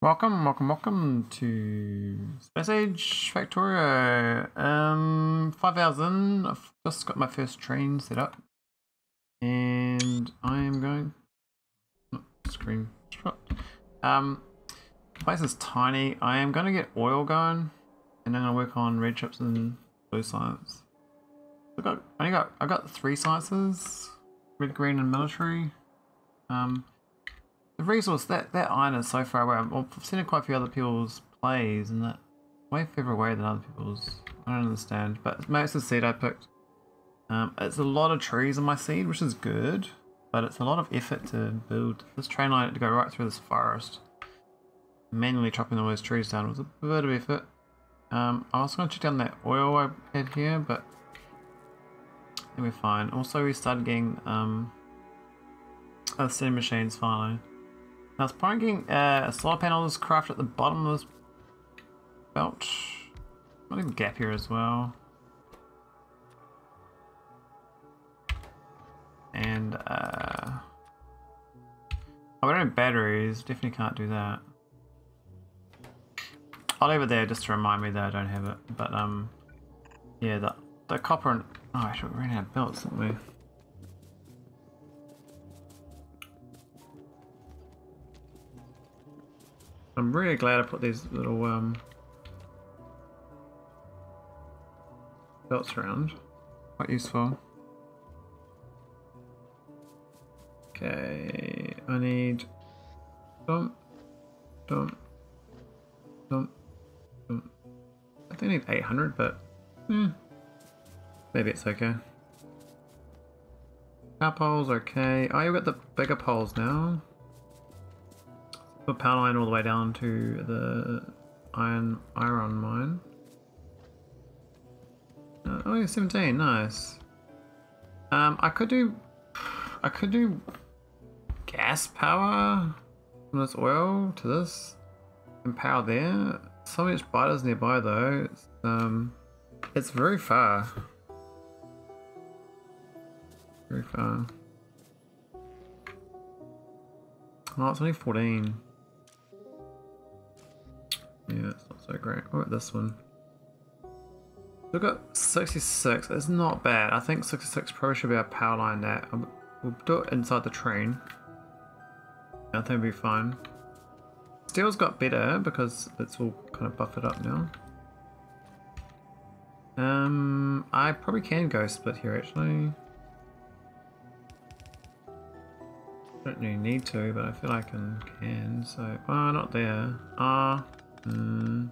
Welcome, welcome, welcome to Space Age Factorio. Um, 5000. I've just got my first train set up. And I am going. Oh, screen shot. Um, place is tiny. I am going to get oil going. And then I'll work on red chips and blue science. I got, I only got, I got three sciences red, green, and military. Um, the resource that that iron is so far away. I've seen quite a few other people's plays, and that way further away than other people's. I don't understand, but most of the seed I picked. Um, it's a lot of trees in my seed, which is good, but it's a lot of effort to build this train line to go right through this forest. Manually chopping all those trees down was a bit of effort. Um, I was going to check down that oil I had here, but we're fine. Also, we started getting um, uh, steam machines finally. Now, it's pointing uh, solar panel is crafted at the bottom of this belt. Might even gap here as well. And, uh... Oh, we don't have batteries. Definitely can't do that. I'll leave it there just to remind me that I don't have it. But, um... Yeah, the, the copper and... Oh, I should ran out of belts, didn't we? I'm really glad I put these little um, belts around. Quite useful. Okay, I need dump, dump, dump, dump. I think I need 800, but hmm, maybe it's okay. Power poles, okay. Oh, you've got the bigger poles now. Put power line all the way down to the iron iron mine. Uh, oh, yeah, 17, nice. Um, I could do, I could do gas power from this oil to this and power there. So much spiders nearby though. It's, um, it's very far. Very far. Oh, it's only 14. Yeah, it's not so great. What about this one? We've got 66. It's not bad. I think 66 probably should be our power line there. Um, we'll do it inside the train. I think it'll be fine. Steel's got better because it's all kind of buffered up now. Um, I probably can go split here actually. I don't really need to, but I feel like I can, can so... Oh, not there. Ah. Uh, Mm,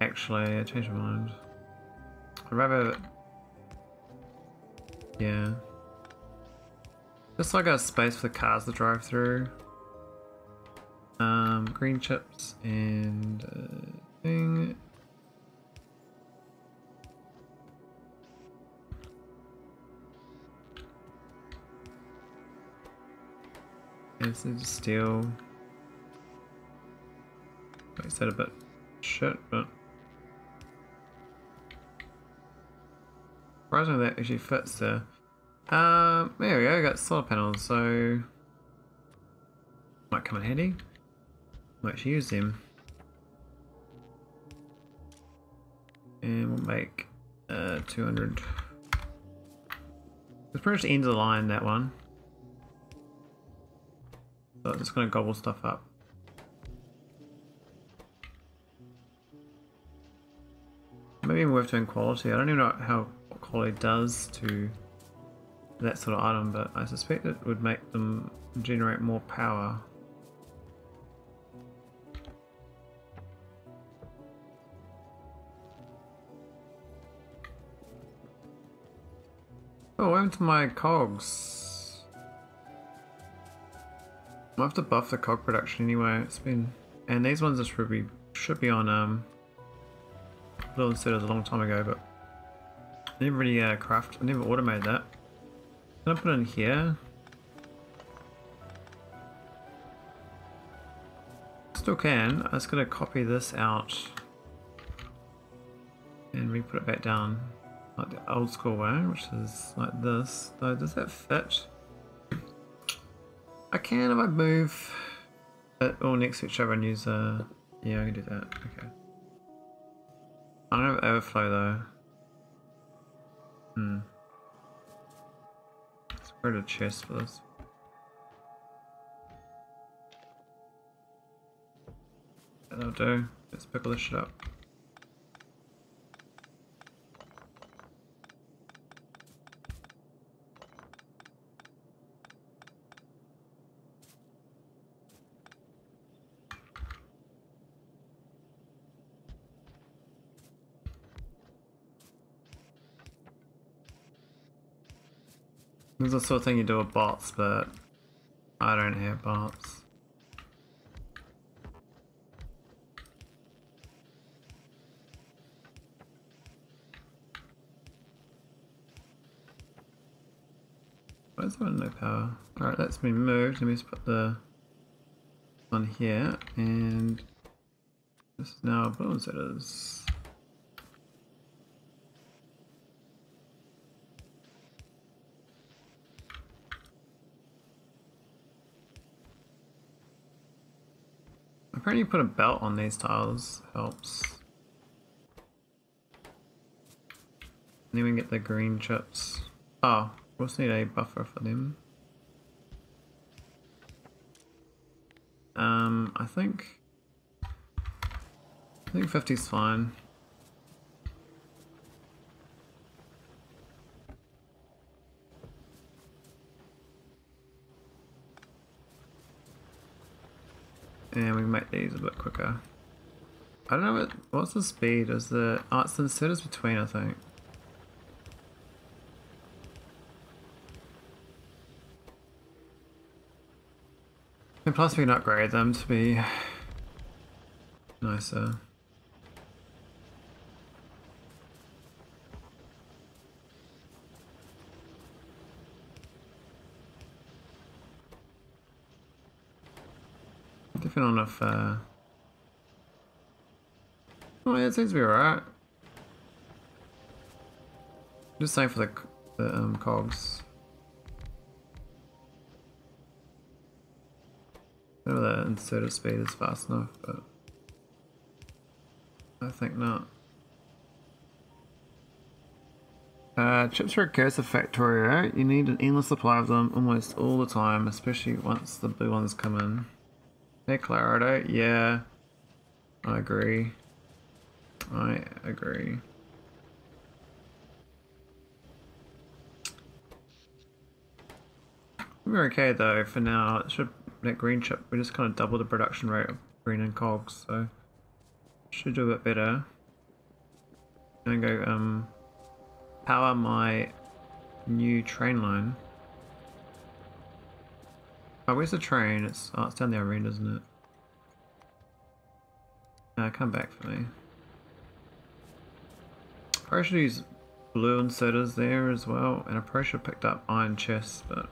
actually, I changed my mind. I'd rather... Yeah. Just like a space for the cars to drive through. Um, green chips and uh, thing. Is steel. I said a bit shit, but surprisingly that actually fits there. Um, there we go, I got solar panels, so might come in handy. Might actually use them. And we'll make uh, 200. It's pretty much the end of the line, that one. So I'm just going to gobble stuff up. Maybe worth doing quality. I don't even know how quality does to that sort of item, but I suspect it would make them generate more power. Oh, what happened to my cogs? I have to buff the cog production anyway. It's been, and these ones should be should be on um Little said it was a long time ago, but I never really uh, craft, I never automated that. Can I put it in here? Still can. I'm just gonna copy this out and we put it back down like the old school way, which is like this. So does that fit? I can if I move Uh, all next to each other and use uh yeah I can do that. Okay. I don't have overflow though. Hmm. Let's go to chest for this. That'll do. Let's pick all this shit up. The sort of thing you do with bots, but I don't have bots. Why is there no power? Alright, that's been moved. Let me just put the on here and this is now balloon setters. Apparently put a belt on these tiles helps. And then we get the green chips. Oh, we also need a buffer for them. Um, I think... I think 50 is fine. And we make these a bit quicker. I don't know what what's the speed? Is the oh it's the between I think. And plus we can upgrade them to be nicer. If, uh... Oh yeah, it seems to be alright. Just saying for the, the um, cogs. Whether the inserter speed is fast enough, but... I think not. Uh, chips are a curse of Factorio. You need an endless supply of them almost all the time, especially once the blue ones come in. Hey Clarido, yeah, I agree. I agree. We're okay though for now. It should that green chip. We just kind of double the production rate of green and cogs, so should do a bit better. And go um power my new train line. Oh, where's the train? It's oh, it's down the arena, isn't it? Uh, come back for me. Probably should use blue inserters there as well, and I probably should picked up iron chests, but...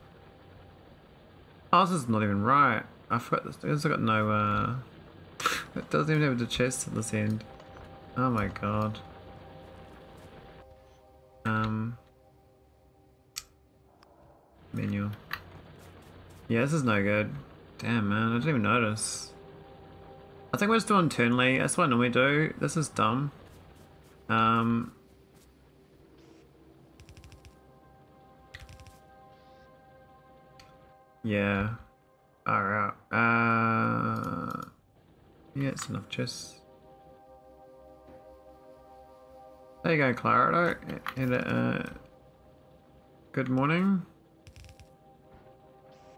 Oh, this is not even right. I forgot this. It's got no, uh... it doesn't even have the chest at this end. Oh my god. Um... Menu. Yeah, this is no good. Damn, man, I didn't even notice. I think we're just doing internally. That's what I normally do. This is dumb. Um... Yeah. Alright. Uh... Yeah, it's enough chests. There you go, Clara. And, uh, good morning.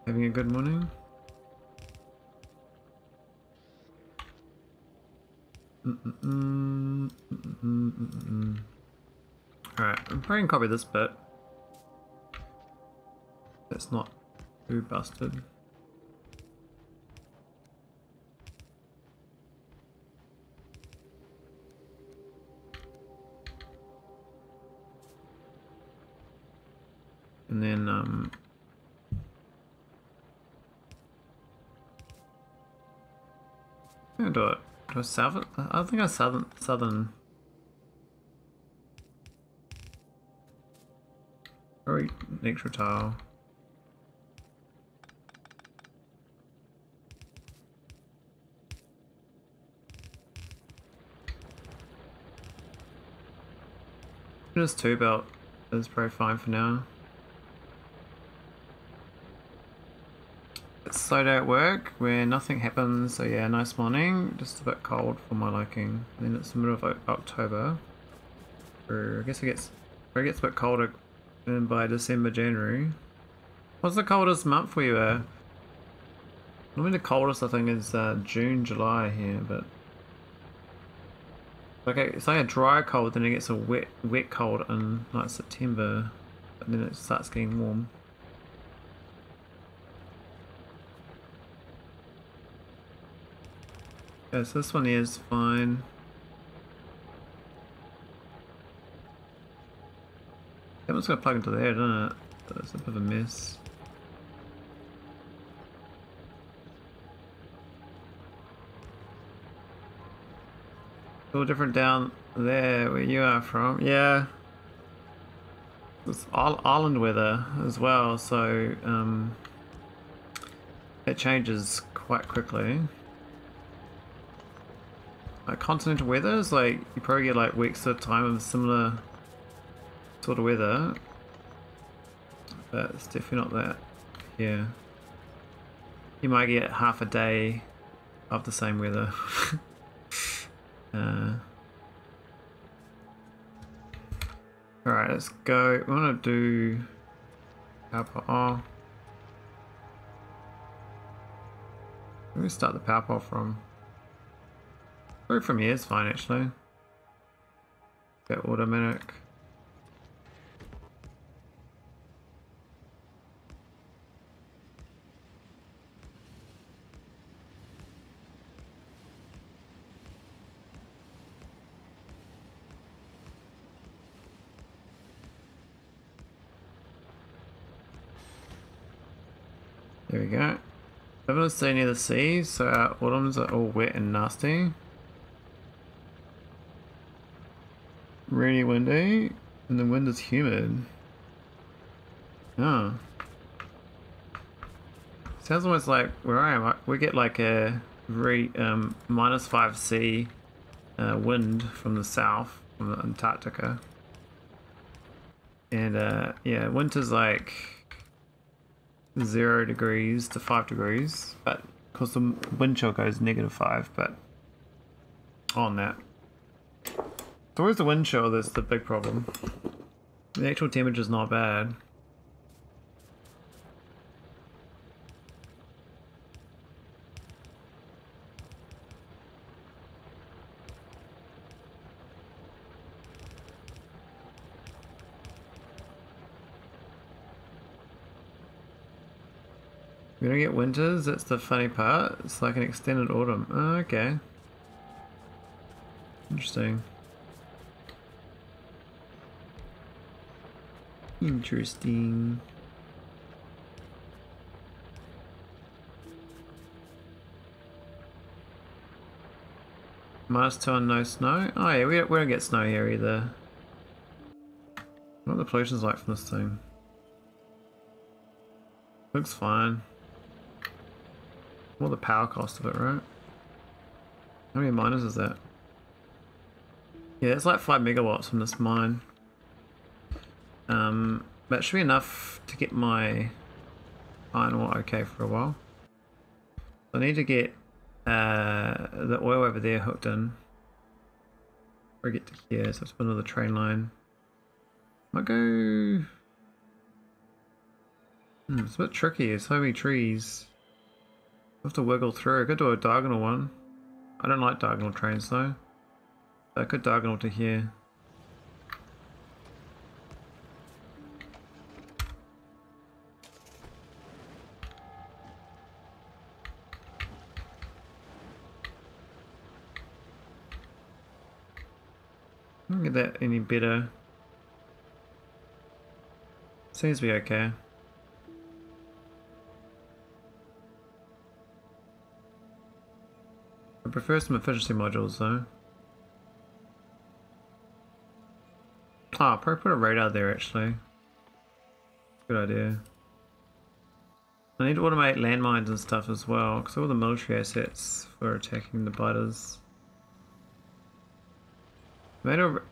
Having a good morning? Alright, I'm probably gonna copy this bit. It's not too busted. And then um I do it. Do a southern? I think a southern. Southern. Very extra tile. Just two belt is probably fine for now. Slow day at work where nothing happens, so yeah, nice morning. Just a bit cold for my liking. And then it's the middle of October. I guess it gets, it gets a bit colder in by December, January. What's the coldest month for you? Uh? Normally the coldest I think is uh, June, July here, but Okay, it's like a dry cold, then it gets a wet, wet cold in like September, and then it starts getting warm. So this one is fine. That one's gonna plug into there, doesn't it? That's a bit of a mess. A little different down there where you are from. Yeah. It's island weather as well, so um, it changes quite quickly. Like continental weather is like you probably get like weeks at a time of similar sort of weather, but it's definitely not that here. You might get half a day of the same weather. Uh, Alright, let's go. We want to do power. Oh. Do we start the power from? Go from here is fine actually. Get automatic. There we go. I'm gonna stay near the sea, so our autumns are all wet and nasty. Rainy, windy, and the wind is humid. Oh. Sounds almost like where I am. We get like a very um, minus 5 C uh, wind from the south, from Antarctica. And uh, yeah, winter's like zero degrees to five degrees, but because the wind chill goes negative five, but on that. So where's the wind chill that's the big problem. The actual damage is not bad. We don't get winters, that's the funny part. It's like an extended autumn. Okay. Interesting. Interesting. And no snow? Oh yeah, we don't, we don't get snow here either. What the pollution's like from this thing? Looks fine. What the power cost of it, right? How many miners is that? Yeah, it's like 5 megawatts from this mine. Um, that should be enough to get my iron ore okay for a while. I need to get uh, the oil over there hooked in. I get to here, so it's another train line. Might go... Hmm, it's a bit tricky, there's so many trees. I have to wiggle through. I could do a diagonal one. I don't like diagonal trains though. I could diagonal to here. Get that any better. Seems to be okay. I prefer some efficiency modules though. Ah, oh, probably put a radar there actually. Good idea. I need to automate landmines and stuff as well, because all the military assets for attacking the biters. Made a,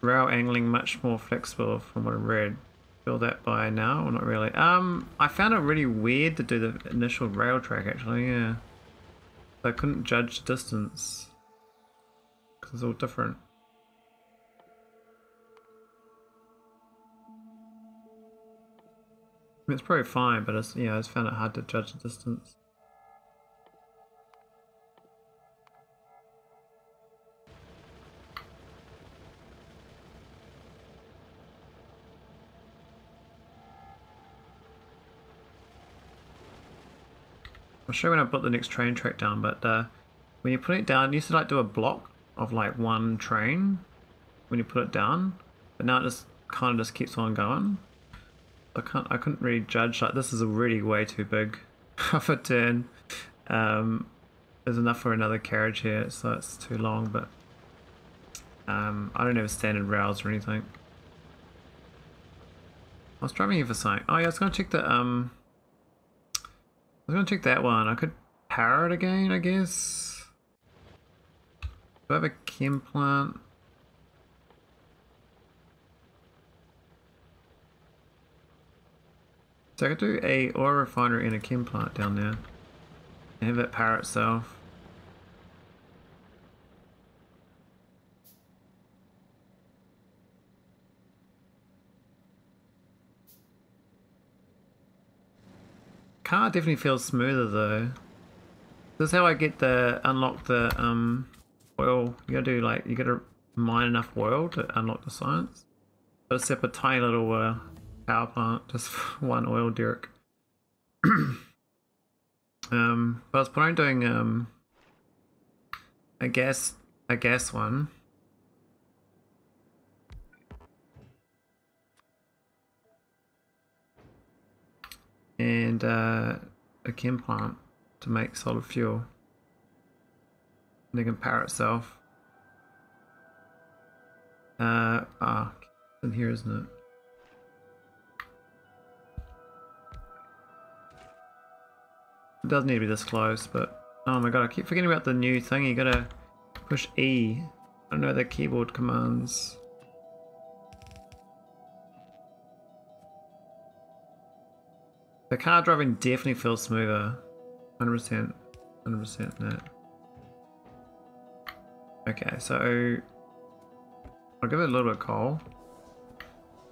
rail angling much more flexible from what I read. Feel that by now or not really? Um, I found it really weird to do the initial rail track actually. Yeah, I couldn't judge the distance because it's all different. I mean, it's probably fine, but it's, yeah, I just found it hard to judge the distance. I'll show you when I put the next train track down, but uh, when you put it down, you used to like do a block of like one train when you put it down, but now it just kind of just keeps on going. I can't, I couldn't really judge, like this is already way too big of a turn. Um, there's enough for another carriage here, so it's too long, but um, I don't have standard rails or anything. I was driving here for something. Oh yeah, I was gonna check the um I'm gonna check that one. I could power it again, I guess. Do I have a chem plant? So I could do a oil refinery and a chem plant down there. And have it power itself. Car definitely feels smoother though. This is how I get the unlock the um oil. You gotta do like you gotta mine enough oil to unlock the science. Gotta set up a tiny little uh, power plant just for one oil derrick. um, but I was planning on doing um a gas a gas one. And uh, a chem plant to make solid fuel. And it can power itself. Uh, ah, it's in here, isn't it? It doesn't need to be this close, but oh my god, I keep forgetting about the new thing. You gotta push E. I don't know the keyboard commands. The car driving definitely feels smoother. 100%. 100% that. Okay, so I'll give it a little bit of coal.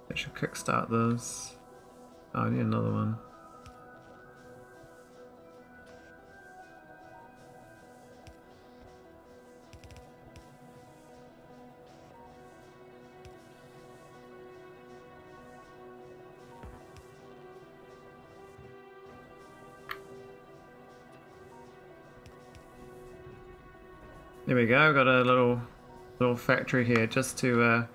That should kickstart this. Oh, I need another one. There we go, got a little little factory here just to uh,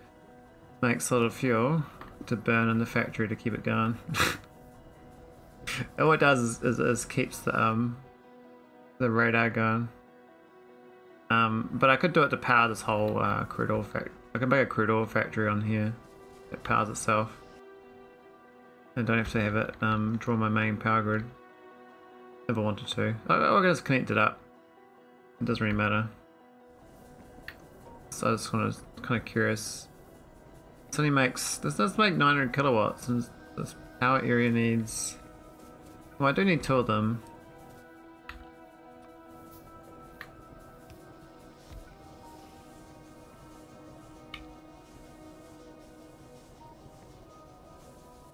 make solid fuel to burn in the factory to keep it going. All it does is, is, is, keeps the um the radar going. Um, but I could do it to power this whole uh, crude oil factory. I can make a crude oil factory on here that powers itself. I don't have to have it um, draw my main power grid if I wanted to. I'll just connect it up. It doesn't really matter. So I just want to kind of curious. This only makes this does make 900 kilowatts, and this power area needs. Well, I do need two of them.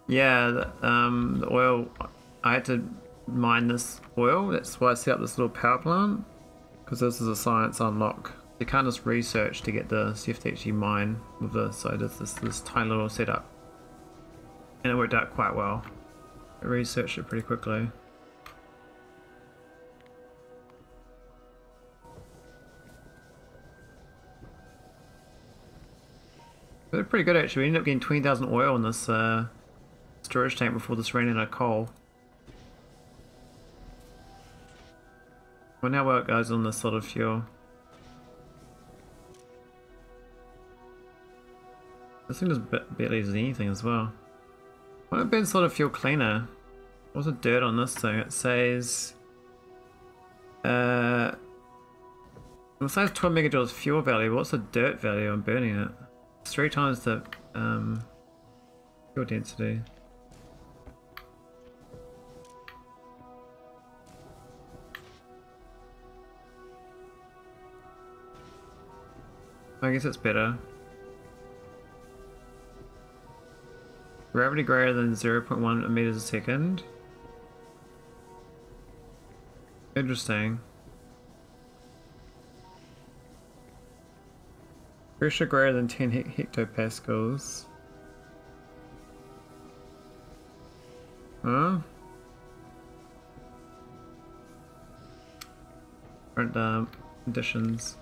Yeah, the, um, the oil. I had to mine this oil. That's why I set up this little power plant because this is a science unlock they can't just research to get the so actually mine with the so there's this this tiny little setup. And it worked out quite well. I researched it pretty quickly. They're pretty good actually. We ended up getting 20,000 oil in this uh, storage tank before this ran out of coal. Well now work goes on this solid fuel. This thing just barely does anything as well. Why not burn solid fuel cleaner? What's the dirt on this thing? It says... Uh... Says 12 megajoules fuel value, what's the dirt value on burning it? It's three times the um, fuel density. I guess it's better. Gravity greater than 0.1 meters a second. Interesting. Pressure greater than 10 hectopascals. Huh? Different uh, conditions.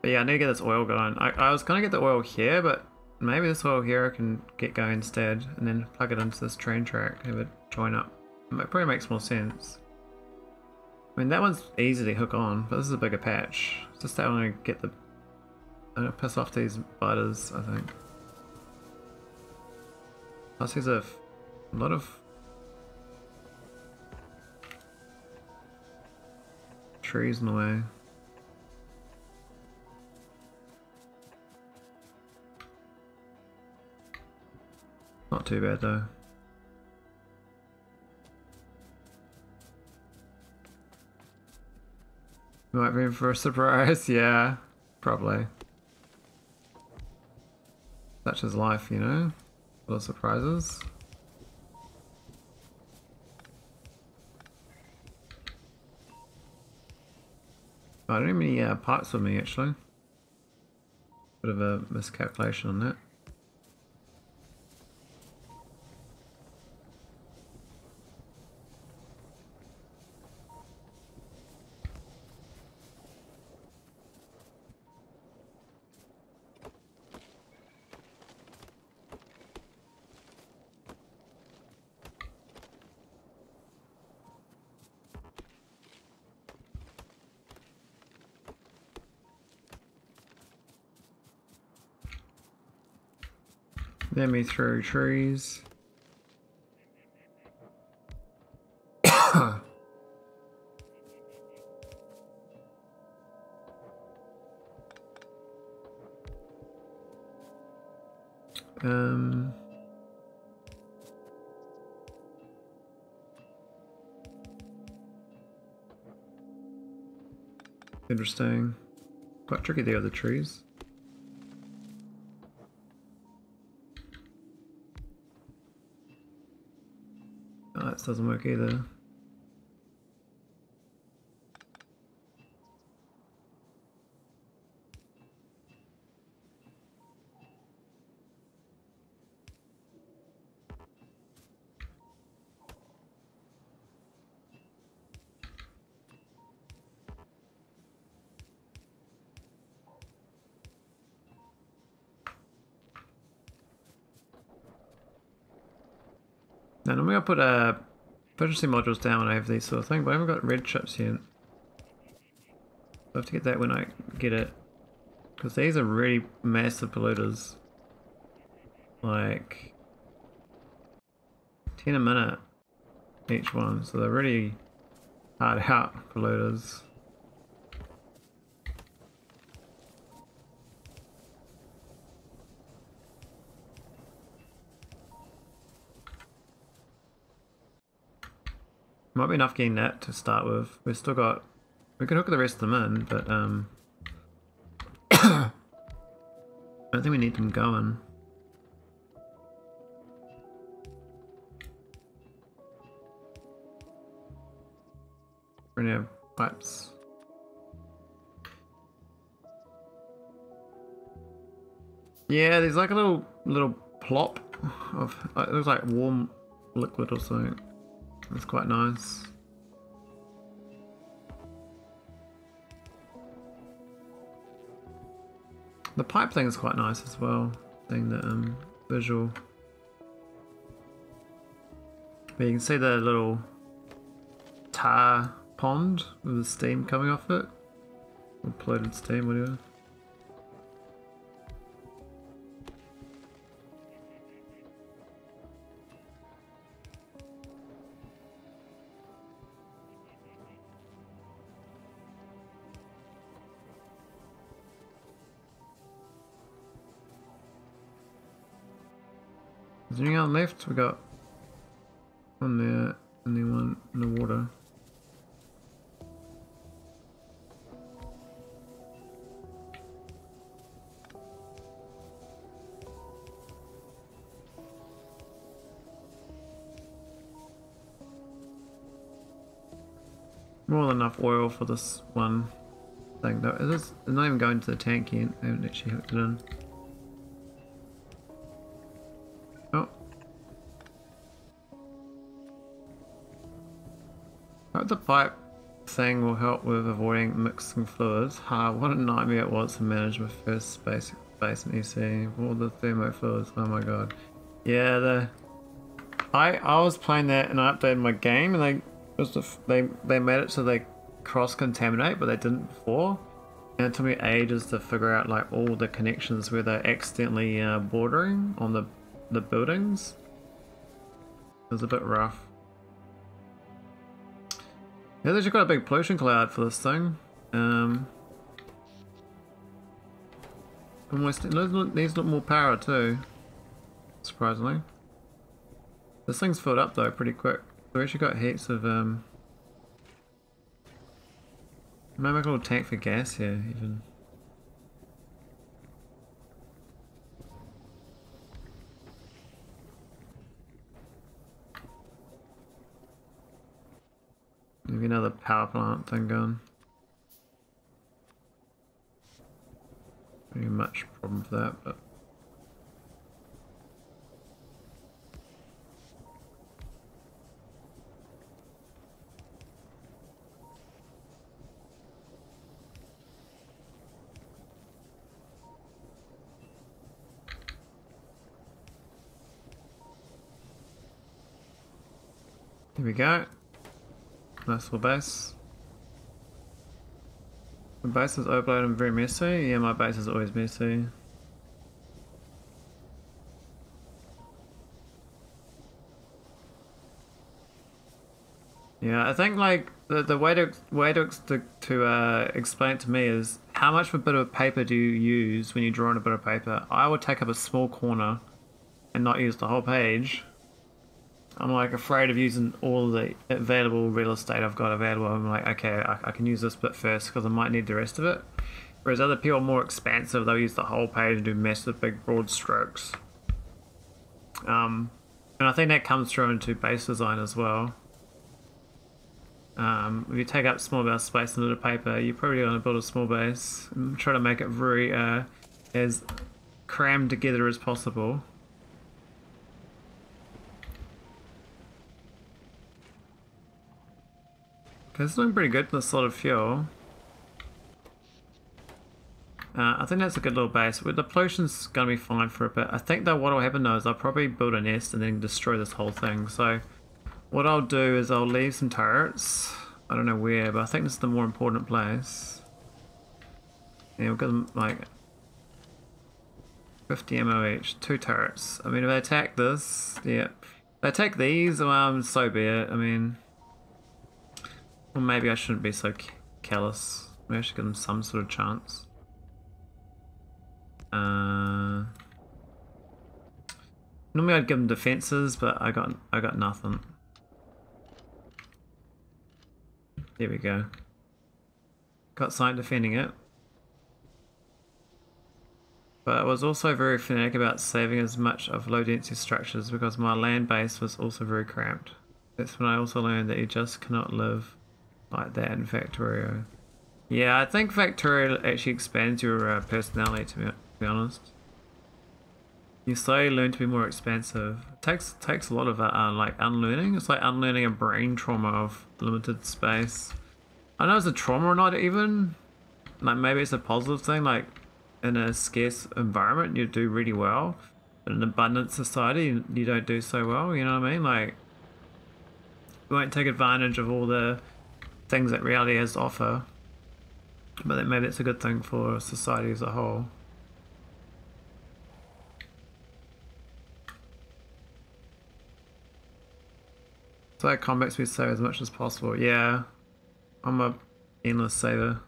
But yeah, I need to get this oil going. I, I was gonna get the oil here, but maybe this oil here I can get going instead and then plug it into this train track, have it join up. It probably makes more sense. I mean, that one's easy to hook on, but this is a bigger patch. It's just that I want to get the... I'm gonna piss off these biters, I think. Plus there's a lot of... trees in the way. Too bad though. Might be for a surprise, yeah, probably. Such is life, you know? Of surprises. I don't have any uh, parts with me actually. Bit of a miscalculation on that. Let me through trees. um... Interesting. Quite tricky the other trees. Doesn't work either. Now I'm gonna put a Purchasing modules down I have these sort of thing, but I haven't got red chips yet. I have to get that when I get it. Because these are really massive polluters. Like 10 a minute each one, so they're really hard out polluters. Might be enough getting that to start with. We've still got... We can hook the rest of them in, but um... I don't think we need them going. Running out pipes. Yeah, there's like a little little plop of it looks like warm liquid or something. That's quite nice. The pipe thing is quite nice as well, Thing that um visual. But you can see the little tar pond with the steam coming off it. Or polluted steam, whatever. Anything on left? We got one there and then one in the water. More than enough oil for this one thing though. It is, it's not even going to the tank yet. I haven't actually hooked it in. The pipe thing will help with avoiding mixing fluids. Ha, what a nightmare it was to manage my first basic base in EC. All the thermo fluids, oh my god. Yeah, the I I was playing that and I updated my game and they was the, they they made it so they cross contaminate, but they didn't before. And it took me ages to figure out like all the connections where they're accidentally uh, bordering on the the buildings. It was a bit rough. Yeah, they've got a big pollution cloud for this thing. Um, almost needs a lot more power too. Surprisingly, this thing's filled up though pretty quick. We actually got heaps of um. Maybe make a little tank for gas here even. Maybe another power plant thing going. Pretty much problem for that, but. There we go. Nice little base. My base is overloaded and very messy. Yeah, my base is always messy. Yeah, I think like the, the way to way to to, to uh, explain it to me is how much of a bit of paper do you use when you draw on a bit of paper? I would take up a small corner and not use the whole page I'm like afraid of using all the available real estate I've got available. I'm like, okay, I, I can use this bit first because I might need the rest of it. Whereas other people are more expansive, they'll use the whole page and do massive, big, broad strokes. Um, and I think that comes through into base design as well. Um, if you take up small amount of space in the paper, you're probably going to build a small base and try to make it very uh, as crammed together as possible. It's doing pretty good with the solid fuel. Uh, I think that's a good little base. The pollution's going to be fine for a bit. I think that what will happen though is I'll probably build a nest and then destroy this whole thing. So what I'll do is I'll leave some turrets. I don't know where, but I think this is the more important place. Yeah, we'll get them like 50 ammo each, two turrets. I mean, if they attack this, yeah. If they attack these, well, so be it. I mean, well, maybe I shouldn't be so callous. Maybe I should give them some sort of chance. Uh, normally I'd give them defenses, but I got I got nothing. There we go. Got something defending it. But I was also very fanatic about saving as much of low density structures because my land base was also very cramped. That's when I also learned that you just cannot live like that in Factorio. Yeah, I think Factorio actually expands your uh, personality, to be, honest. You slowly learn to be more expansive. It takes takes a lot of uh, like unlearning. It's like unlearning a brain trauma of limited space. I know it's a trauma or not even. Like maybe it's a positive thing. Like in a scarce environment, you do really well. But in an abundant society, you don't do so well. You know what I mean? Like you won't take advantage of all the things that reality has to offer. But that maybe it's a good thing for society as a whole. So that combats me save as much as possible. Yeah, I'm a endless saver.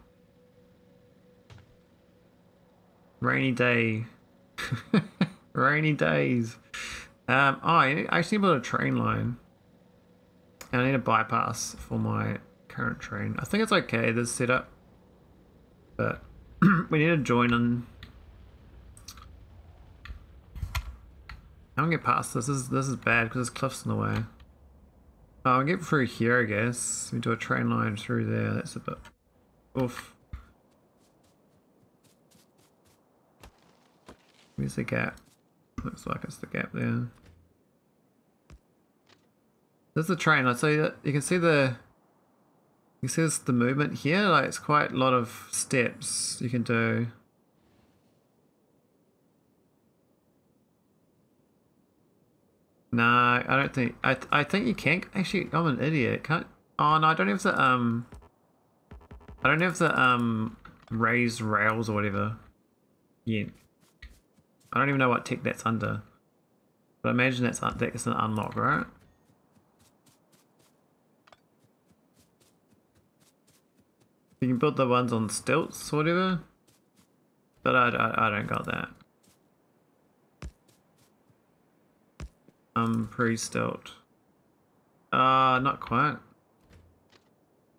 Rainy day. Rainy days. Um, oh, I actually built a train line. And I need a bypass for my current train. I think it's okay, this setup. But we need to join in. I don't get past this. This is, this is bad because there's cliffs in the way. Oh, I'll get through here, I guess. We do a train line through there. That's a bit... Oof. Where's the gap? Looks like it's the gap there. There's the train. I see that you can see the this, the movement here. Like it's quite a lot of steps you can do. No, I don't think. I I think you can actually. I'm an idiot. Can't. Oh no, I don't have the um. I don't have the um raised rails or whatever. Yet. I don't even know what tech that's under. But I imagine that's that's an unlock, right? You can build the ones on stilts or whatever. But I, I, I don't got that. Um, pre-stilt. Uh, not quite.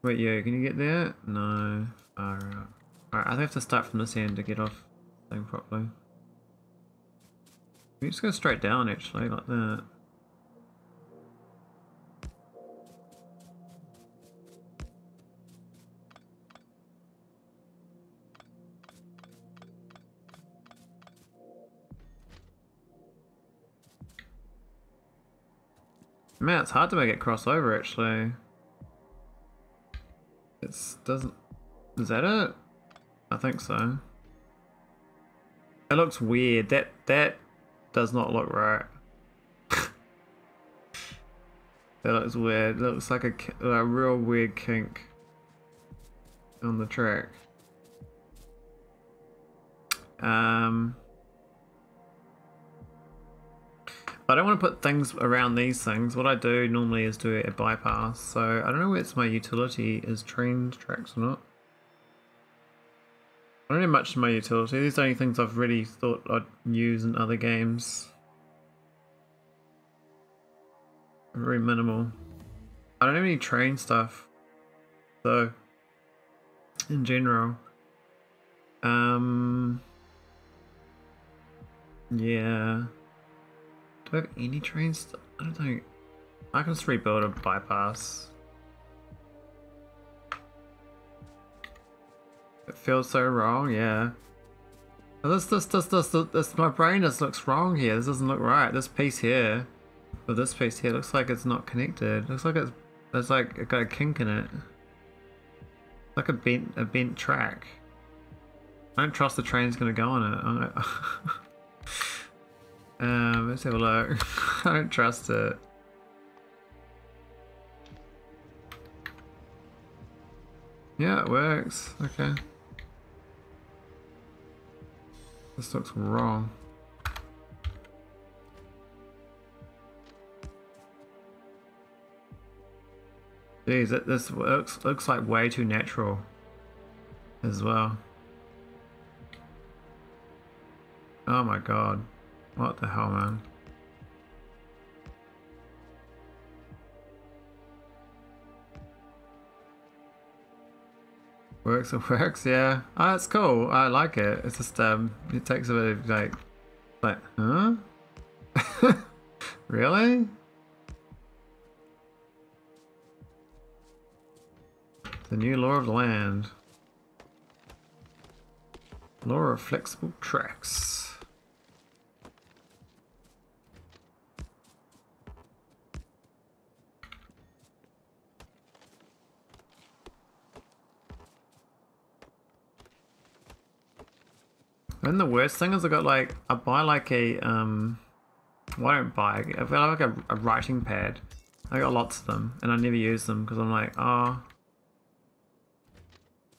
Wait, yeah, can you get there? No. Alright, Alright, I have to start from this end to get off thing properly. We just go straight down actually, like that. Man, it's hard to make it cross over actually. It doesn't... Is that it? I think so. It looks weird. That that does not look right. that looks weird. Looks like a, a real weird kink on the track. Um... I don't want to put things around these things. What I do normally is do a bypass. So I don't know where it's my utility is trained tracks or not. I don't have much in my utility. These are the only things I've really thought I'd use in other games. Very minimal. I don't have any train stuff. So, in general. Um, yeah. Do I have any trains? I don't think. I can just rebuild a bypass. It feels so wrong, yeah. This, this, this, this, this, this, my brain just looks wrong here. This doesn't look right. This piece here, or this piece here, looks like it's not connected. Looks like it's, it's like it got a kink in it. Like a bent, a bent track. I don't trust the train's gonna go on it. Um, let's have a look. I don't trust it. Yeah, it works. Okay. This looks wrong. Jeez, it, this looks looks like way too natural as well. Oh my god. What the hell, man? Works, it works, yeah. Oh, it's cool. I like it. It's just, um, it takes a bit of, like, like, huh? really? The new law of the land. Law of flexible tracks. And the worst thing is I got like, I buy like a, um, well, I don't buy, I got like a, a writing pad. I got lots of them and I never use them because I'm like, oh,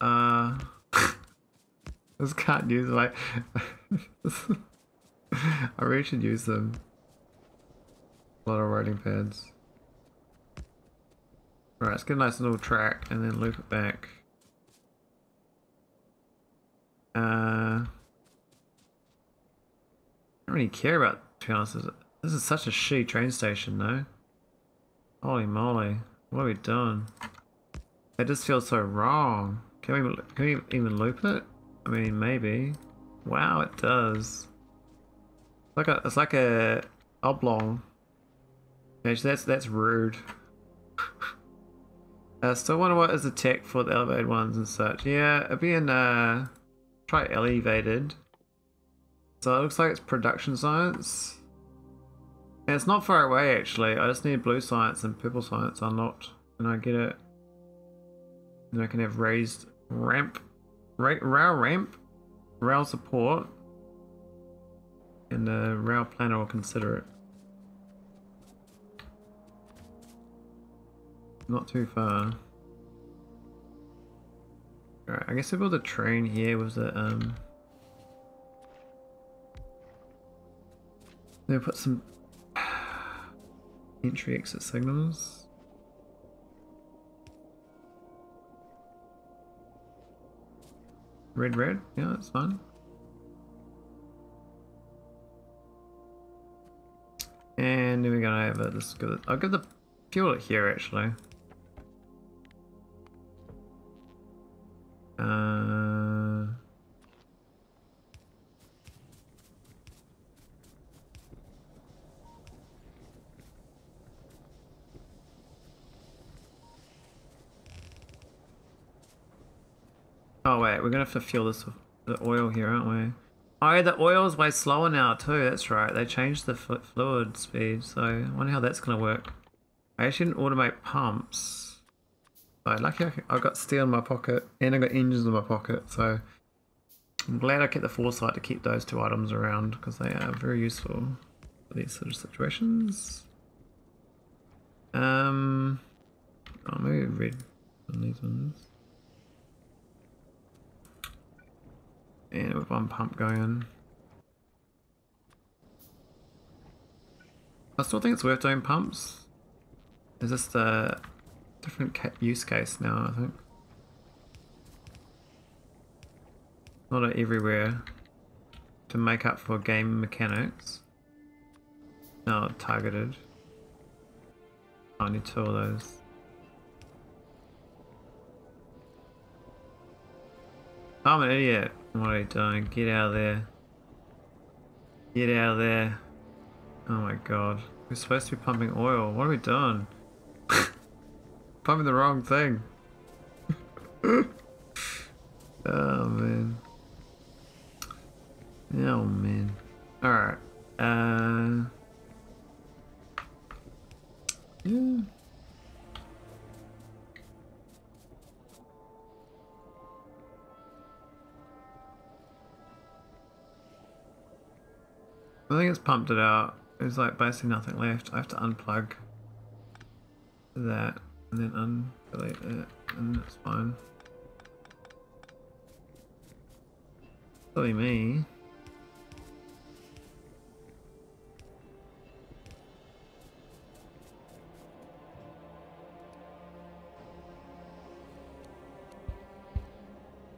uh, this can't use like, I really should use them. A lot of writing pads. Alright, let's get a nice little track and then loop it back. Uh, don't really care about, to be honest, This is such a shitty train station, though. Holy moly. What are we doing? It just feels so wrong. Can we, can we even loop it? I mean, maybe. Wow, it does. It's like a, it's like a oblong. Actually, that's that's rude. uh, still wonder what is the tech for the elevated ones and such. Yeah, it'd be in uh, try elevated. So it looks like it's production science. And it's not far away actually. I just need blue science and purple science unlocked, and I get it. And I can have raised ramp, ra rail ramp, rail support, and the rail planner will consider it. Not too far. Alright, I guess I build a train here with the um Then put some entry exit signals. Red, red, yeah, that's fine. And then we're gonna have it. Let's go. I'll give the fuel it here actually. Uh. Oh wait, we're gonna have to fuel this with the oil here, aren't we? Oh, the oil's way slower now too. That's right. They changed the fluid speed, so I wonder how that's gonna work. I actually didn't automate pumps. So lucky I've got steel in my pocket and I got engines in my pocket, so I'm glad I kept the foresight to keep those two items around because they are very useful for these sort of situations. Um, oh, maybe red on these ones. And with one pump going. I still think it's worth doing pumps. Is this the different use case now, I think? Not everywhere to make up for game mechanics. No, targeted. I need two of those. I'm an idiot. What are you doing? Get out of there. Get out of there. Oh my god. We're supposed to be pumping oil. What are we doing? pumping the wrong thing. oh man. Oh man. Alright. Uh... Yeah. I think it's pumped it out. There's like basically nothing left. I have to unplug that and then undelete it and that's fine. Silly me.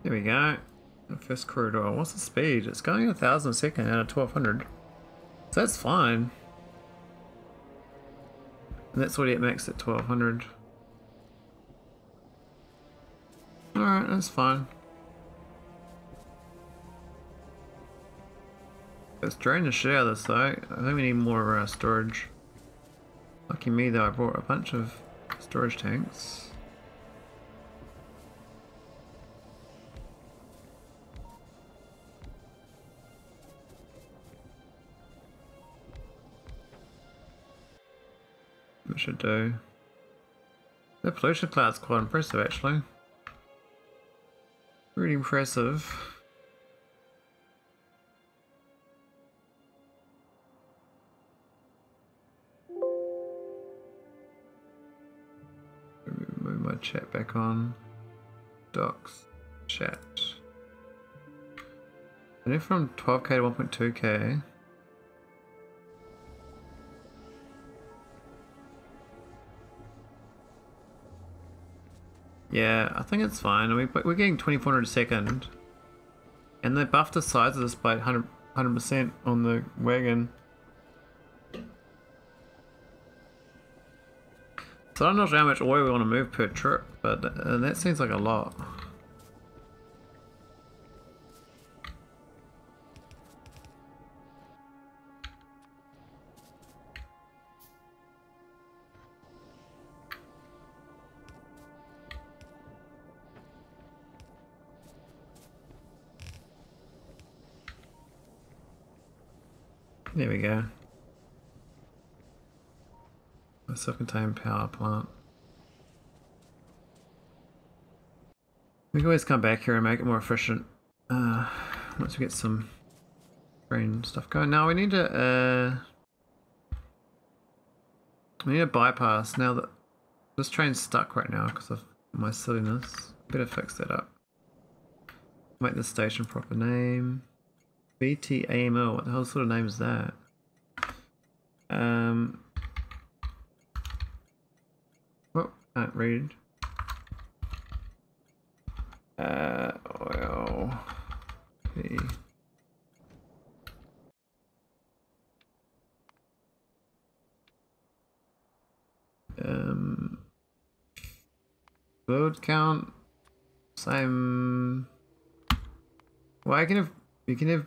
There we go. The first corridor. What's the speed? It's going a thousand second out of twelve hundred. So that's fine. And that's already at max at 1200. Alright, that's fine. Let's drain the shit out of this though. I think we need more uh, storage. Lucky me though, I brought a bunch of storage tanks. Should do. The pollution cloud's quite impressive actually. Really impressive. Move my chat back on. Docs. Chat. And if from 12k to 1.2k, Yeah, I think it's fine. We, we're getting 2400 a second. And they buffed the size of this by 100, 100% on the wagon. So I'm not sure how much oil we want to move per trip, but uh, that seems like a lot. There we go. A self-contained power plant. We can always come back here and make it more efficient. Uh, once we get some train stuff going. Now we need to uh, we need a bypass now that this train's stuck right now because of my silliness. Better fix that up. Make the station proper name. BTAMO, what the hell sort of name is that? Um, well, can't read. Uh, oil. P. Um, load count, same. Well, I can have, you can have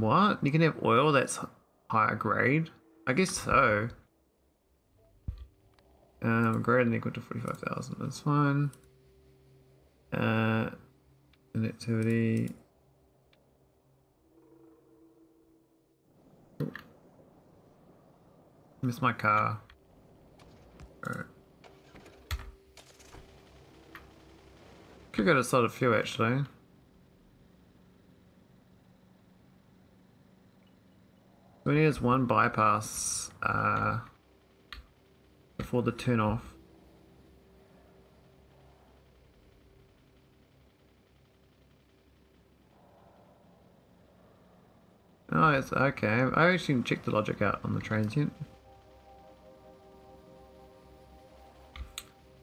what? You can have oil that's higher grade? I guess so. Um, greater than equal to 45,000, that's fine. Uh, connectivity. Oh. Miss my car. Alright. Could go to solid fuel actually. We need is one bypass uh, before the turn off. Oh, it's okay. I actually checked the logic out on the transient.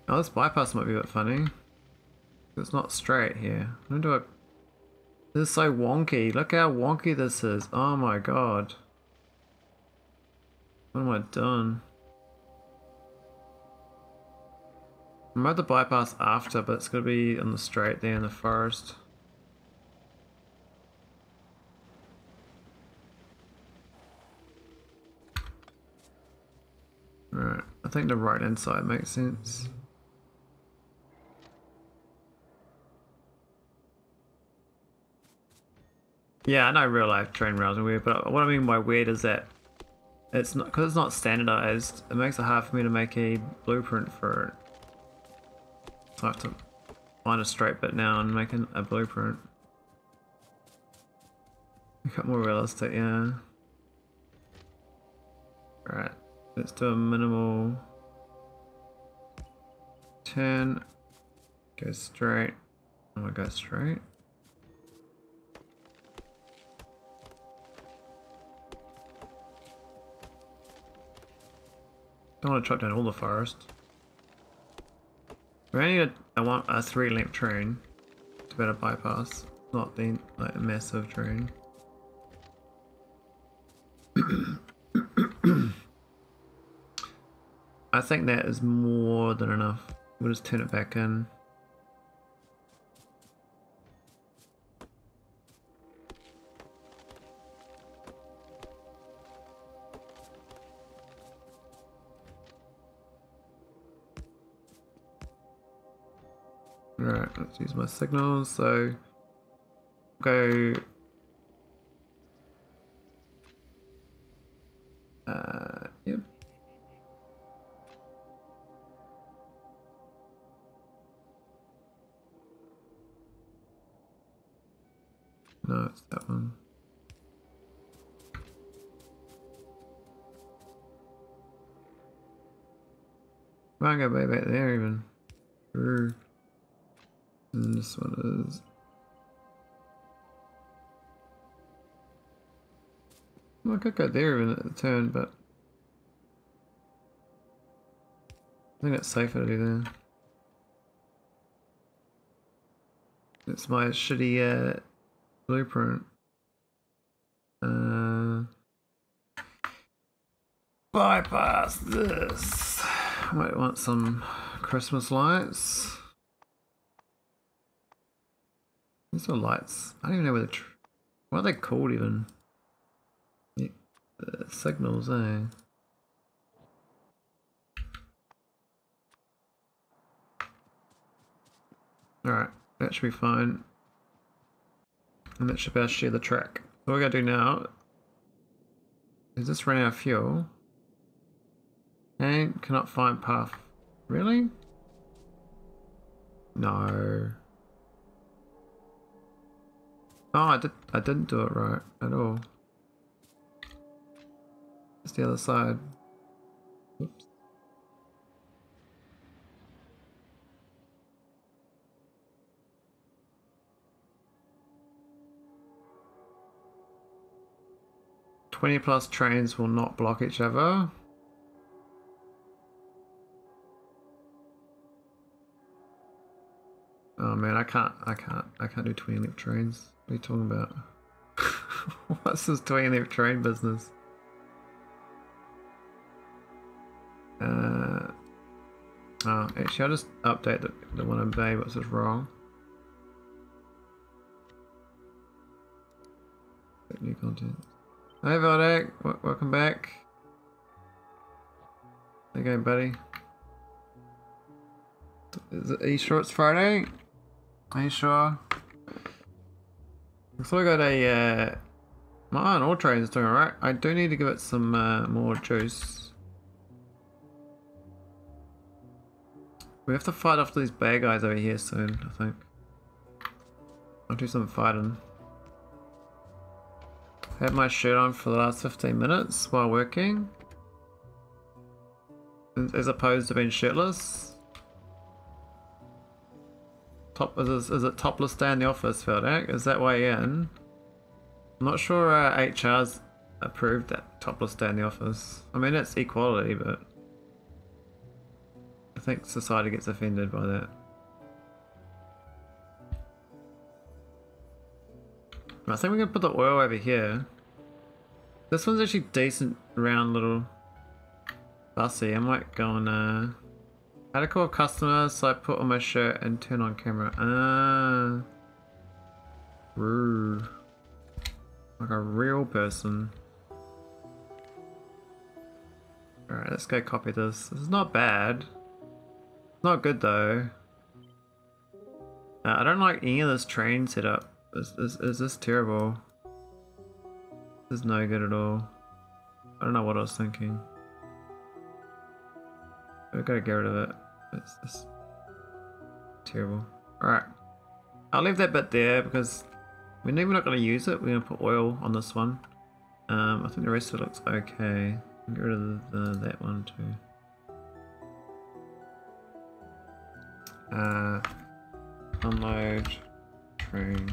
Oh, this bypass might be a bit funny. It's not straight here. How do I... This is so wonky. Look how wonky this is. Oh my god. What am I done? I might have to bypass after, but it's gonna be on the straight there in the forest. Right, I think the right hand side makes sense. Yeah, I know real life train rails are weird, but what I mean by weird is that it's not because it's not standardized. It makes it hard for me to make a blueprint for it. So I have to find a straight bit now and make a blueprint. Got more realistic, yeah. Alright, let's do a minimal turn. Go straight. I'm gonna go straight. I don't want to chop down all the forest. We only want a three link train to better bypass, not the like a massive train. I think that is more than enough. We'll just turn it back in. Alright, let's use my signals. So go uh yep. No, it's that one. I go way back there even. And this one is. Well, I could go there even at the turn, but I think it's safer to do there. It's my shitty uh, blueprint. Uh, bypass this. I might want some Christmas lights. These are lights. I don't even know where the. What are they called even? Yeah, signals, eh? Alright, that should be fine. And that should be share the track. What we're gonna do now is this run out of fuel. And cannot find path. Really? No. Oh, I did. I didn't do it right at all. It's the other side. Oops. Twenty plus trains will not block each other. Oh man, I can't, I can't, I can't do 20 left trains. What are you talking about? What's this 20 left train business? Uh, oh, actually I'll just update the, the one in Bay, what's this wrong? New content. Hey Valdek, welcome back. Going, buddy? Is it, are you sure it's Friday? Are you sure? So I got a, uh, my iron ore train is doing alright. I do need to give it some uh, more juice. We have to fight off these bad guys over here soon, I think. I'll do some fighting. Had my shirt on for the last 15 minutes while working. As opposed to being shirtless. Top is, is it topless day in the office, Feldak? Is that way in? I'm not sure uh, HR's approved that topless day in the office. I mean, it's equality, but I think society gets offended by that. I think we're gonna put the oil over here. This one's actually decent round little bussy. I might go and uh how to call a customer, so I put on my shirt and turn on camera. Ah. Rude. Like a real person. Alright, let's go copy this. This is not bad. Not good though. Uh, I don't like any of this train setup. Is, is, is this terrible? This is no good at all. I don't know what I was thinking. We gotta get rid of it. It's just terrible. Alright. I'll leave that bit there because we're not going to use it. We're going to put oil on this one. Um, I think the rest of it looks okay. Get rid of the, that one too. Uh, unload train.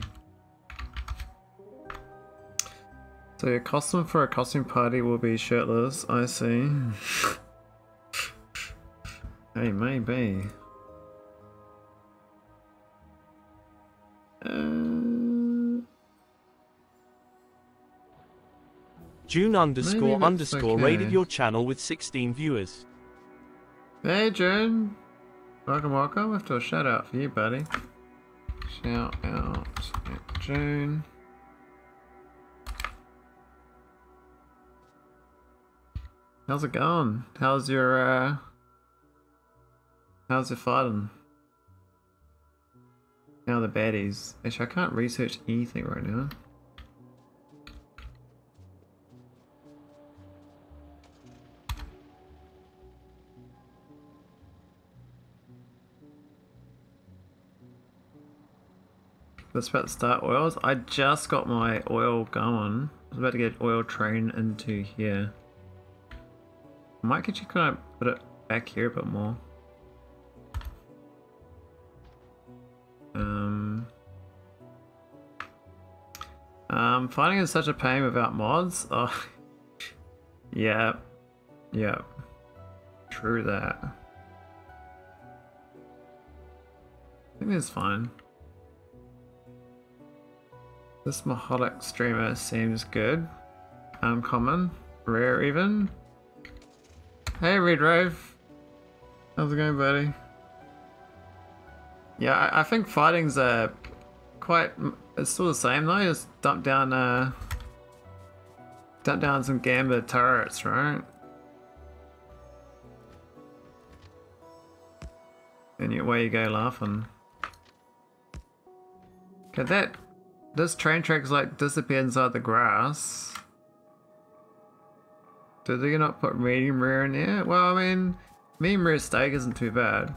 So your costume for a costume party will be shirtless, I see. Hey, maybe. Uh... June underscore underscore okay. rated your channel with 16 viewers. Hey June! Welcome, welcome. I've to a shout out for you, buddy. Shout out at June. How's it going? How's your uh How's it fighting? Now the baddies. Actually, I can't research anything right now. Let's about to start oils. I just got my oil going. I was about to get oil train into here. I might actually kind of put it back here a bit more. Um, um, finding is such a pain without mods. Oh, yeah, yeah, true that. I think it's fine. This Maholic streamer seems good. Uncommon, rare even. Hey Red Rove. How's it going, buddy? Yeah, I, I think fighting's uh, quite. It's still the same though. Just dump down, uh, dump down some Gamba turrets, right? And you, away you go laughing. Okay, that this train track's like disappear inside the grass. Did they not put medium rare in there? Well, I mean, medium rare steak isn't too bad.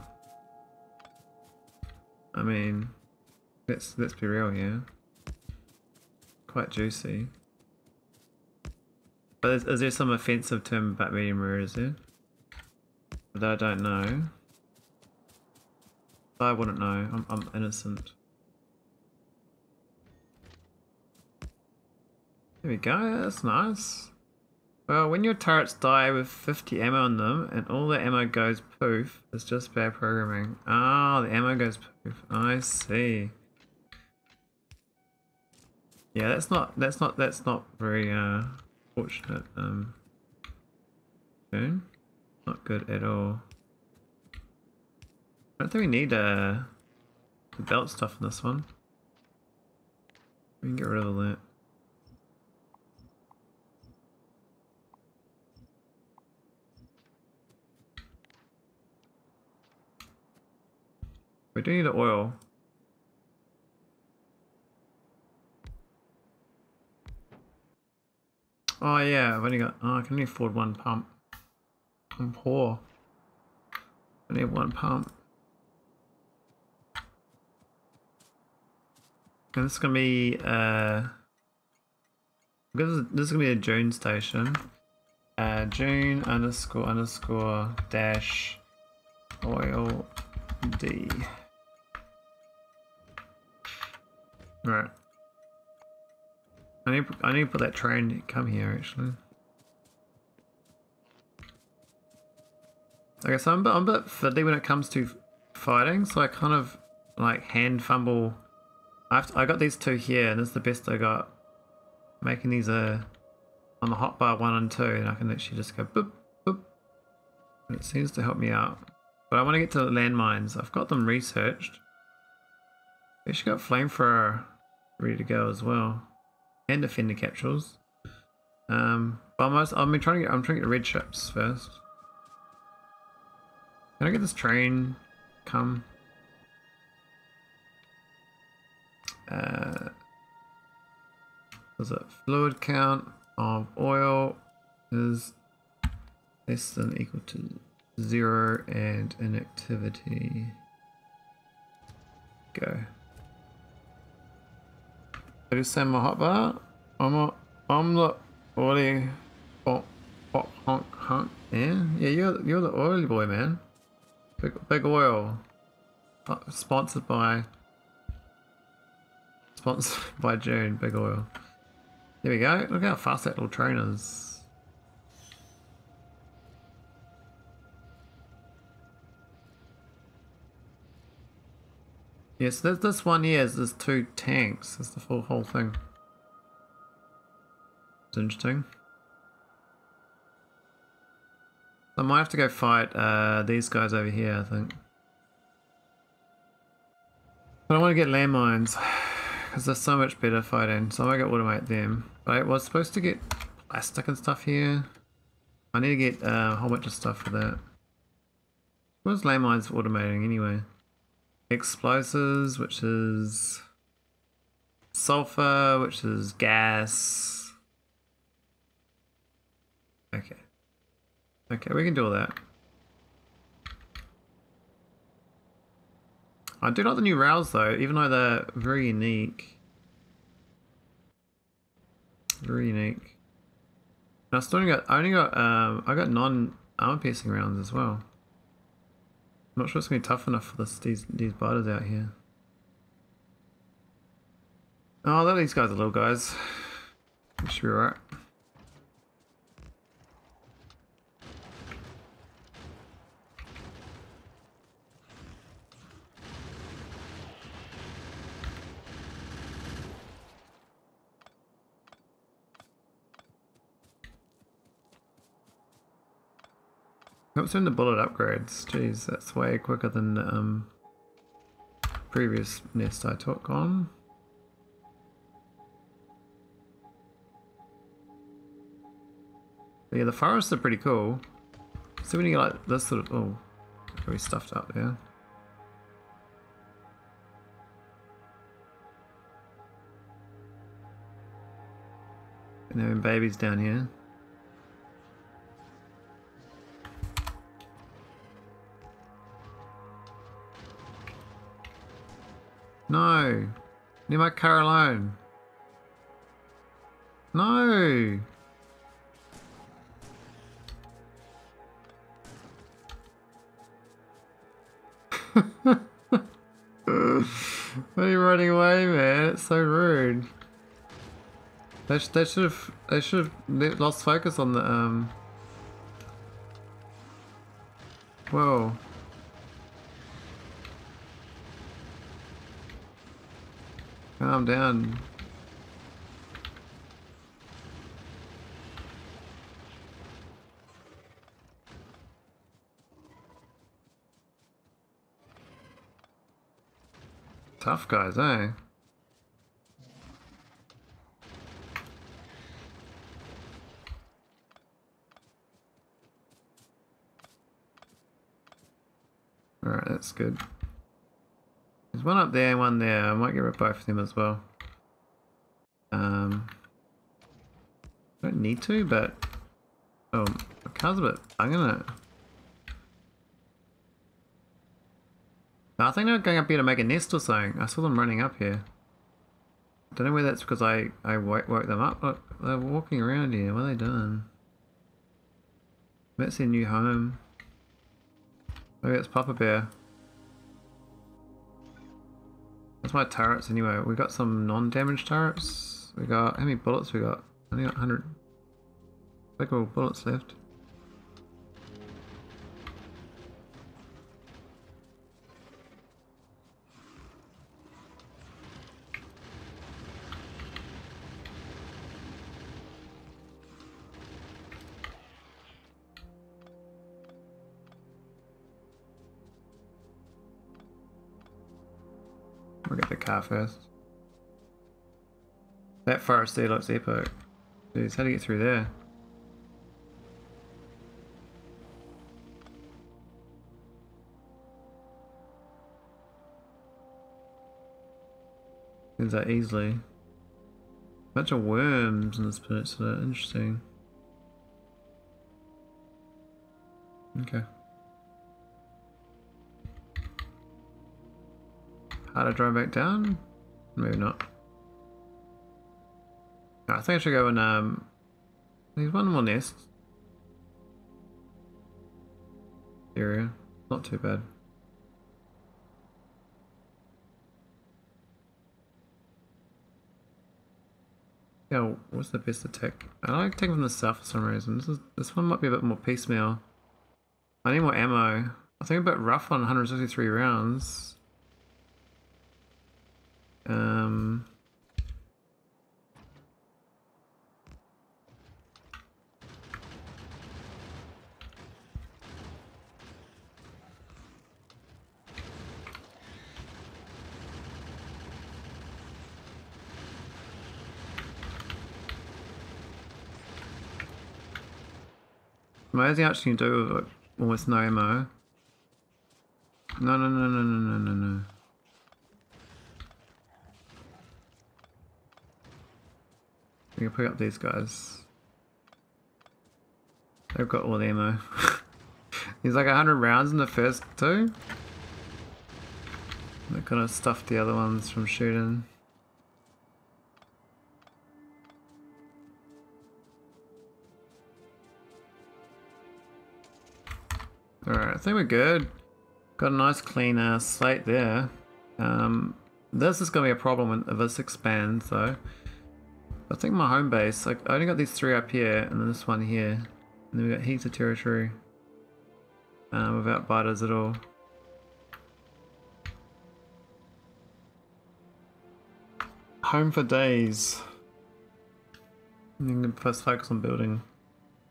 I mean, let's let's be real here. Quite juicy. But is, is there some offensive term about medium rare? Is there? But I don't know. I wouldn't know. I'm, I'm innocent. There we go. That's nice. Well, when your turrets die with 50 ammo on them and all the ammo goes poof, it's just bad programming. Ah, oh, the ammo goes poof. I see. Yeah, that's not that's not that's not very uh fortunate. Um okay. Not good at all. I don't think we need uh the belt stuff in this one. We can get rid of all that. We do need the oil. Oh yeah, I've only got, oh I can only afford one pump. I'm poor. I need one pump. And this is gonna be, uh, this is gonna be a June station. Uh, June underscore underscore dash oil D. Right. I need I need to put that train to come here actually. Okay, so I'm, I'm a bit fiddly when it comes to fighting, so I kind of like hand fumble. I, to, I got these two here, and this is the best I got. Making these uh, on the hotbar one and two, and I can actually just go boop, boop. And it seems to help me out. But I want to get to landmines. I've got them researched. Actually got flamethrower ready to go as well, and defender capsules. Um, but I'm, I'm trying to get I'm trying to get red chips first. Can I get this train come? Uh, was it fluid count of oil is less than equal to zero and inactivity. Go. Send my hotbar. I'm a, I'm the oily pop pop honk honk. Yeah, yeah, you're you're the oily boy, man. Big big oil. Uh, sponsored by. Sponsored by June. Big oil. There we go. Look how fast that little train is. Yes, there's this one here is there's two tanks. That's the full whole thing. It's interesting. I might have to go fight uh, these guys over here, I think. But I want to get landmines because they're so much better fighting. So I might automate them. But I was supposed to get plastic and stuff here. I need to get uh, a whole bunch of stuff for that. What's landmines automating anyway? Explosives, which is sulfur, which is gas. Okay. Okay, we can do all that. I do like the new rails though, even though they're very unique. Very unique. And I still only got I only got um I got non armor piercing rounds as well. I'm not sure it's going to be tough enough for this, these, these biters out here. Oh, these guys are little guys. Should be alright. Hope soon the bullet upgrades. Jeez, that's way quicker than the um, previous nest I took on. But yeah, the forests are pretty cool. So when you get like this sort of oh, very stuffed up there. And then babies down here. No! Leave my car alone. No! Why are you running away, man? It's so rude. They, sh they should have they should have lost focus on the um. Whoa. Calm down. Tough guys, eh? Alright, that's good. There's one up there one there. I might get rid of both of them as well. Um, don't need to, but... Oh, my car's a bit bunging it. I think they're going up here to make a nest or something. I saw them running up here. Don't know whether that's because I, I woke, woke them up. Look, they're walking around here. What are they doing? That's their new home. Maybe it's Papa Bear. That's my turrets anyway. We got some non-damaged turrets. We got, how many bullets we got? Only got 100. Like all bullets left. Car first. That forest there looks epic. Jeez, how do you get through there? Is that easily? Bunch of worms in this peninsula, interesting. Okay. How to drive back down? Maybe not. I think I should go and um there's one more nest. Area. Not too bad. Yeah, what's the best attack? I like taking from the south for some reason. This is this one might be a bit more piecemeal. I need more ammo. I think a bit rough on 163 rounds. Um, Amazing actually can do with almost no ammo. No, no, no, no, no, no, no, no. We can pick up these guys. They've got all the ammo. He's like 100 rounds in the first two. That kind of stuffed the other ones from shooting. Alright, I think we're good. Got a nice clean uh, slate there. Um, this is going to be a problem when this expands though. I think my home base, like I only got these three up here and then this one here. And then we got heaps of territory. Um, without biters at all. Home for days. Going to first focus on building.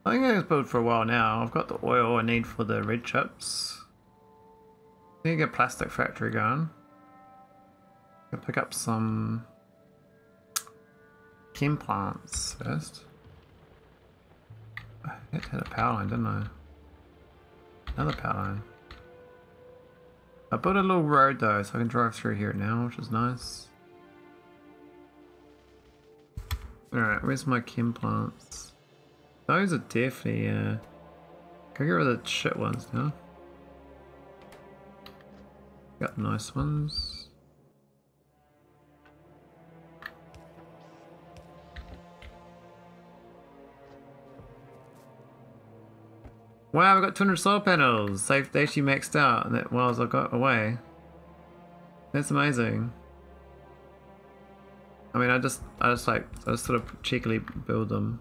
I think I can build for a while now. I've got the oil I need for the red chips. I need to get a plastic factory going. I'll pick up some chem plants first. I had a power line, didn't I? Another power line. I built a little road though, so I can drive through here now, which is nice. Alright, where's my chem plants? Those are definitely, uh... Can I get rid of the shit ones now? Got nice ones. Wow, we got 200 solar panels! They've they actually maxed out and that while I got away. That's amazing. I mean, I just, I just like, I just sort of cheekily build them.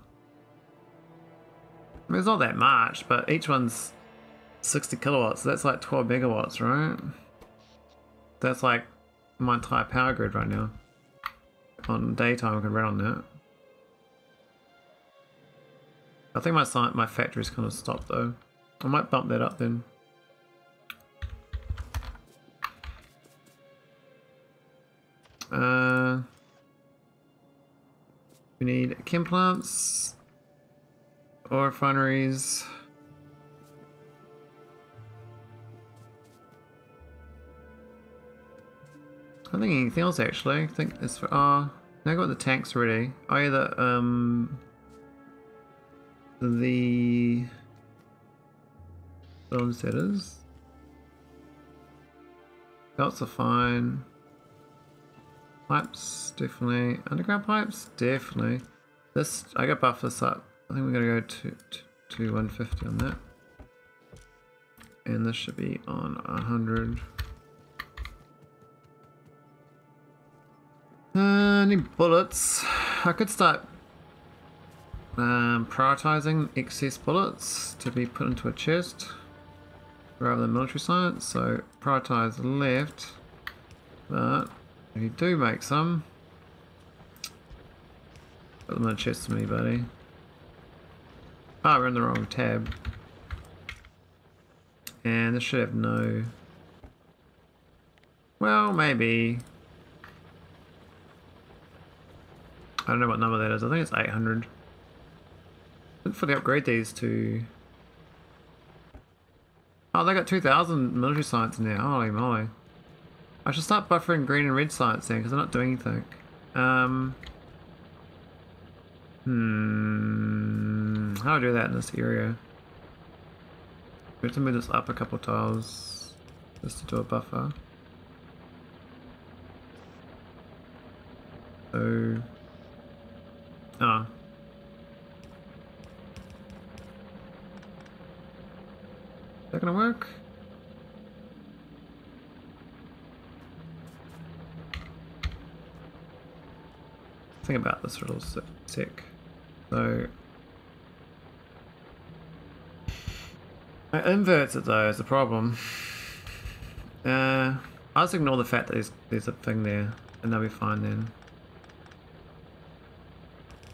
I mean, it's not that much, but each one's 60 kilowatts, so that's like 12 megawatts, right? That's like my entire power grid right now. On daytime, I can run on that. I think my site, my factory's kind of stopped though. I might bump that up then. Uh, we need chem plants, oil refineries. I don't think anything else actually. I think it's for. Oh, now I got the tanks ready. Oh yeah, the um. The. Bone setters. Belts are fine. Pipes, definitely. Underground pipes, definitely. This, I gotta buff this up. I think we're gonna go to, to, to 150 on that. And this should be on 100. Uh, need bullets. I could start um, prioritizing excess bullets to be put into a chest rather than military science. So prioritize left, but if you do make some, put them in a chest for me, buddy. Ah, we're in the wrong tab. And this should have no... Well, maybe. I don't know what number that is. I think it's 800. For the upgrade these to... Oh, they got 2,000 military science now. Holy moly. I should start buffering green and red science then, because they're not doing anything. Um... Hmm... How do I do that in this area? We have to move this up a couple tiles just to do a buffer. So... Oh. That gonna work? Think about this little sec. So... It inverts it though is the problem. Uh, I'll just ignore the fact that there's, there's a thing there and they'll be fine then.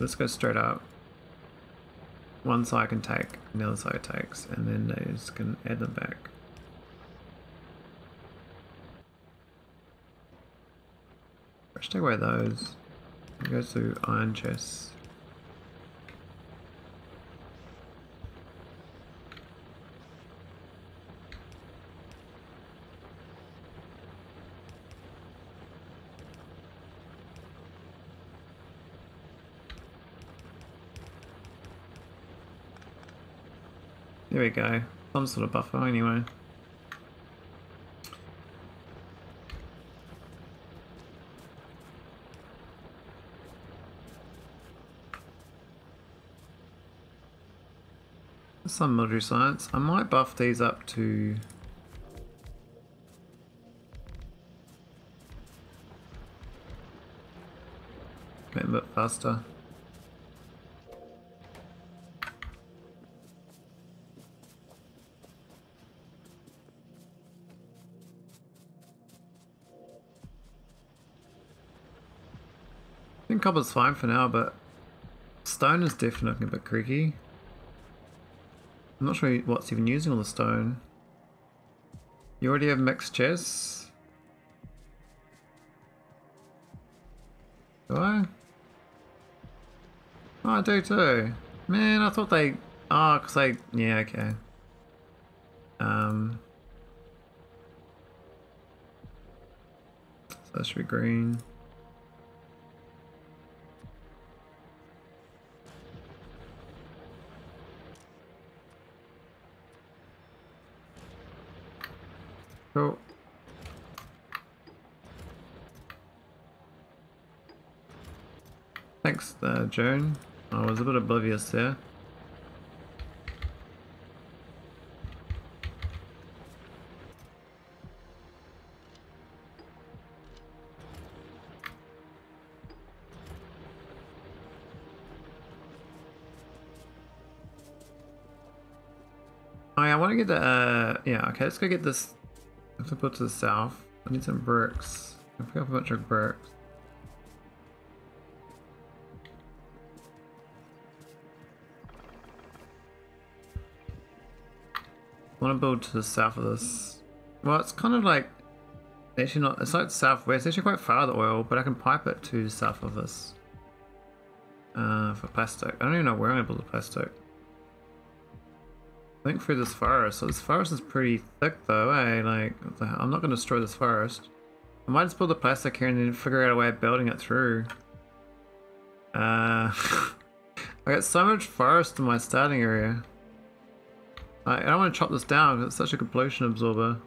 Let's go straight up. One side can take, and the other side takes, and then they just can add them back. Let's take away those. Go to iron chests. There we go. Some sort of buffer anyway. Some military science. I might buff these up to a bit faster. Copper's fine for now, but stone is definitely looking a bit creaky. I'm not sure what's even using all the stone. You already have mixed chests? Do I? Oh, I do too. Man, I thought they... Oh, because they... Yeah, okay. Um... So that should be green. Cool. Thanks, uh, Joan. I was a bit oblivious there. Oh I want to get the, uh, yeah, okay, let's go get this, Have to put to the south. I need some bricks. I pick up a bunch of bricks. I want to build to the south of this. Well, it's kind of like, actually not, it's like southwest, it's actually quite far the oil, but I can pipe it to south of this. Uh, for plastic. I don't even know where I'm going to build the plastic. Think through this forest. So this forest is pretty thick though, eh? Like, I'm not going to destroy this forest. I might just build the plastic here and then figure out a way of building it through. Uh, I got so much forest in my starting area. I, don't want to chop this down because it's such a good pollution absorber.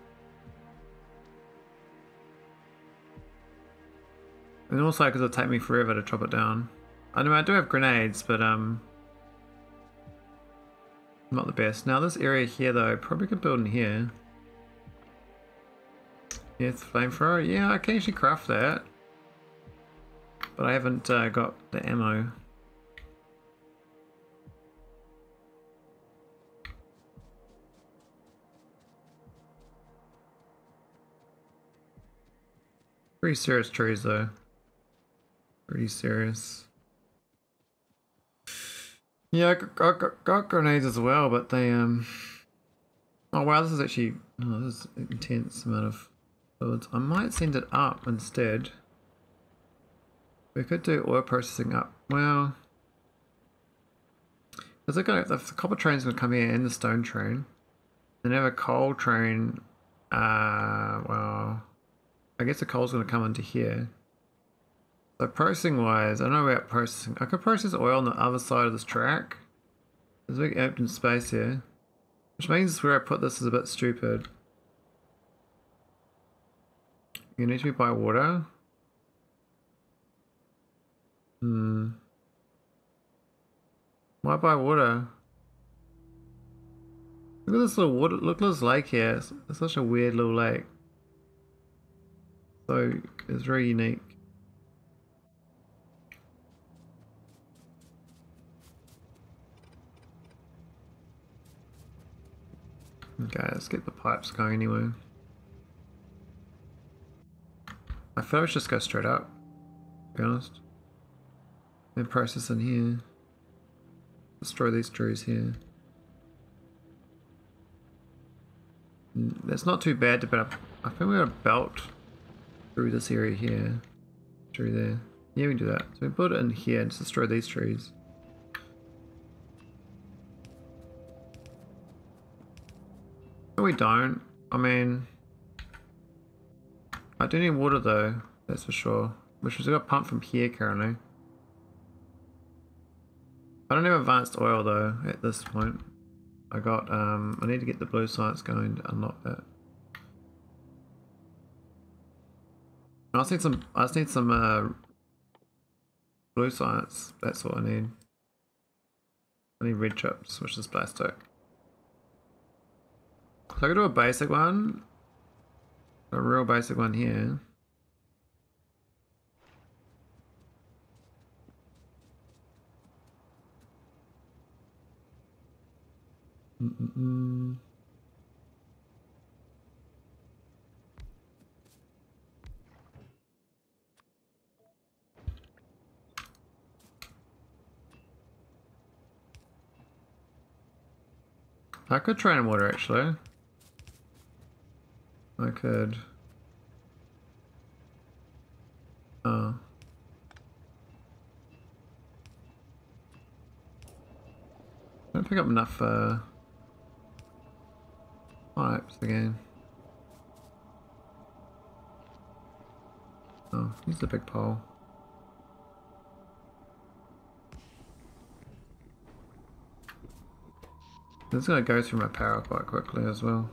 And also because it'll take me forever to chop it down. I know I do have grenades, but um, not the best. Now this area here though, probably could build in here. Yeah, it's flamethrower. Yeah, I can actually craft that. But I haven't uh, got the ammo. Pretty serious trees though. Pretty serious. Yeah, I got, got, grenades as well, but they um. Oh wow, this is actually oh, this is intense amount of fluids. I might send it up instead. We could do oil processing up. Well, is it gonna? The copper train's gonna come here and the stone train. Then have a coal train. Uh, well, I guess the coal's gonna come into here. So processing wise, I don't know about processing. I could process oil on the other side of this track. There's a big open space here. Which means where I put this is a bit stupid. You need to be by water. Hmm. Why by water? Look at this little water, look at this lake here. It's, it's such a weird little lake. So, it's very unique. Okay, let's get the pipes going anyway. I thought I should just go straight up, to be honest. And process in here. Destroy these trees here. That's not too bad to put up. I think we're gonna belt through this area here. Through there. Yeah, we can do that. So we put it in here and just destroy these trees. No, we don't. I mean, I do need water though, that's for sure. Which was got pumped from here currently. I don't have advanced oil though at this point. I got, um, I need to get the blue science going to unlock that. I just need some, I just need some, uh, blue science. That's what I need. I need red chips, which is plastic. So I can do a basic one. A real basic one here. -mm -mm. I could train water actually. I could. Oh. Don't pick up enough uh, pipes again. Oh, he's the big pole. This is gonna go through my power quite quickly as well.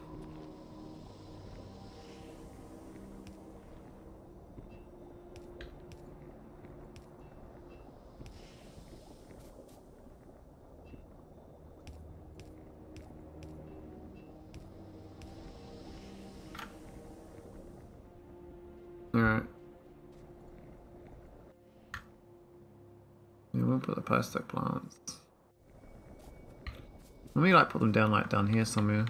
Put the plastic plants. Let me like put them down like down here somewhere.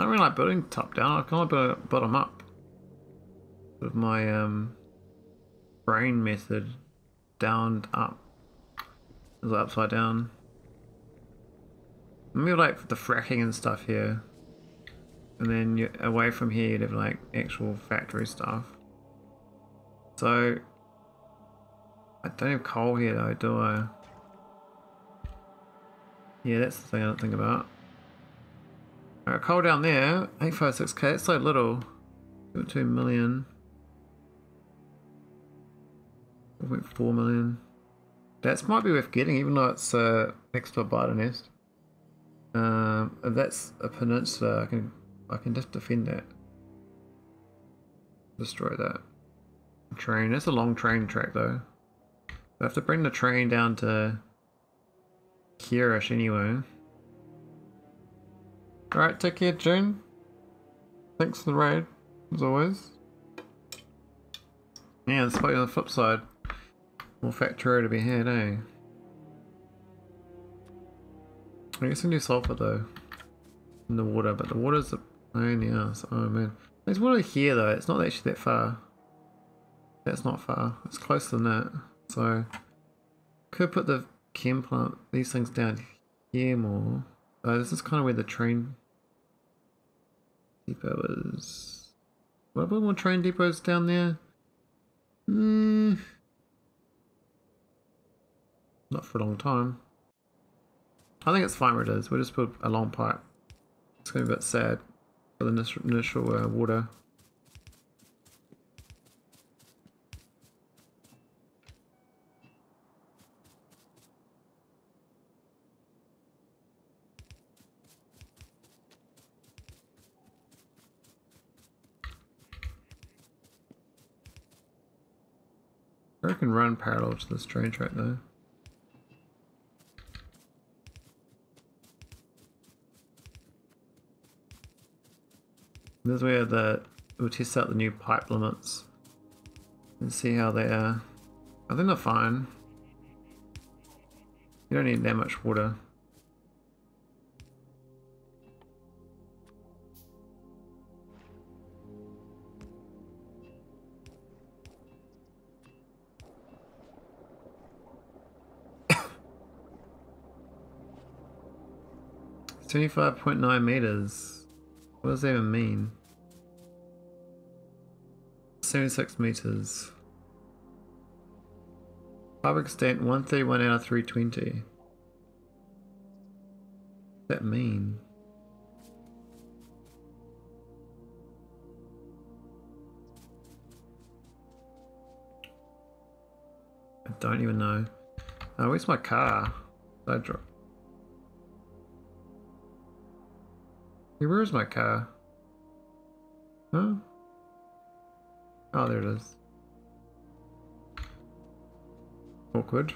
I don't really like building top down, I can only build bottom up. With my um brain method down up. Is upside down? Maybe like the fracking and stuff here. And then you away from here you'd have like actual factory stuff. So I don't have coal here though, do I? Yeah, that's the thing I don't think about. Alright, coal down there, 856k, it's so little. 2 million. 4.4 million. That might be worth getting, even though it's uh, next to a spider nest. Um, if that's a peninsula, I can I can just defend that. Destroy that. Train. That's a long train track though. I have to bring the train down to Kirish anyway. Alright, take care, June. Thanks for the raid, as always. Yeah, this might on the flip side. More Factorio to be had, eh? I guess I do sulfur though. In the water, but the water's a pain in the ass. Oh man. There's water here though, it's not actually that far. That's not far. It's closer than that. So could put the chem plant these things down here more. Uh, this is kind of where the train depot is. What about more train depots down there? Hmm. Not for a long time. I think it's fine where it is. We'll just put a long pipe. It's going to be a bit sad for the initial, uh, water. I can run parallel to this train track though. This is where the we'll test out the new pipe limits and see how they are. I think they're fine. You don't need that much water. Twenty-five point nine meters. What does that even mean? 76 meters. Pipe extent 131 out of 320. What does that mean? I don't even know. Oh, where's my car? I drop. Hey, where's my car? Huh? Oh, there it is. Awkward.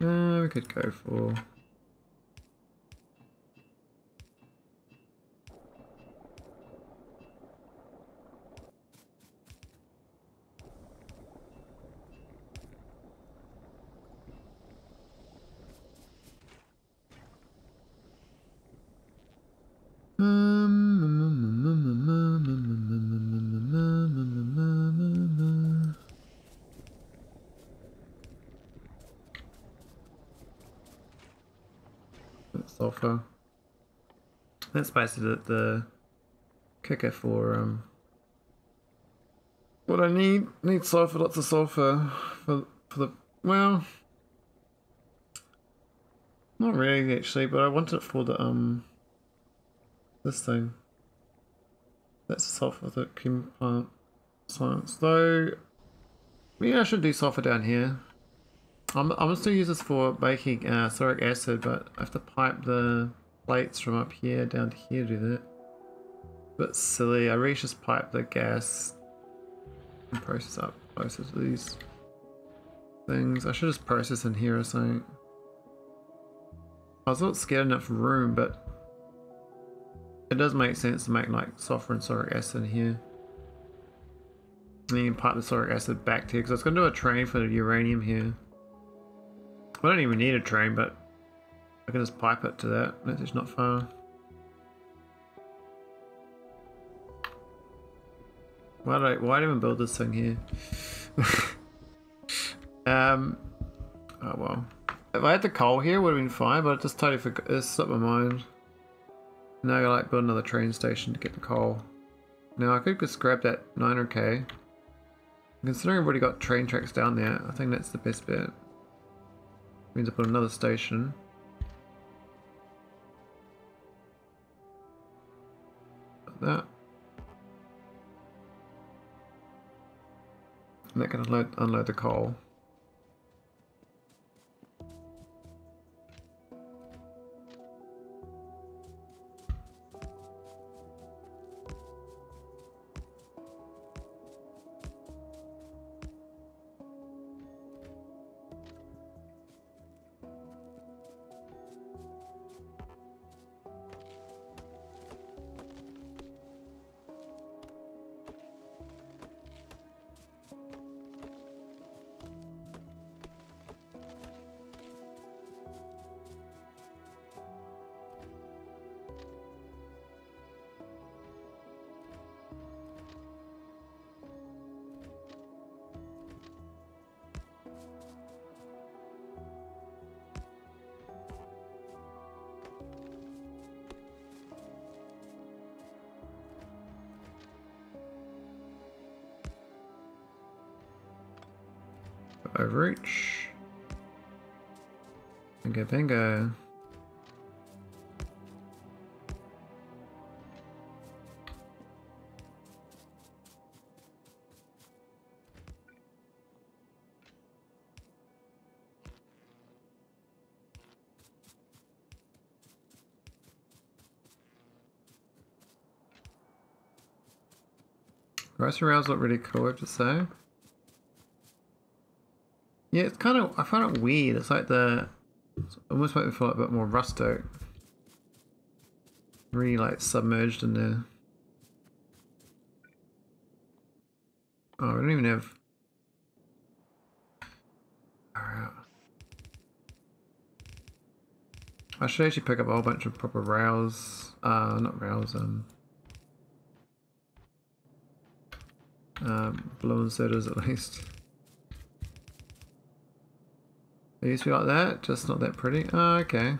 Uh, we could go for... That's basically the, the kicker for um, what I need. Need sulfur, lots of sulfur for for the well, not really actually, but I want it for the um this thing. That's the sulfur that chem plant science. Though maybe I should do sulfur down here. I'm I'm still use this for making uh, acid, but I have to pipe the plates from up here down to here to do that. Bit silly. I really just pipe the gas and process up closer to these things. I should just process in here or something. I was not scared enough room, but it does make sense to make like sulfur and sulfuric acid in here. And then you can pipe the sulfuric acid back here because I was going to do a train for the uranium here. I don't even need a train, but I can just pipe it to that. Just not far. Why did I, why I even build this thing here? um, oh well. If I had the coal here, would have been fine, but I just totally forgot. It slipped my mind. Now I gotta like build another train station to get the coal. Now I could just grab that 900k. Considering I've already got train tracks down there, I think that's the best bet. Means I put another station. Like that. And that can unload, unload the coal. Bingo bingo. Grocery rails look really cool, I have to say. Yeah, it's kind of, I find it weird. It's like the, almost make me feel like a bit more rusto. Really like submerged in there. Oh, we don't even have. I should actually pick up a whole bunch of proper rails. Uh, not rails, um. Um, blue inserters at least. They used to be like that, just not that pretty. Oh, okay.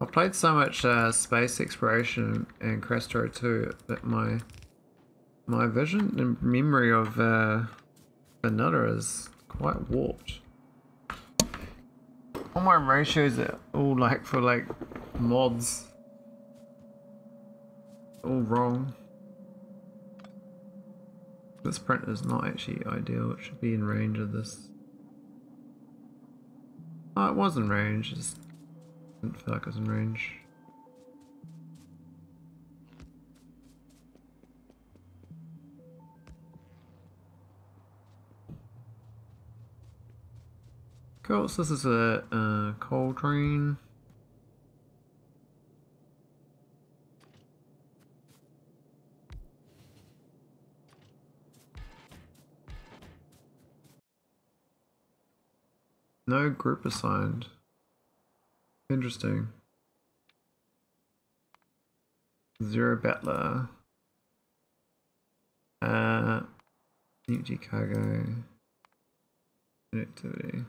I've played so much uh, space exploration and Krastorio 2 that my my vision and memory of uh, Vanilla is quite warped. All my ratios are all like for like mods. All wrong. This print is not actually ideal, it should be in range of this. Oh, it was in range, just didn't feel like it was in range. Cool, so this is a uh, coal train. no group assigned. Interesting. Zero Battler. Uh, New cargo. Activity.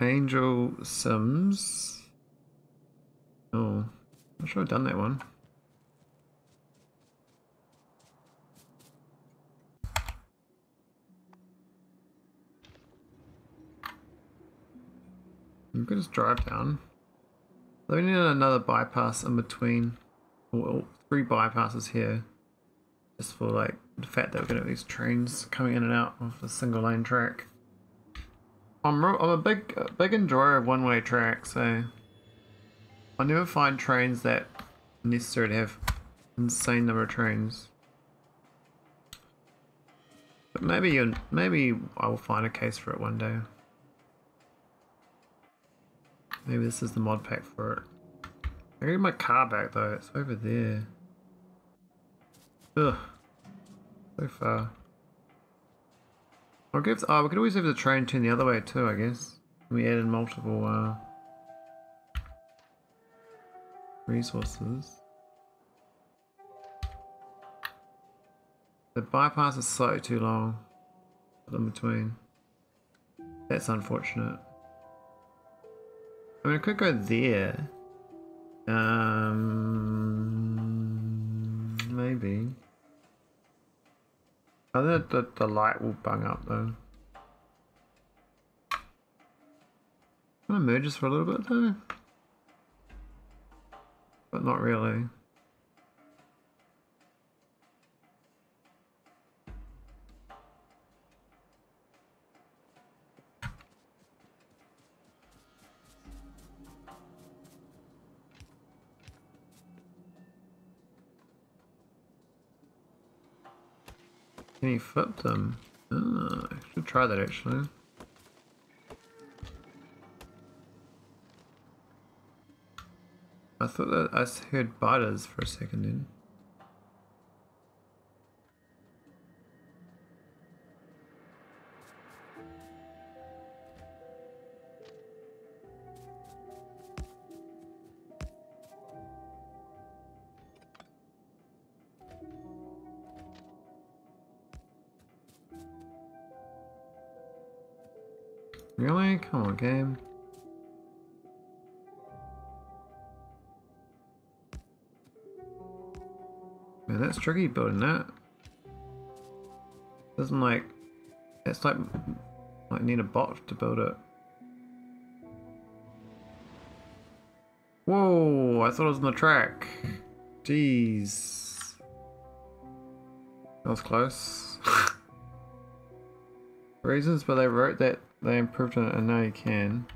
Angel Sims. Oh, I'm not sure I've done that one. You could just drive down. We need another bypass in between. Well, three bypasses here. Just for like the fact that we're gonna have these trains coming in and out of a single lane track. I'm I'm a big big enjoyer of one way tracks, so I never find trains that necessary to have insane number of trains. But maybe you maybe I will find a case for it one day. Maybe this is the mod pack for it. I get my car back though, it's over there. Ugh. So far. I'll give, oh, we could always have the train turn the other way too, I guess. We added multiple uh, resources. The bypass is slightly too long in between. That's unfortunate. I mean, I could go there. Um, maybe. I think the, the light will bung up though. Kind of merges for a little bit though. But not really. Can you flip them? Oh, I should try that actually. I thought that I heard biters for a second then. Really? Come on, game. Man, that's tricky building that. Doesn't like... It's like... Like need a bot to build it. Whoa! I thought it was on the track. Jeez. That was close. Reasons, but they wrote that they improved on it and now you can.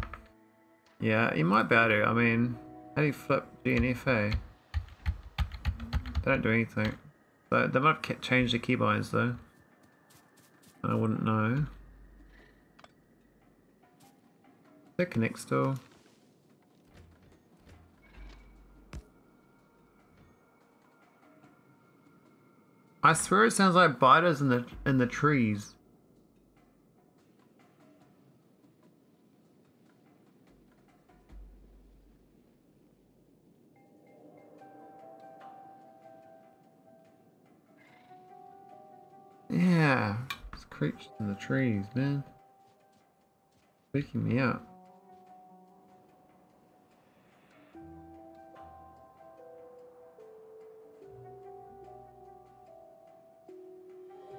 Yeah, you might be able to. I mean, how do you flip DNFA? Eh? They don't do anything. But they might have changed the keybinds though. I wouldn't know. They connect still. I swear it sounds like biters in the in the trees. Yeah, it's creatures in the trees, man. Freaking me out.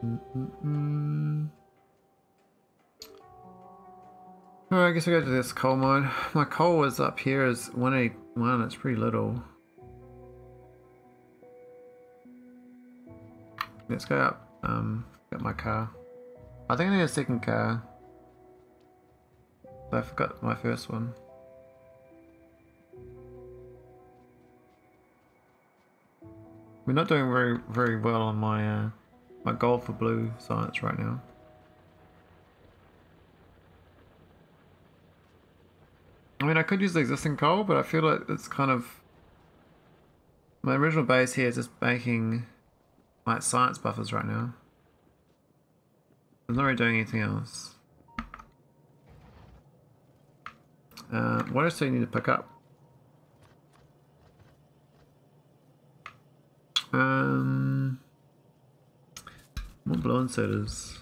Mm -mm -mm. Alright, I guess we go to this coal mine. My coal was up here is 181, it's pretty little. Let's go up. Um, get my car. I think I need a second car. I forgot my first one. We're not doing very very well on my uh, my goal for blue science right now. I mean, I could use the existing coal, but I feel like it's kind of... My original base here is just making like science buffers right now. I'm not really doing anything else. Uh, what else do you need to pick up? Um, more blue inserters.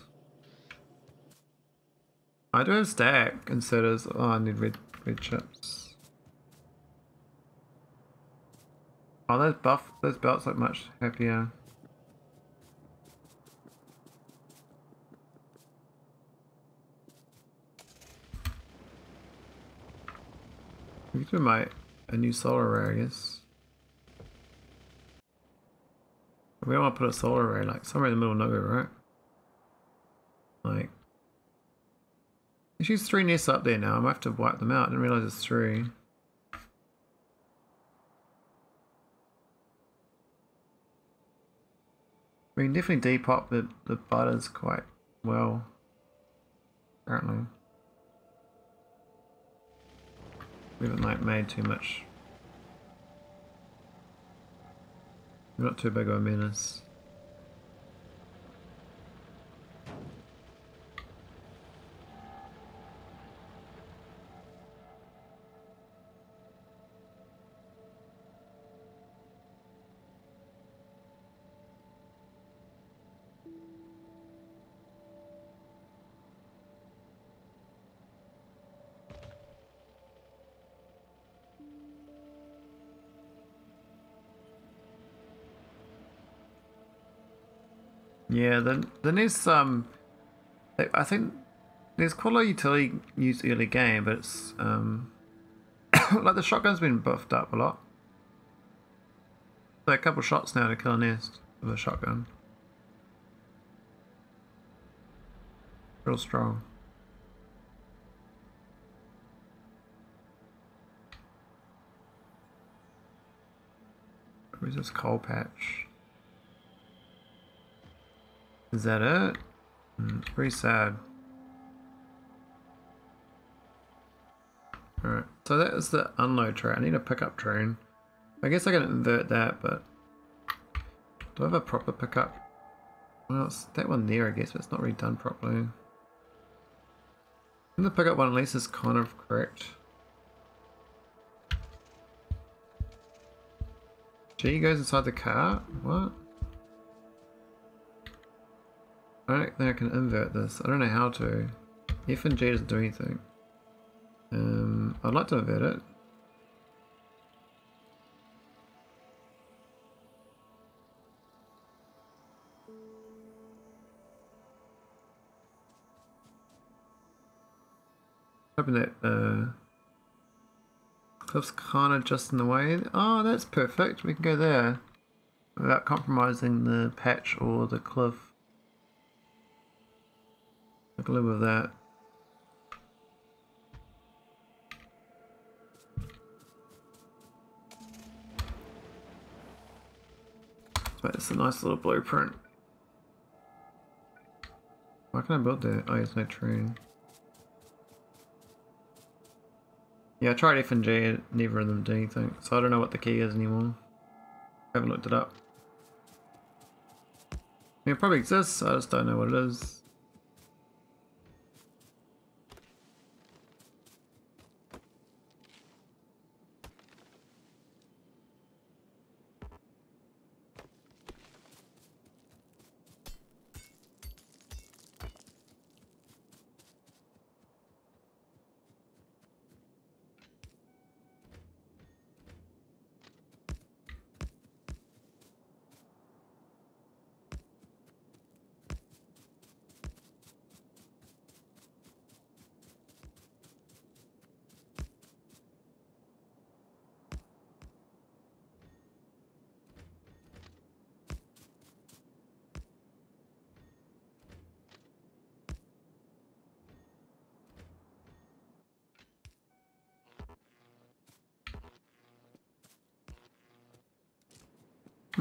I do have stack inserters. Oh, I need red red chips. Oh, those buff, those belts look much happier. Could do my a new solar array, I guess. We don't want to put a solar array like somewhere in the middle of nowhere, right? Like, there's three nests up there now. I might have to wipe them out. I didn't realize it's three. We can definitely depop the, the biters quite well, apparently. We haven't like made too much. We're not too big of a menace. Yeah, the the news um, I think there's quite a lot of utility used early game, but it's um, like the shotgun's been buffed up a lot. So a couple shots now to kill a nest with a shotgun. Real strong. Where's this coal patch? Is that it? It's pretty sad. Alright, so that is the unload train. I need a pickup train. I guess I can invert that, but do I have a proper pickup? Well, it's that one there, I guess, but it's not really done properly. And the pickup one at least is kind of correct. G goes inside the car? What? I don't think I can invert this. I don't know how to. F and G doesn't do anything. Um, I'd like to invert it. Hoping that uh, cliff's kind of just in the way. Oh, that's perfect. We can go there without compromising the patch or the cliff. I can live with that. It's a nice little blueprint. Why can I build that? Oh, it's no train. Yeah, I tried F and G, neither of them did anything. So I don't know what the key is anymore. I haven't looked it up. I mean, it probably exists, I just don't know what it is.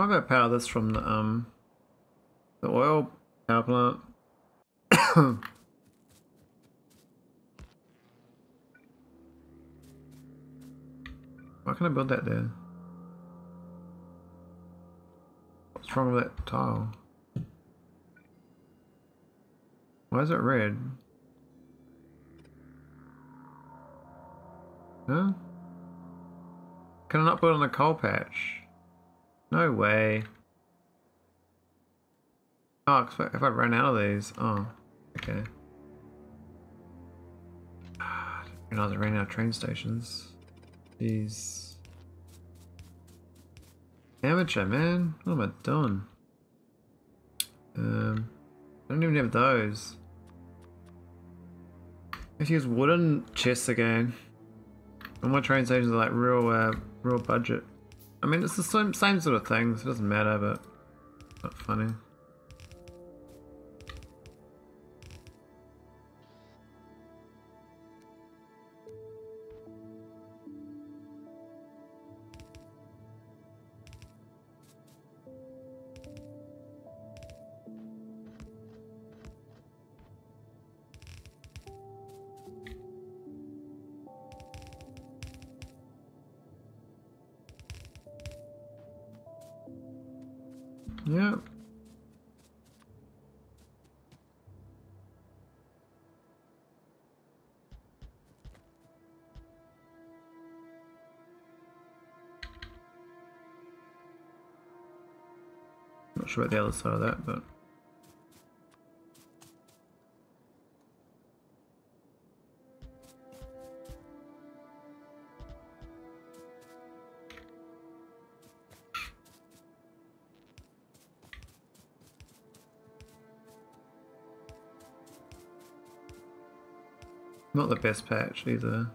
Able to power this from the um the oil power plant. Why can I build that there? What's wrong with that tile? Why is it red? Huh? Can I not build on the coal patch? No way. Oh, if I run out of these. Oh, okay. I was running out of train stations. These amateur man, what am I doing? Um, I don't even have those. Let's use wooden chests again. All my train stations are like real, uh, real budget. I mean, it's the same, same sort of thing, so it doesn't matter, but not funny. Sure about the other side of that, but not the best patch either.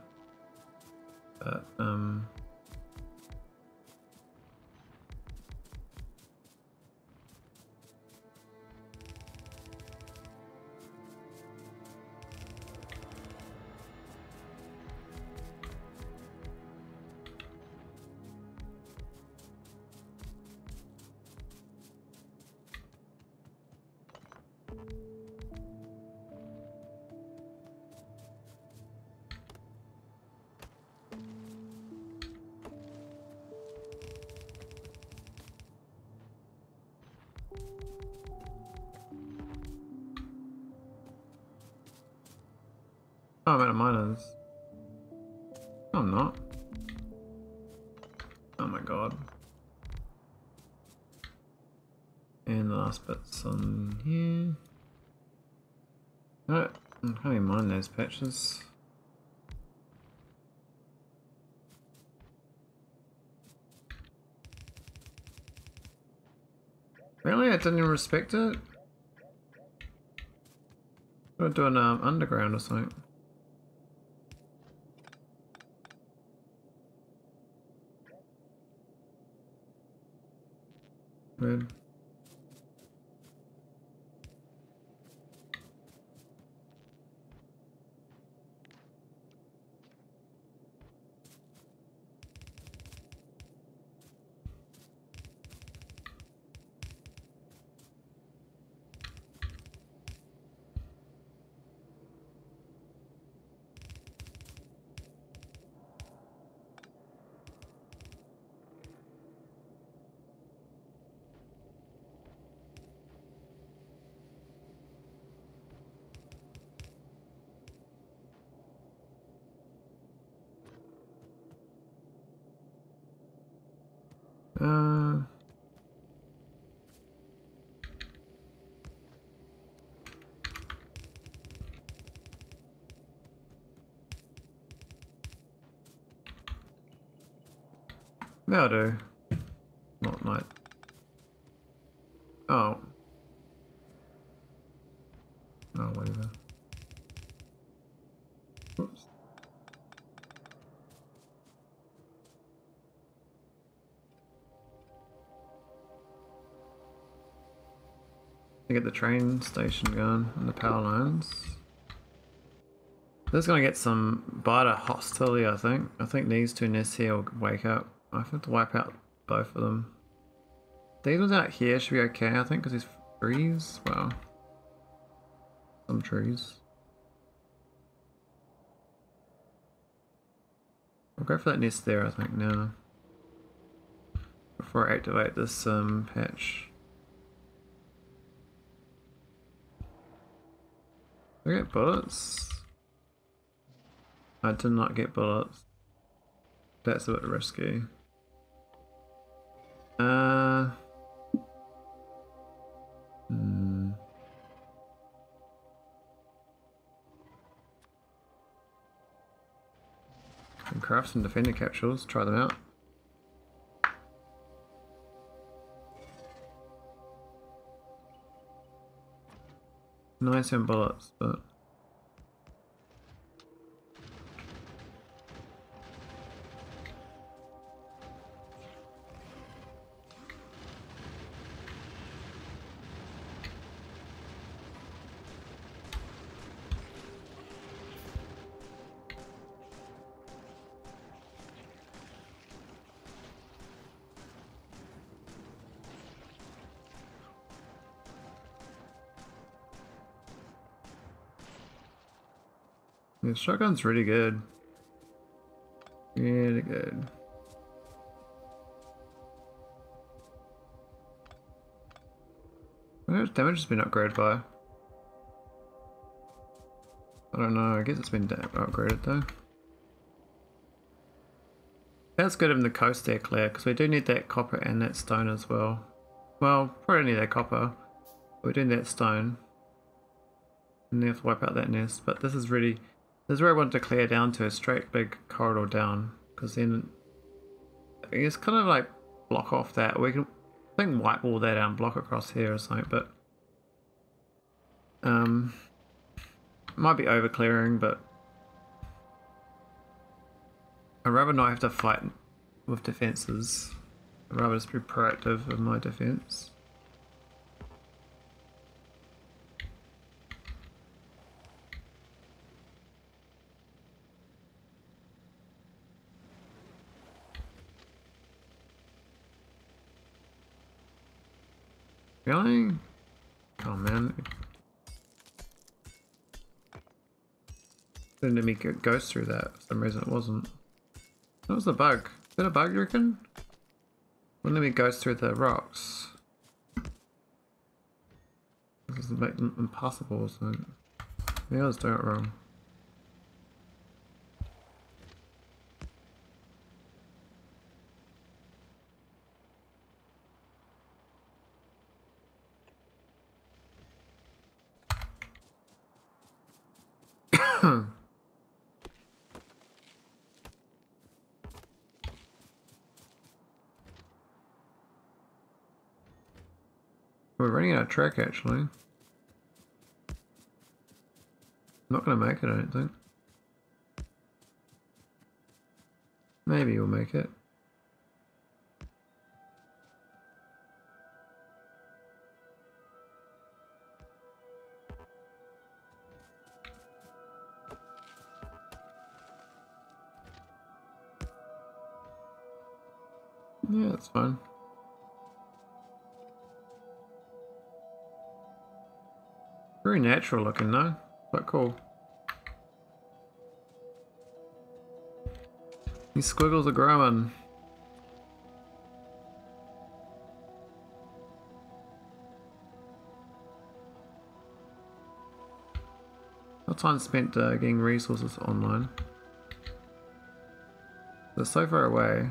Patches. Really? I didn't even respect it? We're doing um, underground or something. Weird. Uh, that'll do. Not night. Oh. Oh, whatever. Oops. get the train station going and the power lines. This is gonna get some biter hostility, I think. I think these two nests here will wake up. I have to wipe out both of them. These ones out here should be okay, I think, because these trees. Well, some trees. I'll go for that nest there, I think, now. Before I activate this um, patch. I get bullets? I did not get bullets. That's a bit risky. Uh. Hmm. craft some defender capsules, try them out. Nice and bullets, but The shotgun's really good. Really good. Much damage has been upgraded by? I don't know, I guess it's been upgraded though. That's good in the coast there, Claire, because we do need that copper and that stone as well. Well, probably need that copper. But we do need that stone. And then have to wipe out that nest, but this is really this is where I want to clear down to a straight big corridor down, because then it's kind of like block off that. We can I think wipe all that out and block across here or something, but um, might be over clearing, but I'd rather not have to fight with defenses. I'd rather just be proactive with my defense. Really? Oh man. Didn't let me ghost through that. For some reason it wasn't. What was the bug? Is that a bug you reckon? Wouldn't let me ghost through the rocks. This is them impossible, so maybe I was doing it wrong. We're running out of track actually. Not gonna make it, I don't think. Maybe we'll make it. Natural looking though. Quite cool. These squiggles are growing. No time spent uh, getting resources online. They're so far away.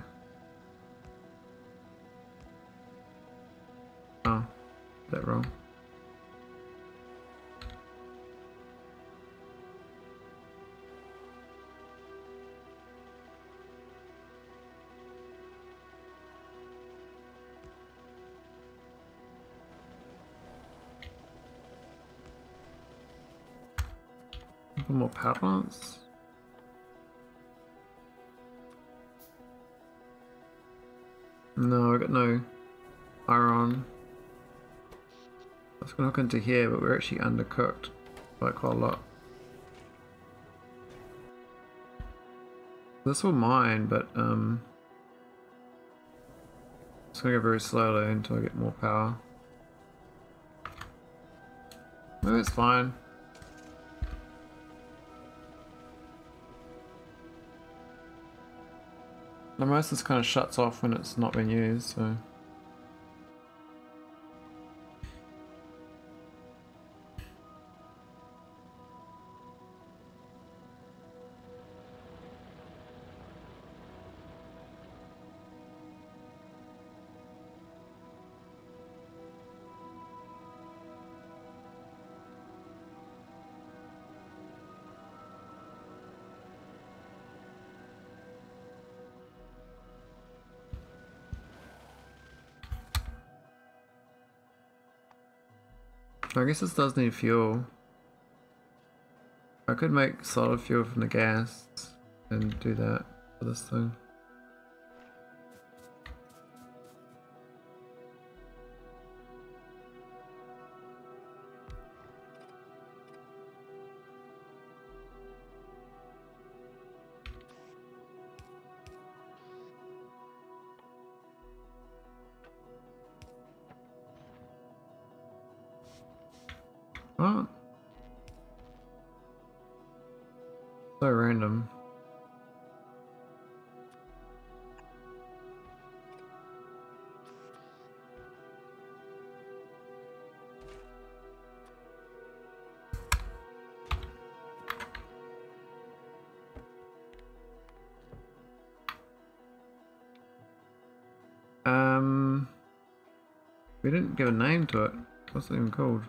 Into here, but we're actually undercooked by quite a lot. This will mine, but um, it's gonna go very slowly until I get more power. Maybe it's fine. The most kind of shuts off when it's not being used, so. I guess this does need fuel. I could make solid fuel from the gas and do that for this thing. What? So random. Um, we didn't give a name to it. What's it even called?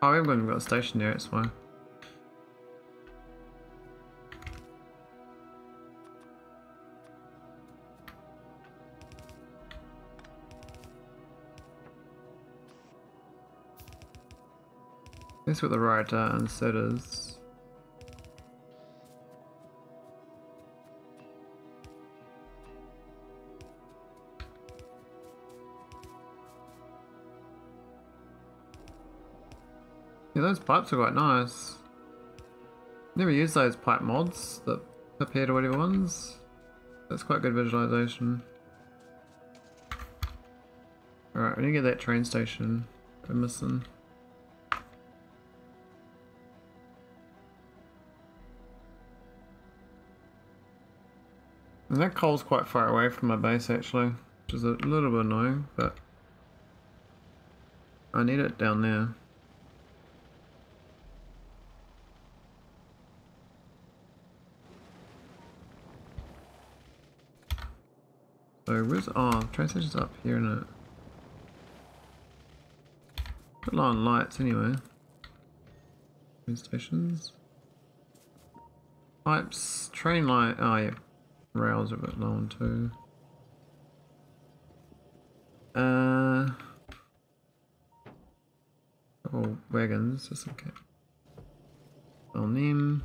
Oh, we haven't even got a station there, that's why. That's what the right answer is. Those pipes are quite nice. Never used those pipe mods, the appear to whatever ones. That's quite good visualization. Alright, we need to get that train station. We're missing. And that coal's quite far away from my base actually, which is a little bit annoying, but I need it down there. So where's oh train station's up here in it. Put a lot on lights anyway. Train stations. Pipes, train light, oh yeah. Rails are a bit low on too. Uh couple wagons, just okay. On them.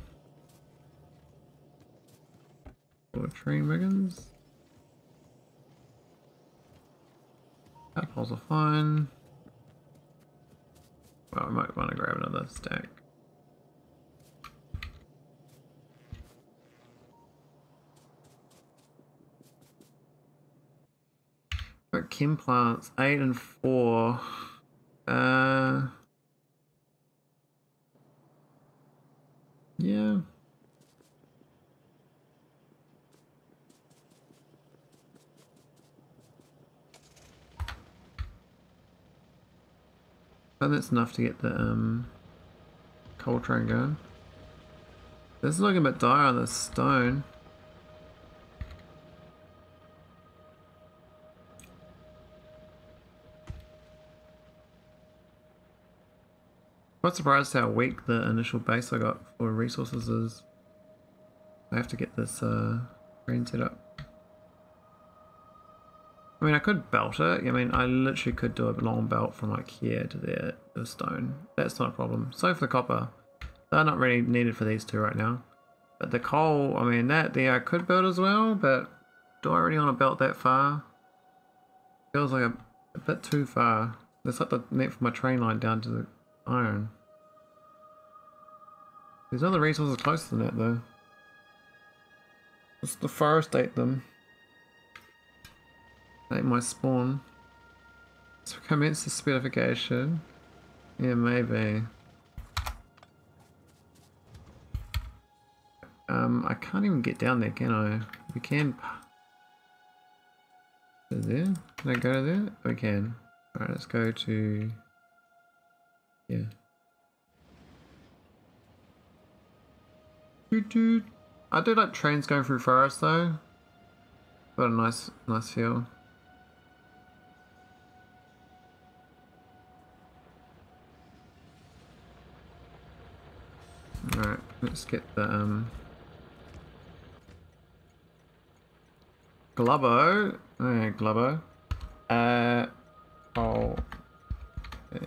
Four train wagons. Apples are fine. Well, I might want to grab another stack. But chem plants, 8 and 4. Uh... Yeah. That's enough to get the um, coal train going. This is looking a bit dire on this stone. Quite surprised how weak the initial base I got for resources is. I have to get this uh, train set up. I mean, I could belt it. I mean, I literally could do a long belt from like here to there, the stone. That's not a problem. So for the copper, they're not really needed for these two right now. But the coal, I mean, that there I could build as well, but do I really want to belt that far? Feels like a, a bit too far. That's like the net for my train line down to the iron. There's other resources closer than that though. Let's deforestate them. They my spawn. So commence the specification. Yeah, maybe. Um, I can't even get down there, can I? We can. Is there? Can I go to there? We can. Alright, let's go to. Yeah. I do like trains going through forest though. Got a nice, nice feel. Alright, let's get the um Globo. Uh, Globo. Uh oh okay.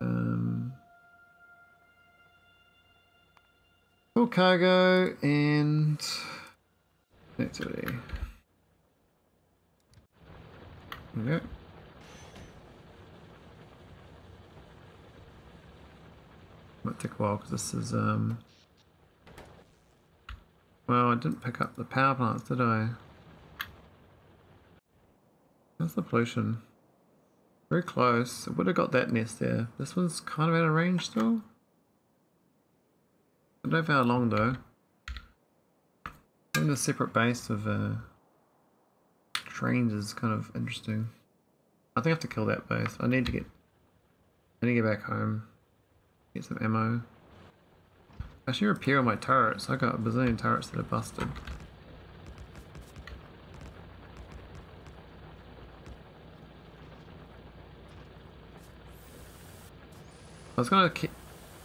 Um Full cargo and activity. Okay. Might take a while because this is um. Well, I didn't pick up the power plants, did I? That's the pollution. Very close. I would have got that nest there. This one's kind of out of range still. I don't know how long though. In a separate base of uh, trains is kind of interesting. I think I have to kill that base. I need to get. I need to get back home. Get some ammo. I should repair my turrets. I got a bazillion turrets that are busted. I was gonna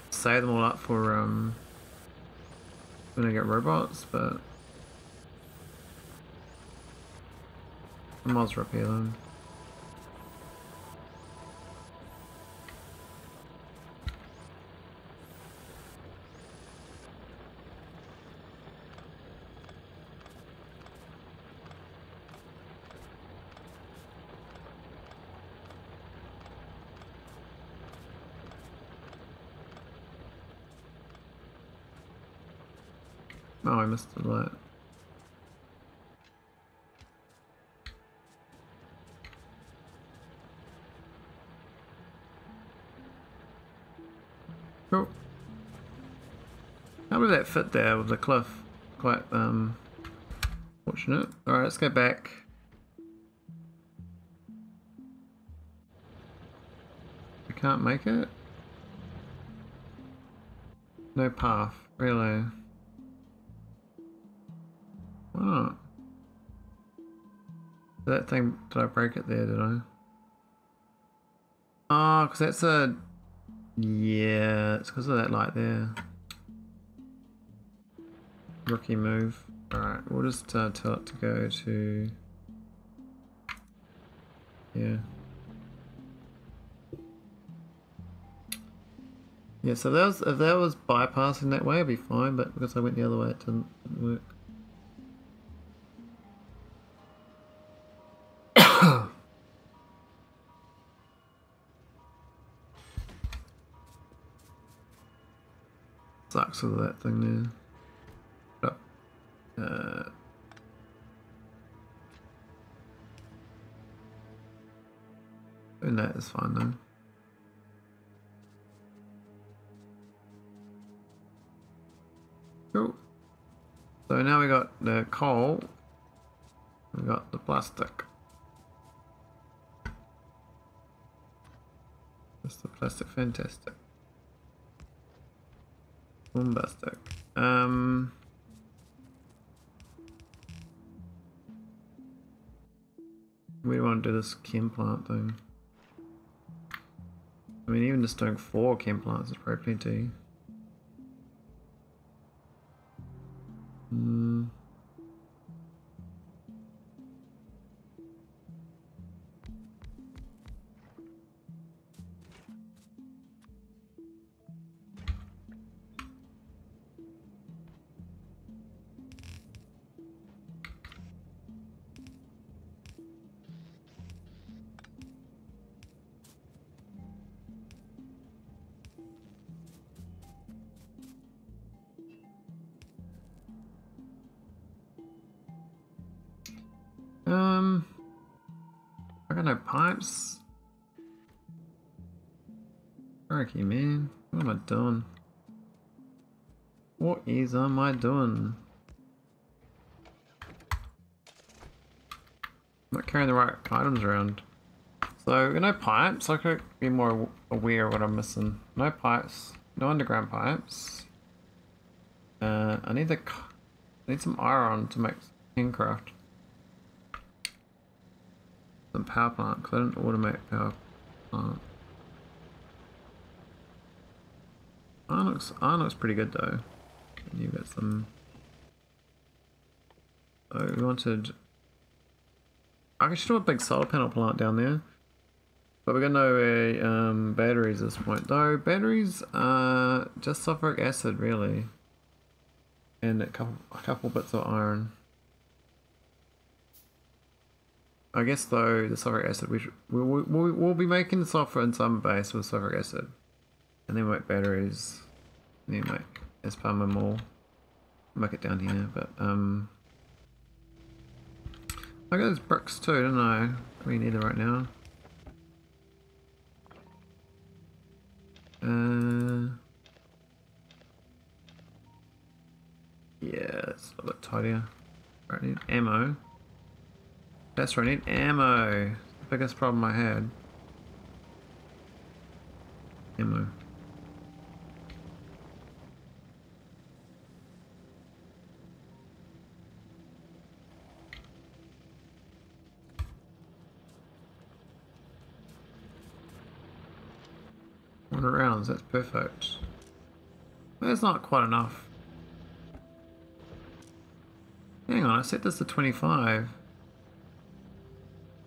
save them all up for um when I get robots, but I might as well repair them. Oh, I missed the light. Fit there with the cliff? Quite, um, fortunate. Alright, let's go back. I can't make it? No path, really. Why not? That thing, did I break it there, did I? Oh, because that's a... Yeah, it's because of that light there. Rookie move. Alright, we'll just uh, tell it to go to... Yeah. Yeah, so that was, if that was bypassing that way, it'd be fine, but because I went the other way, it didn't, work. Sucks with that thing there. And that is fine then. Cool. So now we got the coal. We got the plastic. That's the plastic fantastic. Bombastic. Um We want to do this chem plant thing. I mean even just doing four chem plants is probably plenty. Hmm. Carrying the right items around. So, no pipes. I could be more aware of what I'm missing. No pipes. No underground pipes. Uh, I need the... I need some iron to make handcraft some power plant because I didn't automate power plant. Iron looks, iron looks pretty good though. You've got some. Oh, we wanted. I should do a big solar panel plant down there. But we're gonna know um, batteries at this point. Though batteries are just sulfuric acid really. and a couple a couple bits of iron. I guess though the sulfuric acid we should, we'll, we'll, we'll be making the sulfur in some base with sulfuric acid, and then make batteries. And Then make as part more. Make it down here, but um. I got those bricks too, don't I? We need them right now. Uh. Yeah, it's a bit tidier. Right, I need ammo. That's right, I need ammo. The biggest problem I had. Ammo. One rounds, that's perfect. That's not quite enough. Hang on, I set this to 25.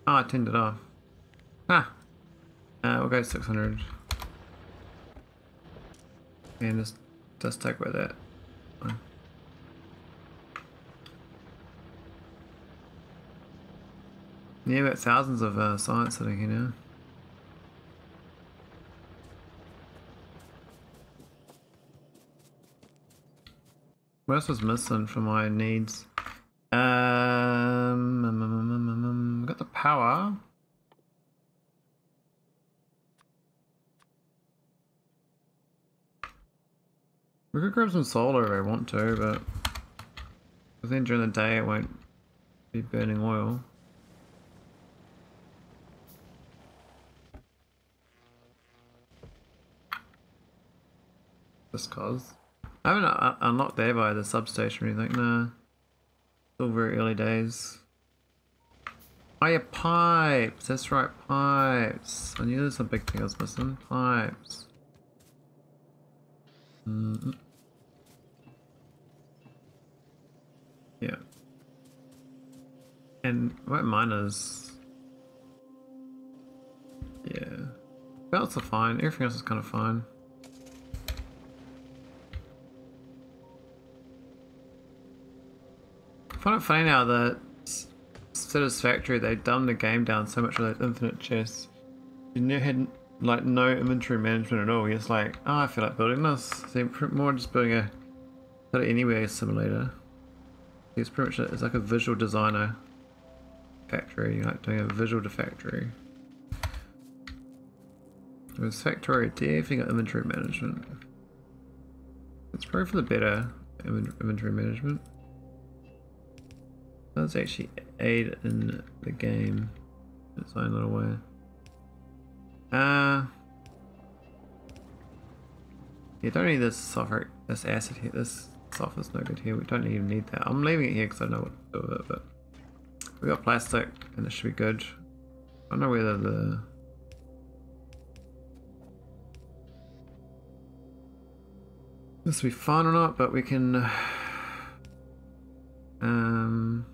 Ah, oh, I turned it off. Ah! Uh, we'll go 600. And just, just stick with it. Yeah, we've got thousands of uh, science sitting here now. What else was missing for my needs? Um, um, um, um got the power. We could grab some solar if I want to, but I think during the day it won't be burning oil. Just cause. I haven't unlocked there by the substation or anything, no. Still very early days. Oh yeah, pipes! That's right, pipes! I knew there's a big thing I was missing. Pipes. Mm -hmm. Yeah. And what miners? Yeah. Belts are fine, everything else is kind of fine. Find it funny now that Satisfactory, they've dumbed the game down so much with those infinite chests. You never had like no inventory management at all. Just like, oh, I feel like building this. So more just building a sort of anywhere simulator. It's pretty much it's like a visual designer factory. You're like doing a visual to factory. With Factorio definitely got inventory management. It's probably for the better inventory management does actually aid in the game in its own little way. Uh, you don't need this sulfur, this acid here. This sulfur's no good here. We don't even need that. I'm leaving it here because I know what to do with it. But we got plastic, and it should be good. I don't know whether the this will be fun or not, but we can. Um.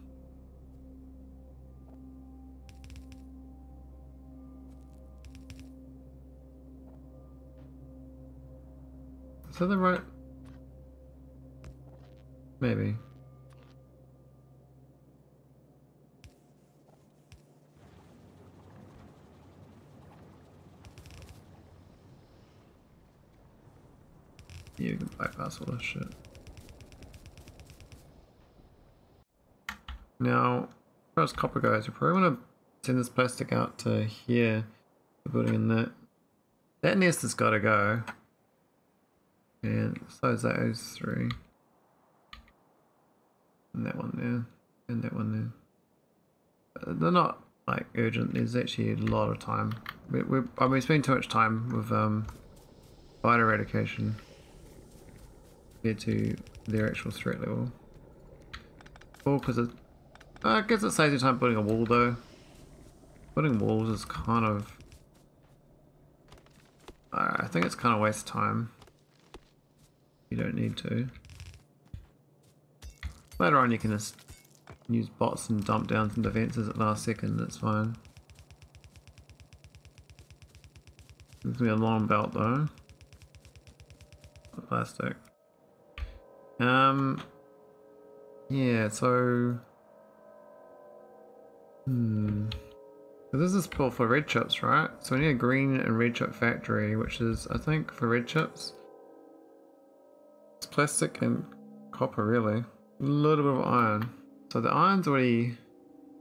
Is that the right... Maybe. You can bypass all this shit. Now, as copper goes, we probably want to send this plastic out to here, the building in that. That nest has got to go. And so is those three. And that one there. And that one there. Uh, they're not like urgent. There's actually a lot of time. We, we, I mean, we spend too much time with um, biter eradication compared to their actual threat level. Well, because it, uh, I guess it saves you time putting a wall though. Putting walls is kind of, uh, I think it's kind of waste time. You don't need to. Later on you can just use bots and dump down some defenses at last second, that's fine. Gives me a long belt though. Plastic. Um, Yeah, so... Hmm... So this is for, for red chips, right? So we need a green and red chip factory, which is, I think, for red chips. It's plastic and copper, really. A little bit of iron. So the iron's already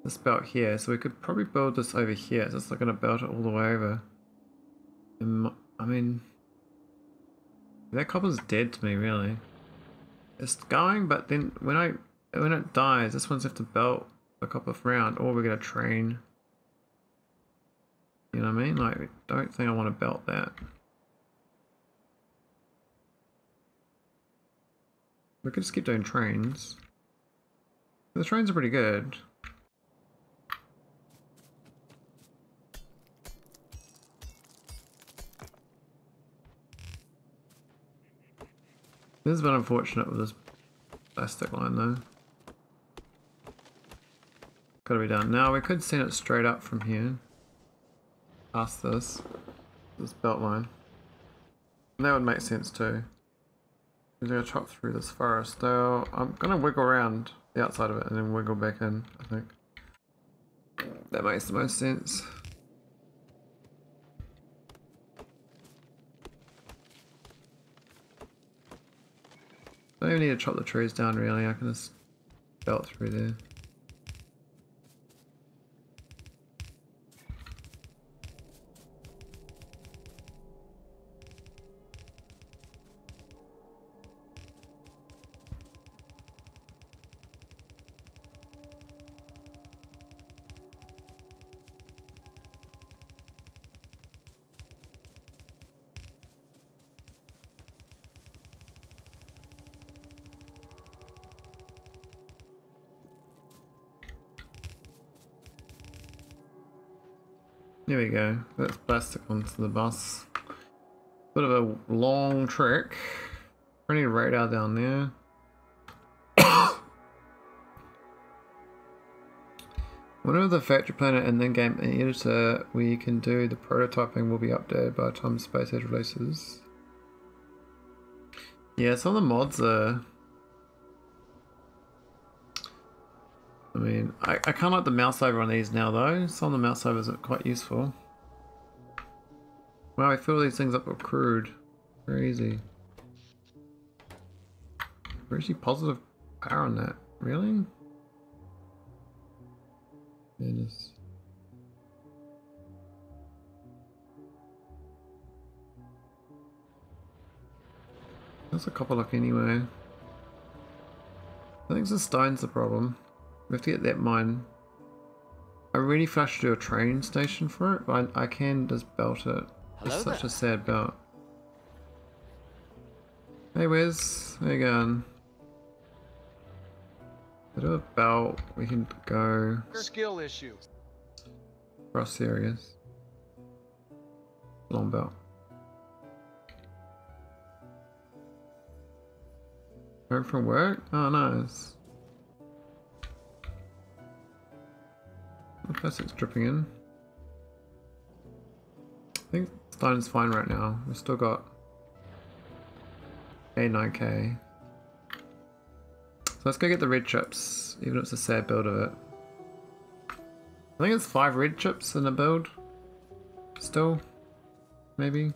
this belt here, so we could probably build this over here. So it's not going to belt it all the way over. I mean, that copper's dead to me, really. It's going, but then when I when it dies, this one's have to belt the copper round, or we're gonna train. You know what I mean? Like, I don't think I want to belt that. We could just keep doing trains. The trains are pretty good. This has been unfortunate with this plastic line though. Gotta be done. Now we could send it straight up from here. Past this. This belt line. And that would make sense too. We're gonna chop through this forest. So I'm gonna wiggle around the outside of it and then wiggle back in, I think. That makes the most sense. I don't even need to chop the trees down really, I can just belt through there. Go. That's plastic onto the bus. Bit of a long trek. Plenty of radar down there. Whenever the Factory Planner and then game editor we can do the prototyping will be updated by the time Space Age releases. Yeah, some of the mods are I mean, I, I can't like the mouse over on these now though. Some of the mouse overs are quite useful. Wow, I fill these things up with crude. Crazy. Where's the positive power on that? Really? Goodness. That's a copper lock anyway. I think the stone's the problem. We have to get that mine. I really flash to do a train station for it, but I, I can just belt it. Hello it's such there. a sad belt. Hey Wiz, how you going? Bit of a belt, we can go. Skill issue. Cross areas. Long belt. Home from work? Oh nice. Plastic's dripping in. I think stone's fine right now. We've still got A9K. So let's go get the red chips, even if it's a sad build of it. I think it's five red chips in a build. Still, maybe.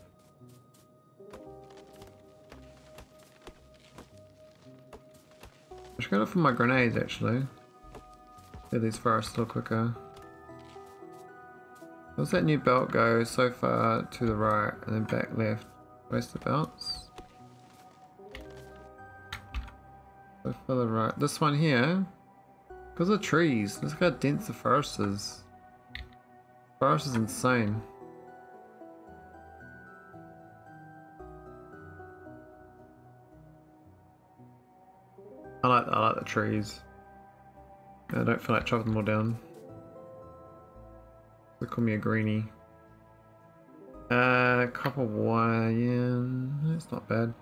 I should go for my grenades actually. Get these forests a little quicker. Does that new belt go so far to the right and then back left? Where's the belts? So far the right. This one here? Because of trees. Look how dense the forest is. Forest is insane. I like I like the trees. I don't feel like chopping them all down. They call me a greenie. Uh, copper wire, yeah, that's not bad.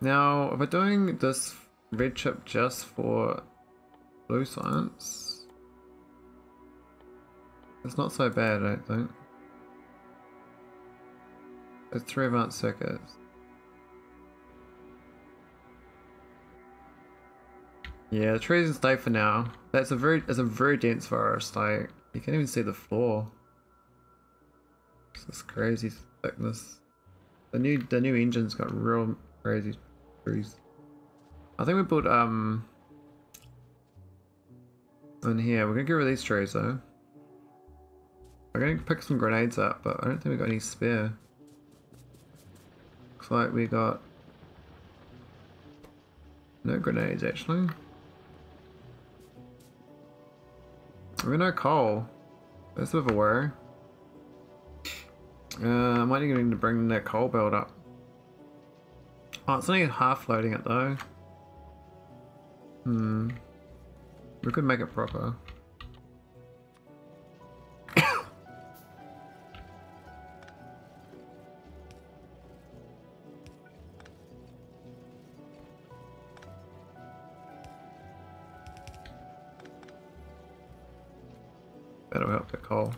Now, if we're doing this red chip just for blue science, it's not so bad, I don't think. It's three advanced circuits. Yeah, the trees stay for now. That's a very it's a very dense forest. Like you can't even see the floor. This crazy thickness. The new the new engine's got real crazy trees. I think we put um in here. We're gonna get rid of these trees though. We're gonna pick some grenades up, but I don't think we got any spare. Looks like we got no grenades actually. No coal. That's a bit of a worry. Uh, I might need to bring that coal belt up. Oh, it's only half loading it though. Hmm. We could make it proper. That'll help the coal.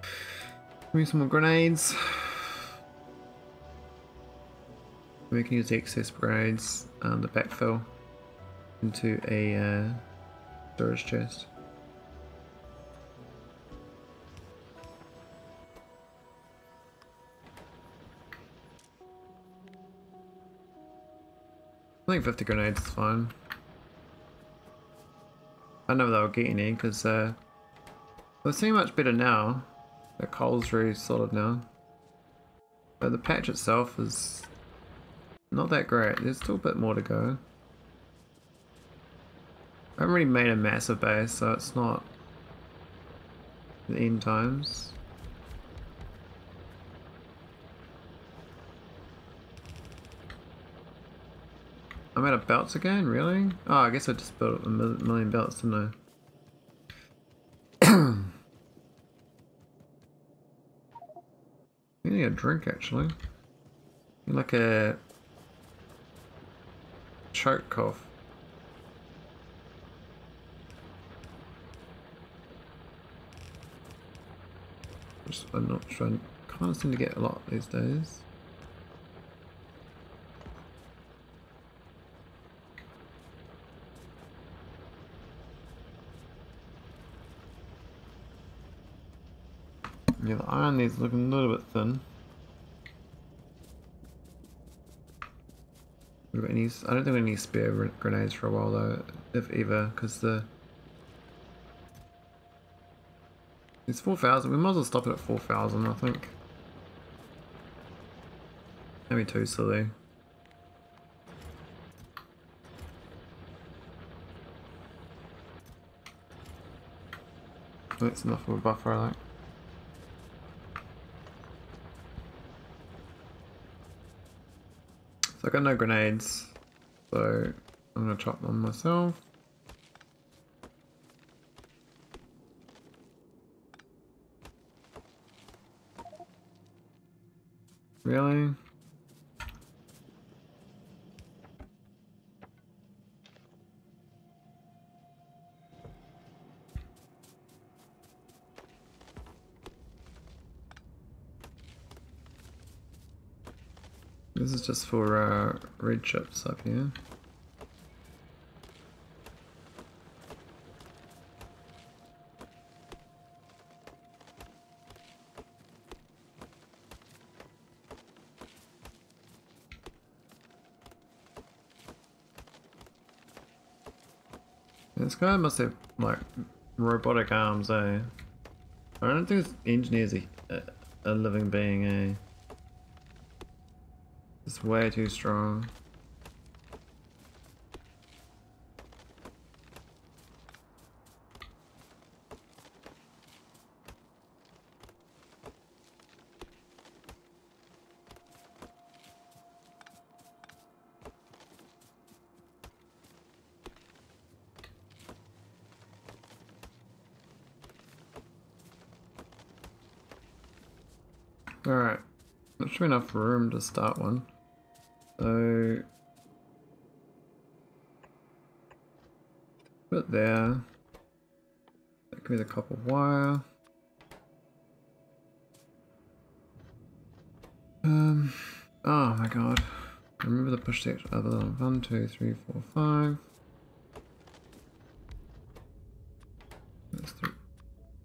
Give me some more grenades. We can use the excess grenades and the backfill into a uh, storage chest. I think 50 grenades is fine. I know they'll get any because uh, they're seeing much better now. The coal's very solid now. But the patch itself is not that great. There's still a bit more to go. I haven't really made a massive base, so it's not the end times. I'm out of belts again, really? Oh, I guess I just built a million belts, didn't I? I need a drink, actually. Like a choke cough. Just, I'm not trying. Can't seem to get a lot these days. Yeah, the iron is looking a little bit thin. Any, I don't think we need spare grenades for a while though, if ever, because the... It's 4,000, we might as well stop it at 4,000 I think. Maybe too silly. That's enough of a buffer I think. So I got no grenades, so I'm gonna chop them myself. Really? This is just for uh, red chips up here. This guy must have like robotic arms, eh? I don't think this engineer's a, a, a living being, eh? It's way too strong. Alright, not sure enough room to start one. So put there. That could be the copper wire. Um oh my god. Remember the push text other than one, two, three, four, five. That's the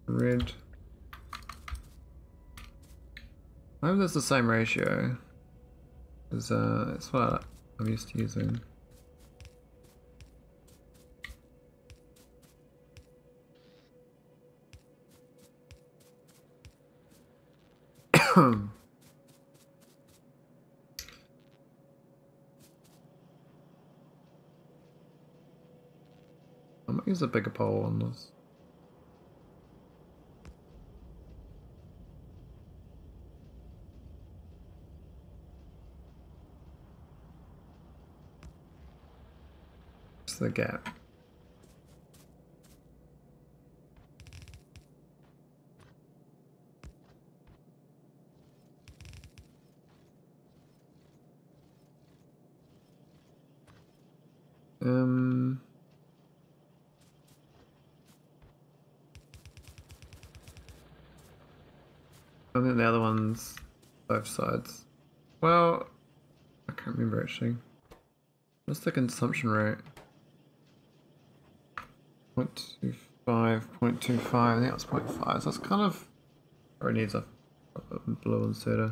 red. I hope that's the same ratio. Because uh, that's what I'm used to using. Use a bigger pole on this. Just the gap. Um. I think the other one's both sides. Well, I can't remember actually. What's the consumption rate? 0.25, 0.25, I think that's 0.5, so it's kind of, or it needs a, a blue. Whoops.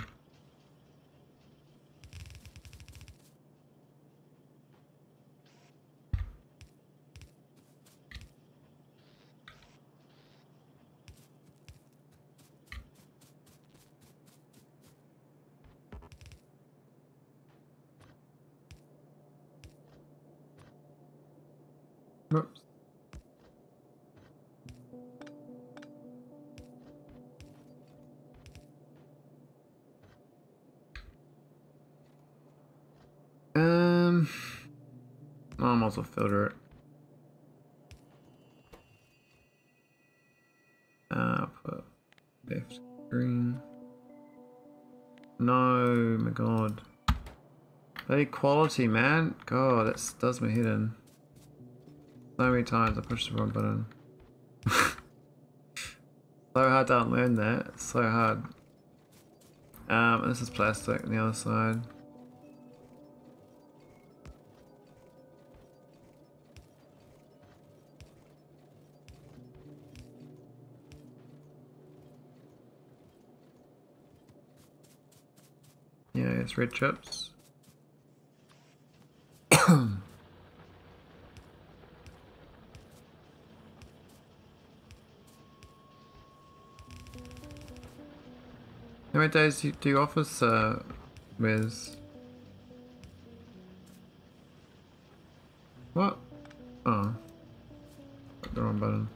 I'm also filter it. Uh, put left green. No, my god. Hey, quality, man. God, that does me head in. So many times I pushed the wrong button. so hard to unlearn that. So hard. Um, this is plastic on the other side. Yeah, it's red chips. How many days do you, office, uh, Wiz? What? Oh. The wrong button.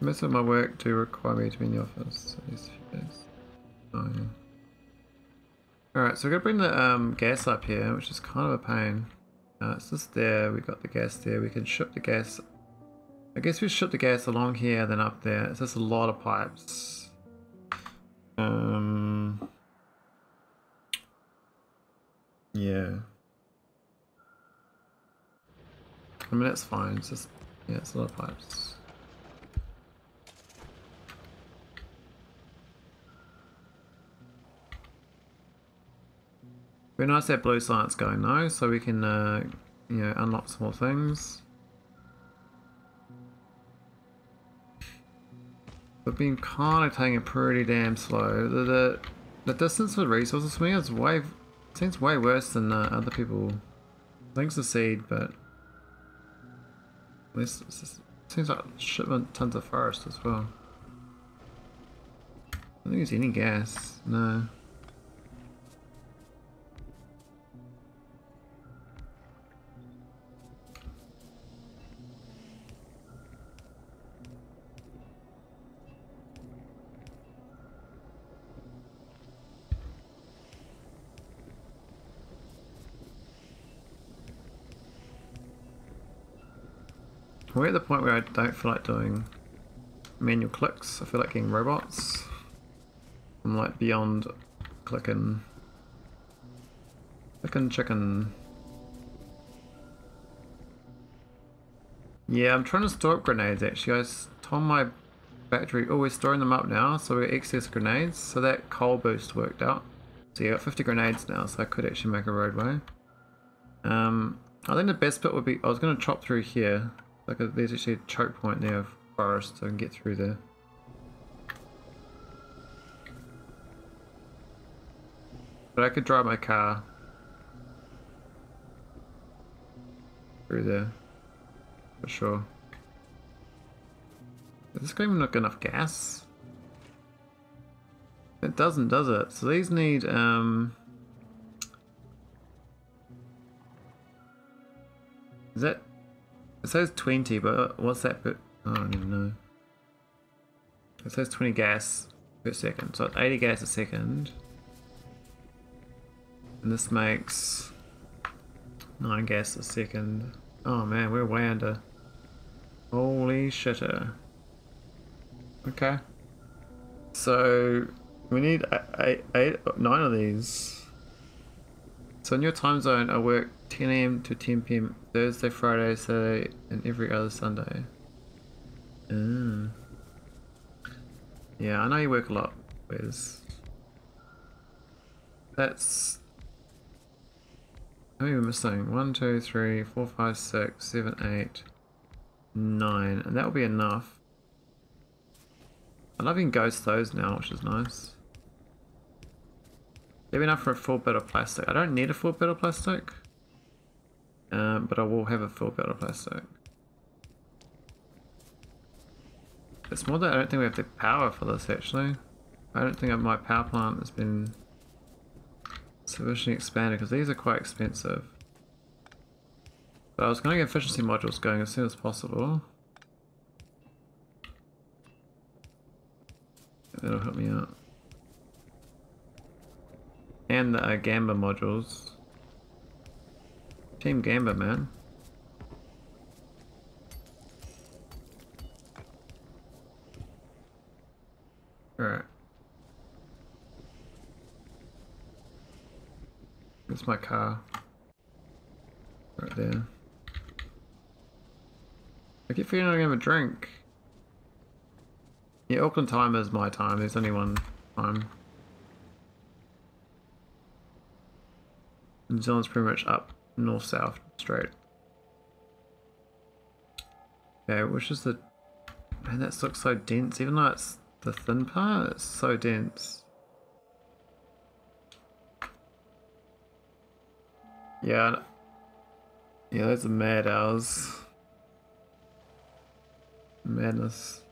Most of my work do require me to be in the office. Oh yeah. Alright, so we're gonna bring the um, gas up here, which is kind of a pain. Uh, it's just there, we got the gas there, we can ship the gas I guess we ship the gas along here, then up there. It's just a lot of pipes. Um. Yeah. I mean, that's fine. It's just, yeah, it's a lot of pipes. Nice that blue science going though, so we can, uh, you know, unlock some more things. We've been kind of taking it pretty damn slow. The, the, the distance for resources for me is way seems way worse than uh, other people. Thanks to seed, but this seems like shipment tons of forest as well. I don't think there's any gas. No. We're at the point where I don't feel like doing manual clicks. I feel like getting robots. I'm like beyond clicking. Clicking chicken. Yeah, I'm trying to store up grenades actually. I told my battery, oh we're storing them up now, so we got excess grenades. So that coal boost worked out. So yeah, I got 50 grenades now, so I could actually make a roadway. Um, I think the best bit would be, I was going to chop through here. Like there's actually a choke point there of forest, so I can get through there. But I could drive my car through there, for sure. Is this even not enough gas? It doesn't, does it? So these need, um... Is that... It says 20, but what's that bit? Oh, I don't even know. It says 20 gas per second, so it's 80 gas a second. And this makes 9 gas a second. Oh man, we're way under. Holy shitter. Okay. So we need eight, eight, nine of these. So in your time zone, I work 10 a.m. to 10 p.m. Thursday, Friday, Saturday, and every other Sunday. Mm. Yeah, I know you work a lot, Wes. That's... How many are we missing? 1, 2, 3, 4, 5, 6, 7, 8, 9. And that will be enough. I love you ghost those now, which is nice. Maybe enough for a full bit of plastic. I don't need a full bit of plastic. Um, but I will have a full bit of plastic. It's more that I don't think we have the power for this actually. I don't think my power plant has been sufficiently expanded because these are quite expensive. But I was going to get efficiency modules going as soon as possible. That'll help me out. And the uh, Gamba modules. Team Gambit, man. Alright. It's my car. Right there. I keep feeling I'm gonna have a drink. Yeah, Auckland time is my time. There's only one time. New Zealand's pretty much up north south straight. Okay, which is the man that looks so dense, even though it's the thin part, it's so dense. Yeah, yeah, those are mad hours. Madness.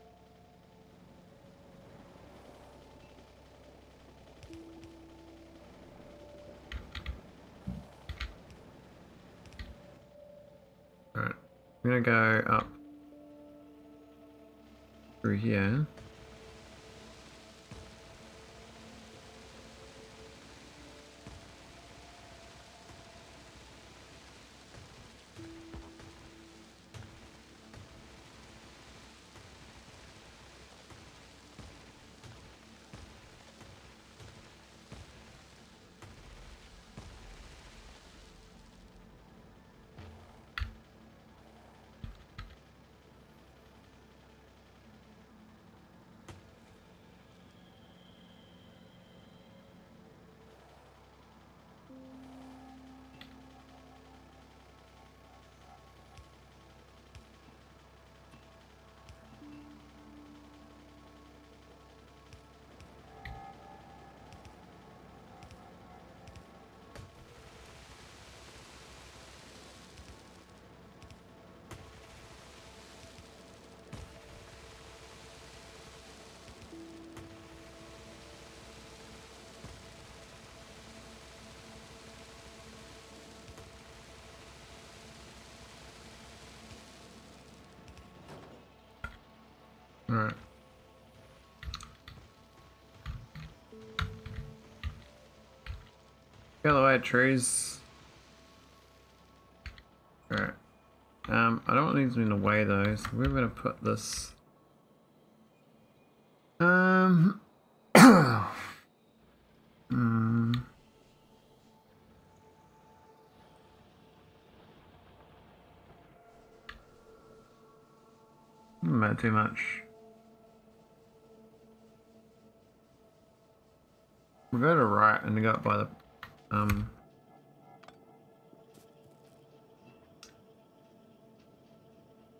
I'm gonna go up through here. Yellow eyed trees. Alright. Um, I don't want these in the way though, so we're gonna put this. Um. Hmm. Not too much. we go to right and go up by the um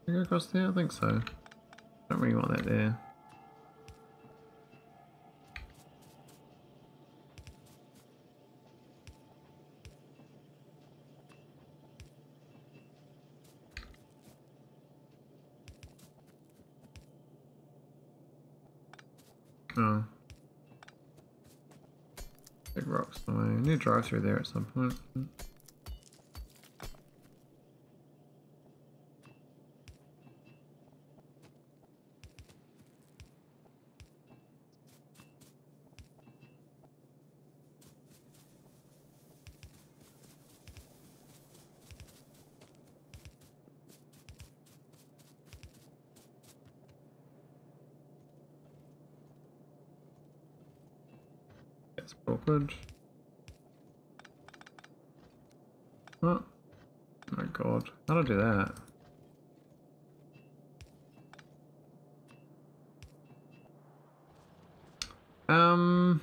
we go across there? I think so. Don't really want that there. Oh. Rocks the way. I need to drive through there at some point. That's awkward. Oh. My god. How do I do that? Um...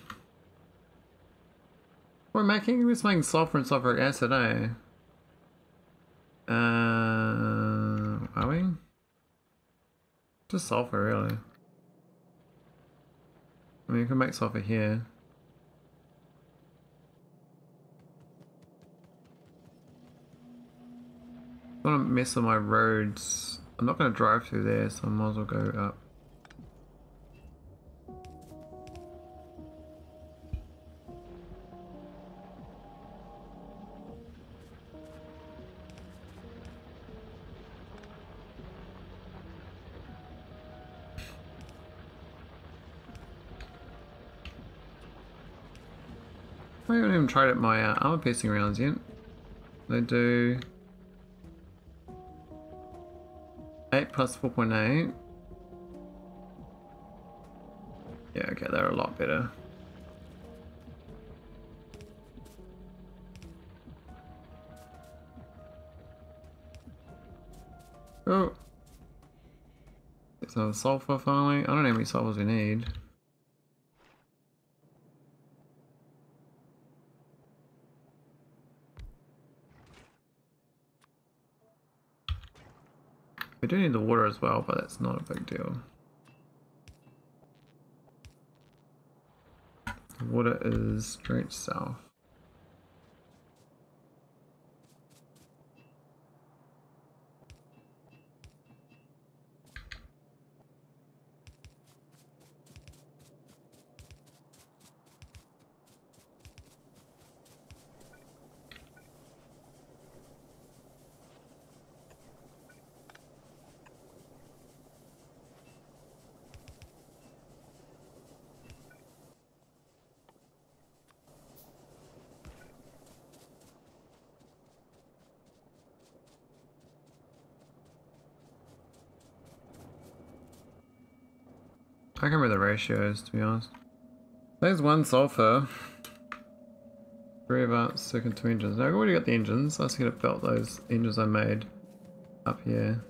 This making sulfur and sulfuric acid, eh? Uh, are we? Just sulfur, really. I mean, you can make sulfur here. I want to mess with my roads. I'm not going to drive through there, so I might as well go up. Tried out my uh, armor piercing rounds yet. They do 8 plus 4.8. Yeah, okay, they're a lot better. Oh. It's another sulfur finally. I don't know how many sulfurs we need. We do need the water as well, but that's not a big deal. The water is straight south. I can't ratios, to be honest. There's one sulfur. Three of advanced second two engines. No, I've already got the engines. I just gotta belt those engines I made up here.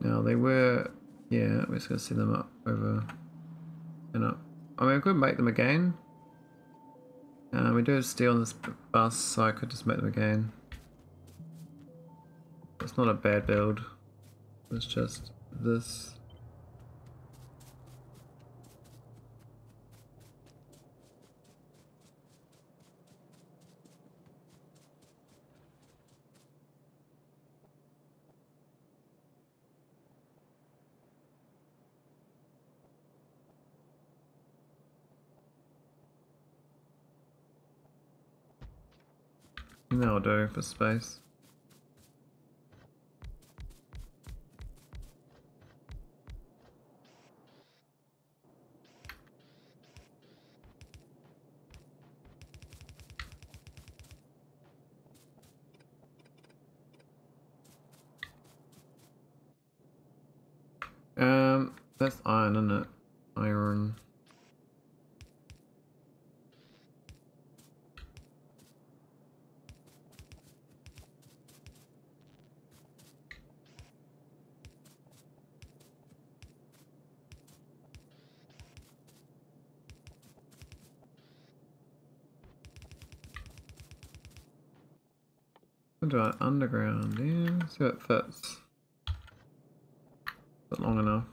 Now they were, yeah, we're just gonna send them up over and up. I mean, I could make them again. Uh, we do have steel on this bus, so I could just make them again. It's not a bad build. It's just this. For space. Um, that's iron, isn't it? Iron. We'll do it underground, yeah. See if it fits. Is long enough?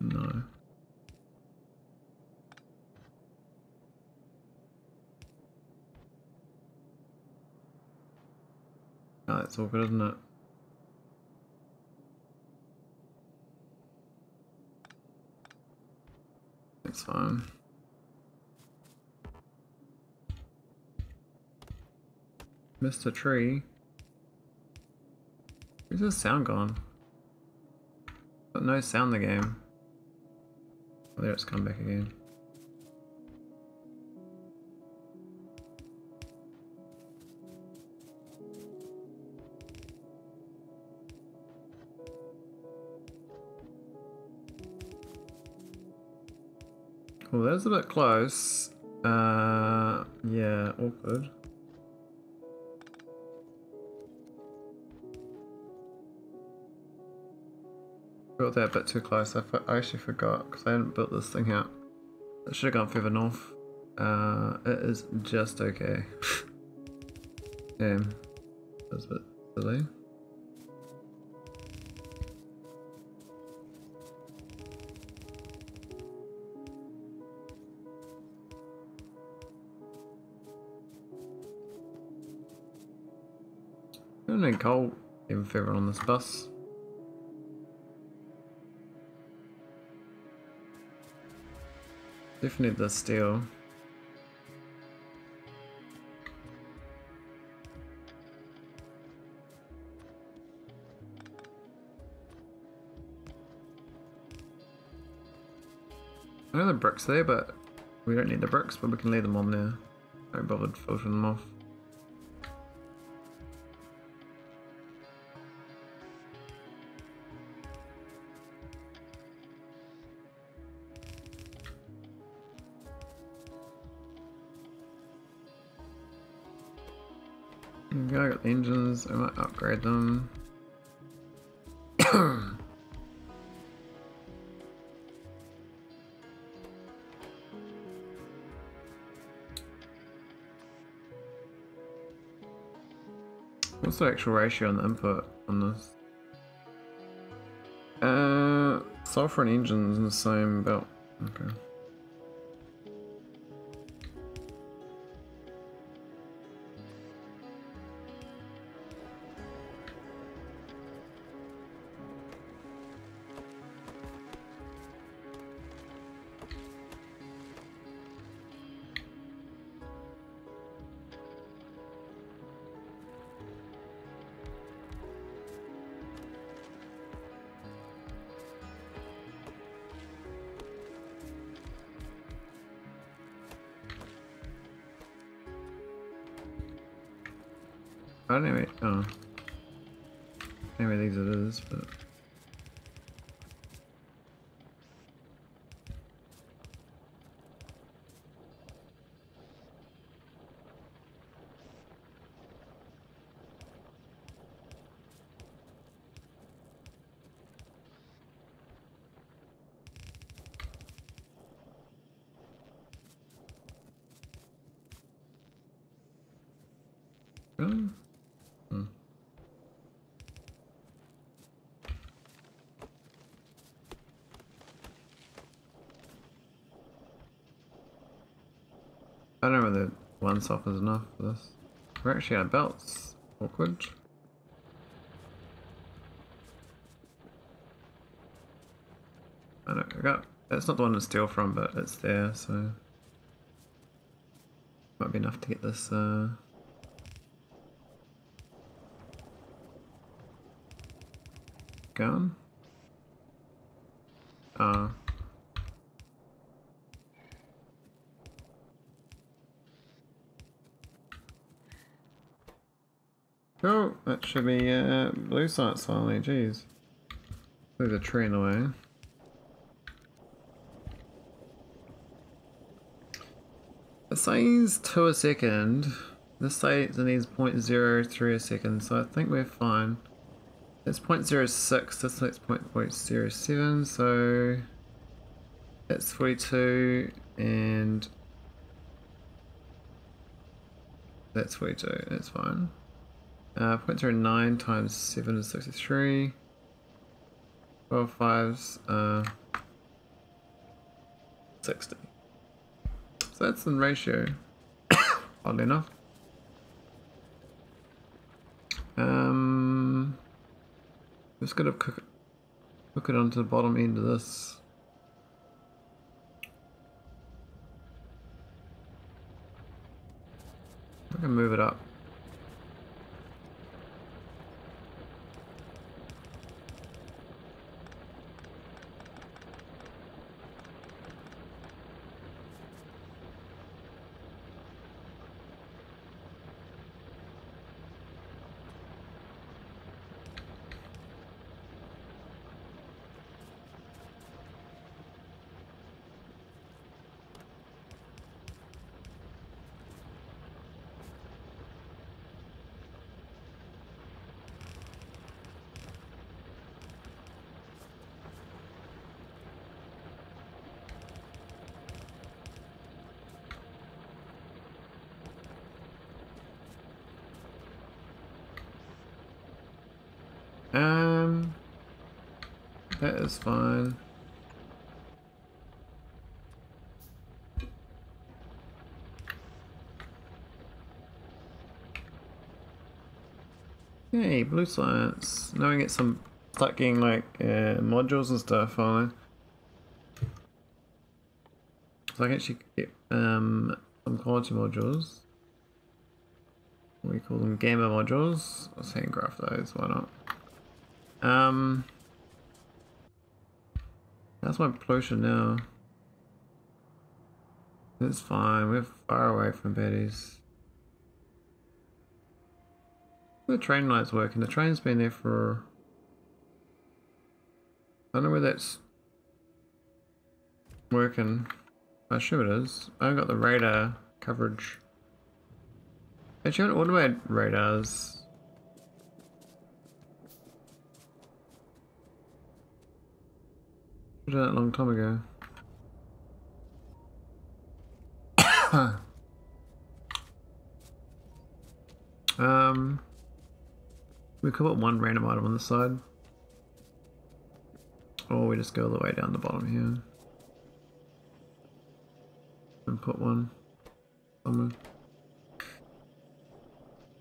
No. That's all good, isn't it? It's fine. Mr. Tree. Where's the sound gone? Got no sound in the game. Oh, there it's come back again. Well, that's a bit close. Uh, yeah, awkward. Built that a bit too close. I, I actually forgot because I hadn't built this thing out. It should have gone further north. Uh, it is just okay. Damn. That's a bit silly. I don't need coal even further on this bus. Definitely the steel. I know the bricks there, but we don't need the bricks, but we can lay them on there. I bothered filtering them off. Engines, I might upgrade them. What's the actual ratio on the input on this? Uh, sulfur and engines in the same belt. Okay. I don't know. Oh. Anyway, these it is, but. Really? Hmm. I don't know whether one soft is enough for this. We're actually out of belts. Awkward. I don't I got it's not the one to steal from, but it's there, so might be enough to get this uh going. Uh Should be uh, blue science finally, jeez. There's a tree in the way. It says 2 a second. This says it needs 0.03 a second, so I think we're fine. It's 0.06, this needs 0.07, so that's 42 and That's 42, that's fine. Uh, 0.09 times 7 is 63. 12 fives, uh, 60. So that's the ratio, oddly enough. Um, just gonna cook cook it onto the bottom end of this. I can move it up. Um, that is fine. Hey, blue science. Now we get some start getting like uh, modules and stuff on it. So I can actually get um some quality modules. We call them gamba modules. Let's hand graph those, why not? Um, that's my pollution now. It's fine. We're far away from baddies. The train light's working. The train's been there for. I don't know where that's working. I assume it is. I haven't got the radar coverage. Actually, I haven't automated radars. did that a long time ago. um, we could put one random item on the side. Or we just go all the way down the bottom here. And put one somewhere.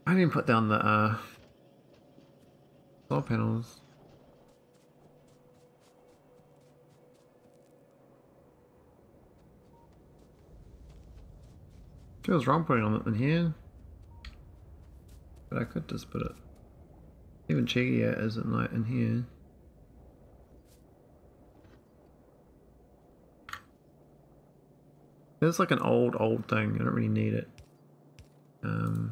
I didn't put down the uh, solar panels. Feels wrong putting on it in here. But I could just put it even cheekier as it might in here. It's like an old, old thing. I don't really need it. Um,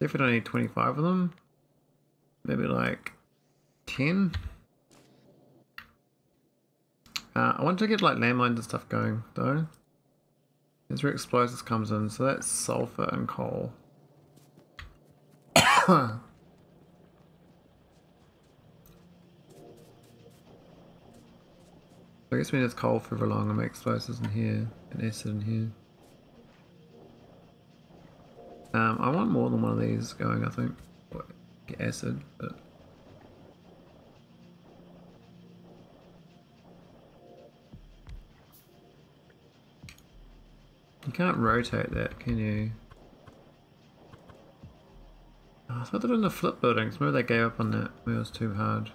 Definitely don't need 25 of them. Maybe like 10. Uh, I want to get like landmines and stuff going though. That's where explosives comes in, so that's sulfur and coal. I guess we need coal for long and make explosives in here and acid in here. Um, I want more than one of these going, I think. Get acid, but... You can't rotate that, can you? Oh, I thought they were in the flip buildings. Maybe they gave up on that. Maybe it was too hard.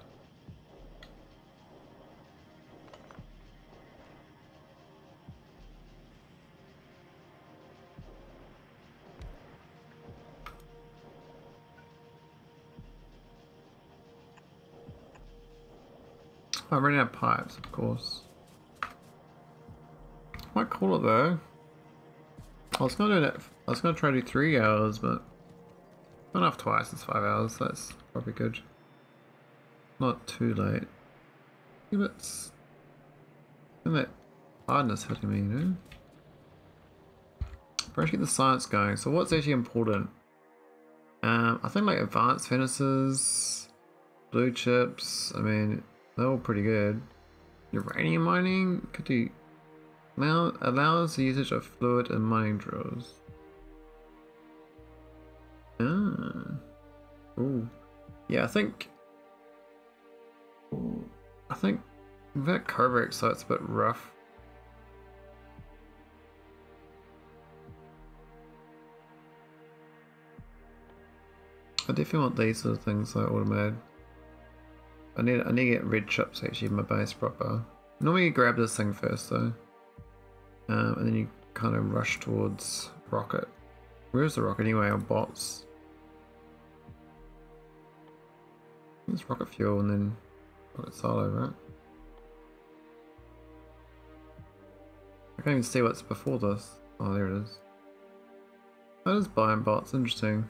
I ran out of pipes, of course. Quite cool though. I was gonna do that. I was gonna try to do three hours, but enough twice. It's five hours. So that's probably good. Not too late. Yeah, it's and that hardness hitting me, you know? First get the science going. So what's actually important? Um, I think like advanced furnaces, blue chips, I mean, they're all pretty good. Uranium mining could do now allows the usage of fluid and mining drills. Ah. Ooh. Yeah, I think. I think that carburetor site's a bit rough. I definitely want these sort of things like automated. I need I need to get red chips actually in my base proper. Normally you grab this thing first though. Um, and then you kind of rush towards rocket. Where's the rocket anyway on bots? It's rocket fuel and then rocket silo, right? I can't even see what's before this. Oh, there it is. That is buying bots, interesting.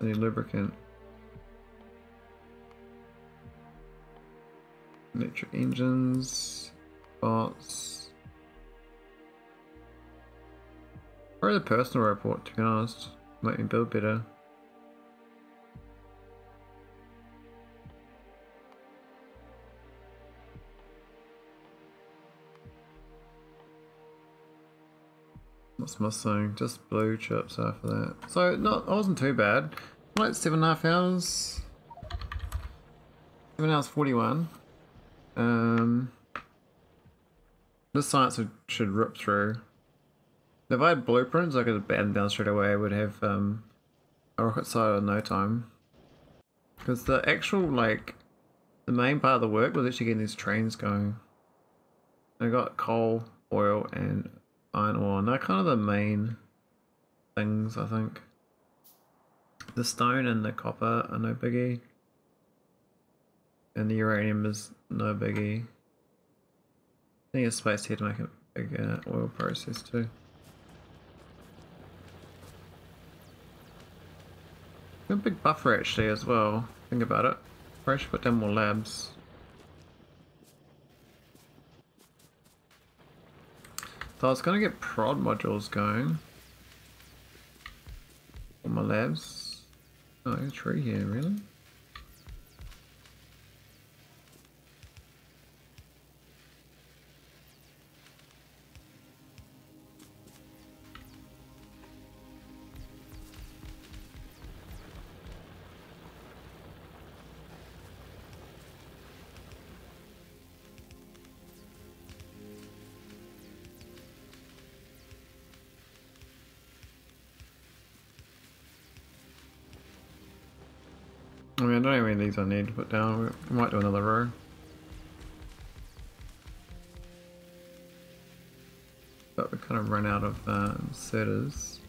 Any lubricant. Electric engines, bots. Probably the personal roboport, to be honest. Make me build better. What's missing? Just blue chips after that. So not, it wasn't too bad. Like seven and a half hours. Seven hours forty-one. Um, this science should rip through. If I had blueprints, I could have battened down straight away. I would have um, a rocket silo in no time. Because the actual like, the main part of the work was actually getting these trains going. I got coal, oil, and iron ore. And they're kind of the main things, I think. The stone and the copper are no biggie. And the uranium is no biggie. I think it's space here to make a big uh, oil process too. A big buffer actually as well. Think about it. Probably should put down more labs. So I was gonna get prod modules going. For my labs. Oh, a tree here, really? I need to put down. We might do another row. But we kind of run out of uh, setters.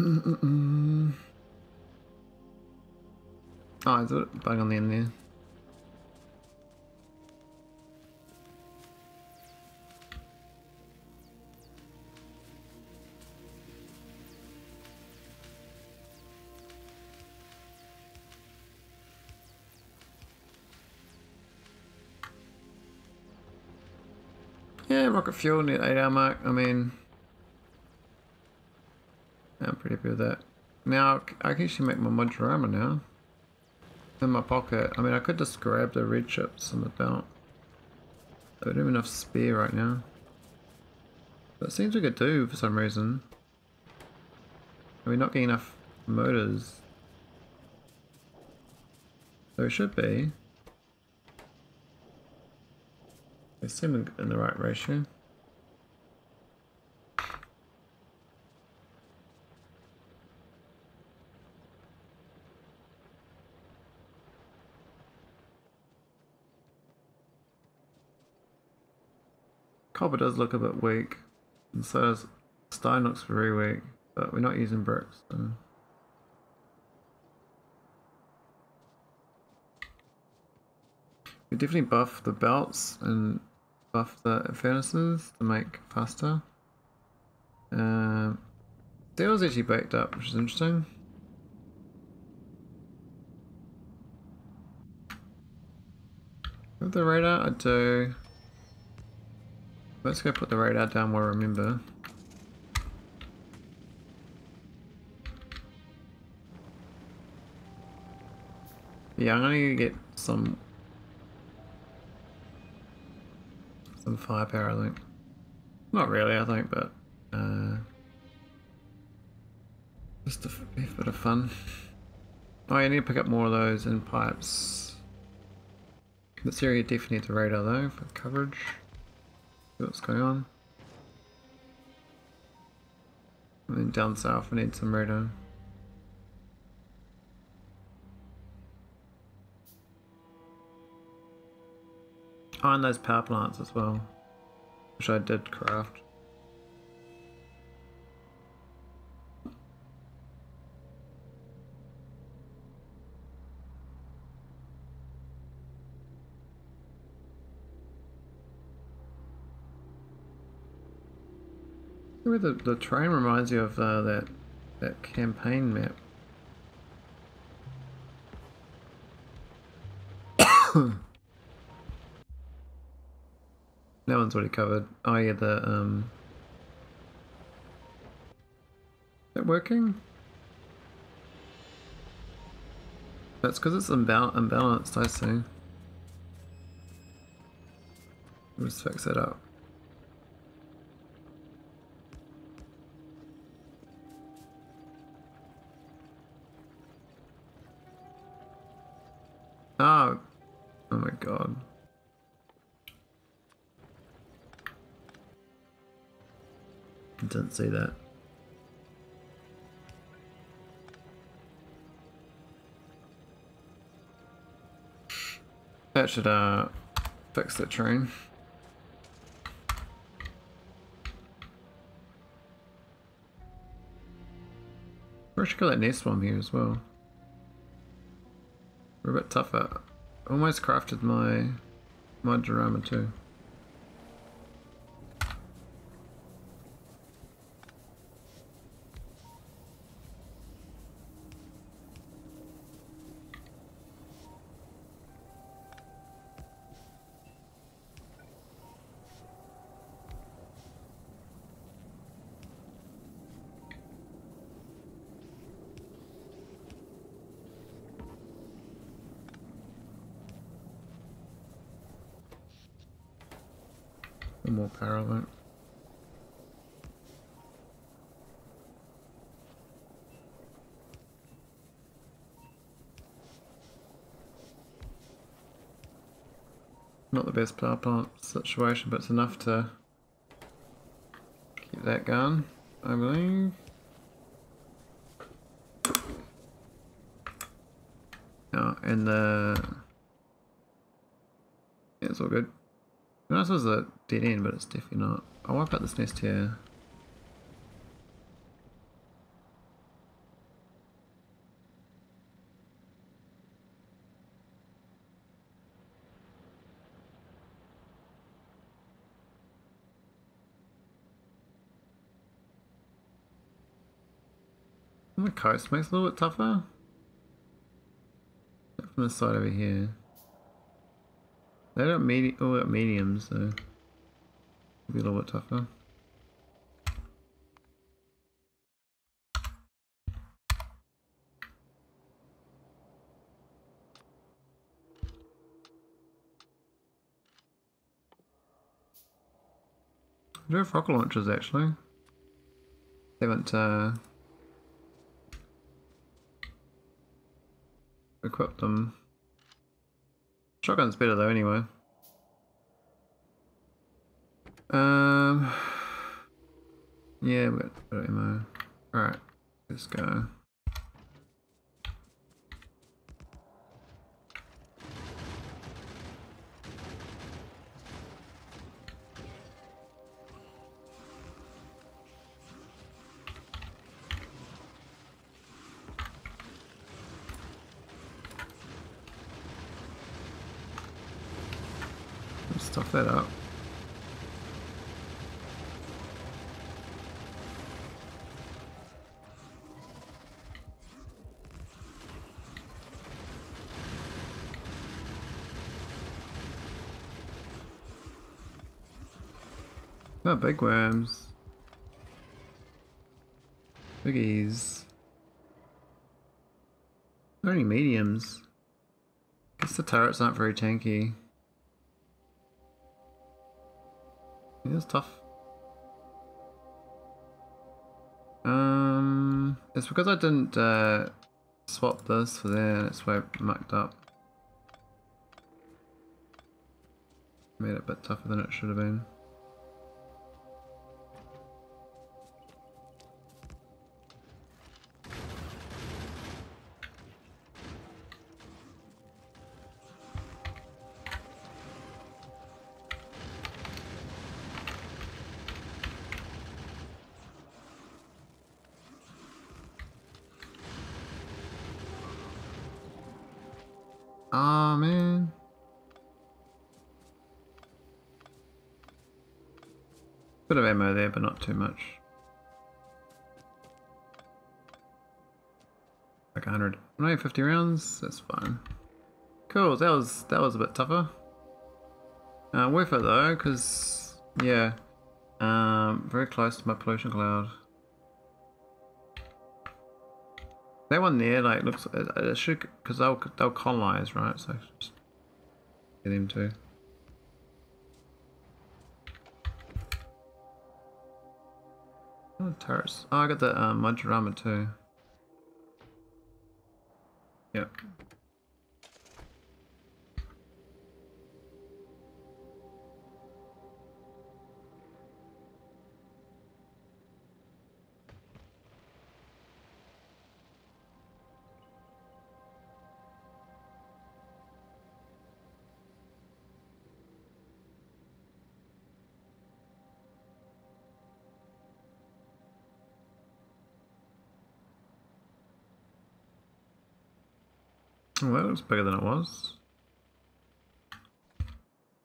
Mm-mm-mm. Oh, is it bug on the end there? Yeah, rocket fuel near 8 hour mark. I mean, I'm pretty happy with that. Now, I can actually make my modular armor now in my pocket. I mean, I could just grab the red chips on the belt. I don't have enough spare right now. But it seems we could do for some reason. Are we not getting enough motors? There should be. They seem in the right ratio. Copper does look a bit weak, and so does stone looks very weak, but we're not using bricks. So. We definitely buff the belts and buff the furnaces to make faster. Um, steel's actually baked up, which is interesting. With the radar, I do. Let's go put the radar down where I remember. Yeah, I'm gonna get some some firepower, I think. Not really, I think, but uh, just a bit of fun. Oh, I need to pick up more of those in pipes. This area definitely needs a radar though for coverage. What's going on. And then down south we need some radar. Oh, and those power plants as well, which I did craft. The, the train reminds you of uh, that that campaign map. That one's already covered. Oh yeah, the um. Is it working? That's because it's unbal unbalanced, I see. Let's fix that up. God. Didn't see that. That should uh fix the train. We should got that nest one here as well. We're a bit tougher. Almost crafted my my diorama too. One more power lamp. Not the best power plant situation, but it's enough to keep that going, I believe. Oh, and the... Yeah, it's all good. This was a dead end, but it's definitely not. I'll wipe out this nest here. And the coast makes a little bit tougher. From the side over here. They don't medi all got mediums, so be a little bit tougher. I do have rocket launchers actually. Haven't uh, equipped them. Shotgun's better though anyway. Um, yeah, we've got ammo. Alright, let's go. That up. Oh, big worms. Biggies. Only mediums. Guess the turrets aren't very tanky. Yeah, it's tough. Um, it's because I didn't uh, swap this for there. That's why it mucked up. Made it a bit tougher than it should have been. Too much. Like 100, 150 rounds. That's fine. Cool. That was that was a bit tougher. Uh, worth it though, because yeah, um, very close to my pollution cloud. That one there, like, looks, it, it should, because they'll, they'll colonize, right? So just get them too. Turrets. Oh, I got the um, Majorama too. Yep. Looks bigger than it was.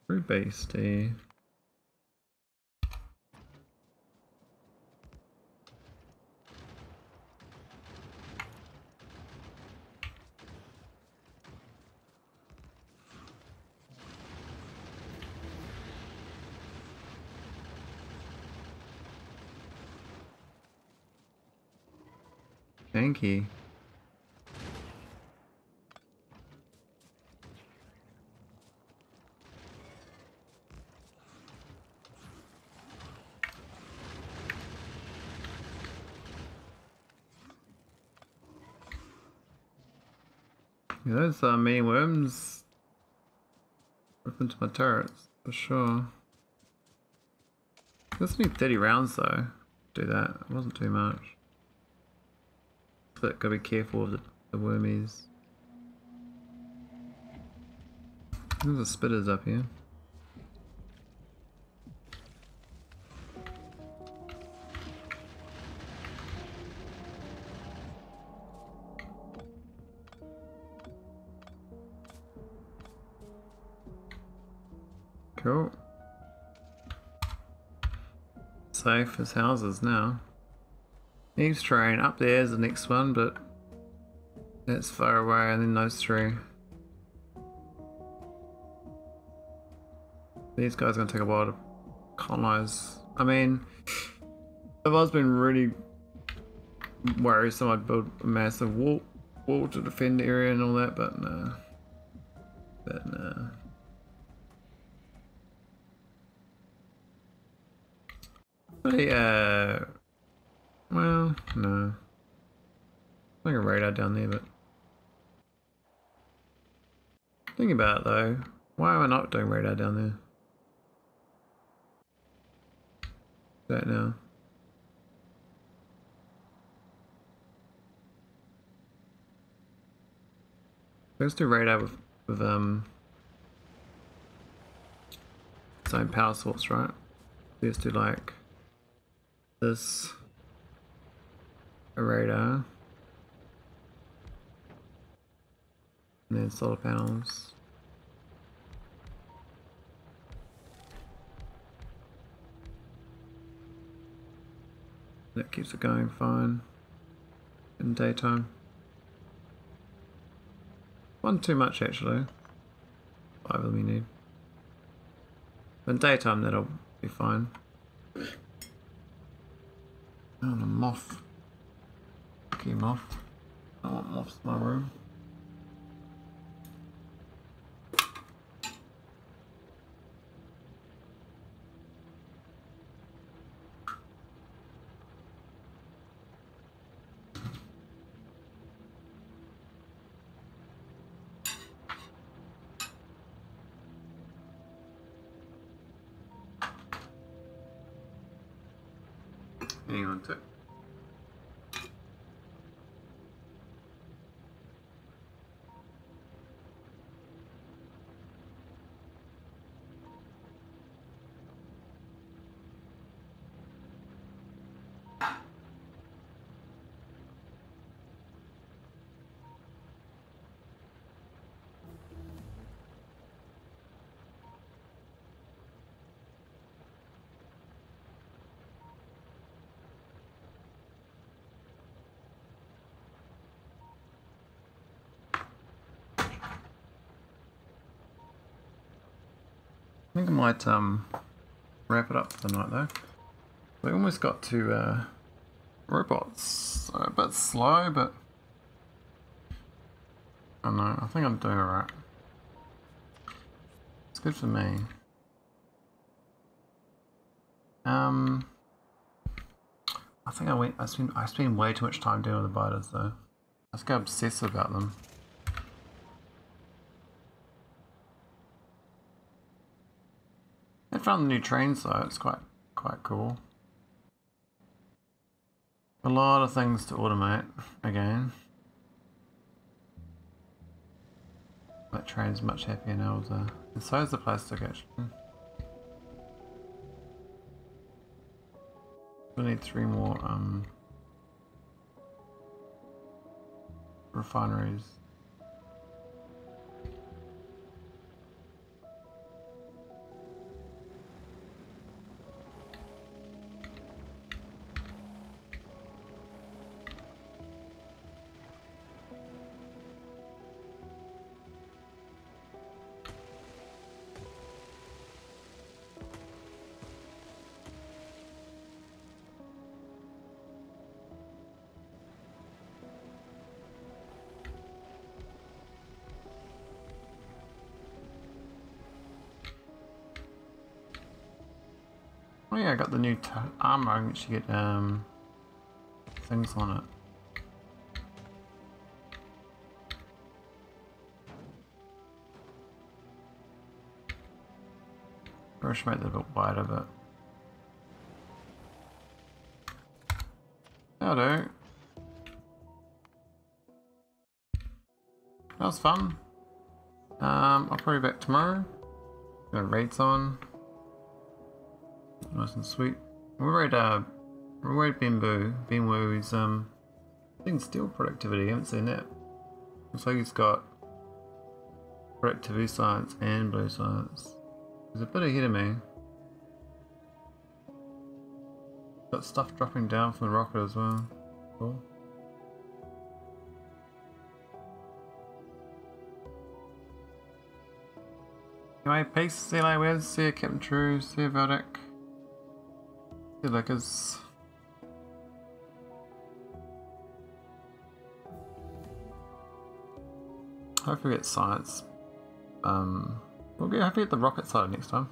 Very basty. Thank you. Uh, mini worms into my turrets for sure. This need 30 rounds though. Do that. It wasn't too much. But gotta be careful of the, the wormies. There's the spitters up here. Safe as houses now. Eaves train up there is the next one, but that's far away, and then those three. These guys are gonna take a while to colonize. I mean, if I was been really worrisome, I'd build a massive wall, wall to defend the area and all that, but no. But no. Hey, uh, well, no. Like a radar down there, but Think about it though, why am I not doing radar down there? That now. Let's do radar with, with um same power source, right? Let's do like this radar uh, and then solar panels. That keeps it going fine in daytime. One too much actually. Five we them need. In daytime that'll be fine. Oh, a moth. Lucky moth. I want moths in my room. Hang on to it. I think I might um, wrap it up for the night though. We almost got to uh, robots. A bit slow, but I don't know. I think I'm doing alright. It's good for me. Um, I think I went. I spent. I spend way too much time dealing with the biters though. I just get obsessive about them. Found the new trains though, it's quite quite cool. A lot of things to automate again. That train's much happier now with the and so is the plastic actually. We need three more um refineries. Got the new armor. I can actually get um things on it. I should make that a bit wider, but that'll do. That was fun. Um, I'll probably be back tomorrow. Gonna raid someone. Nice and sweet. We're at uh, we're at Bimbo. Bimbo is um, I think steel productivity. I haven't seen that. Looks like he's got productivity science and blue science. He's a bit ahead of me. Got stuff dropping down from the rocket as well. Cool. Anyway, peace. See you later. See you, Captain True. See you, Veldic. See you, Lickers. Hopefully, get science. Um, we'll get hopefully get the rocket side next time.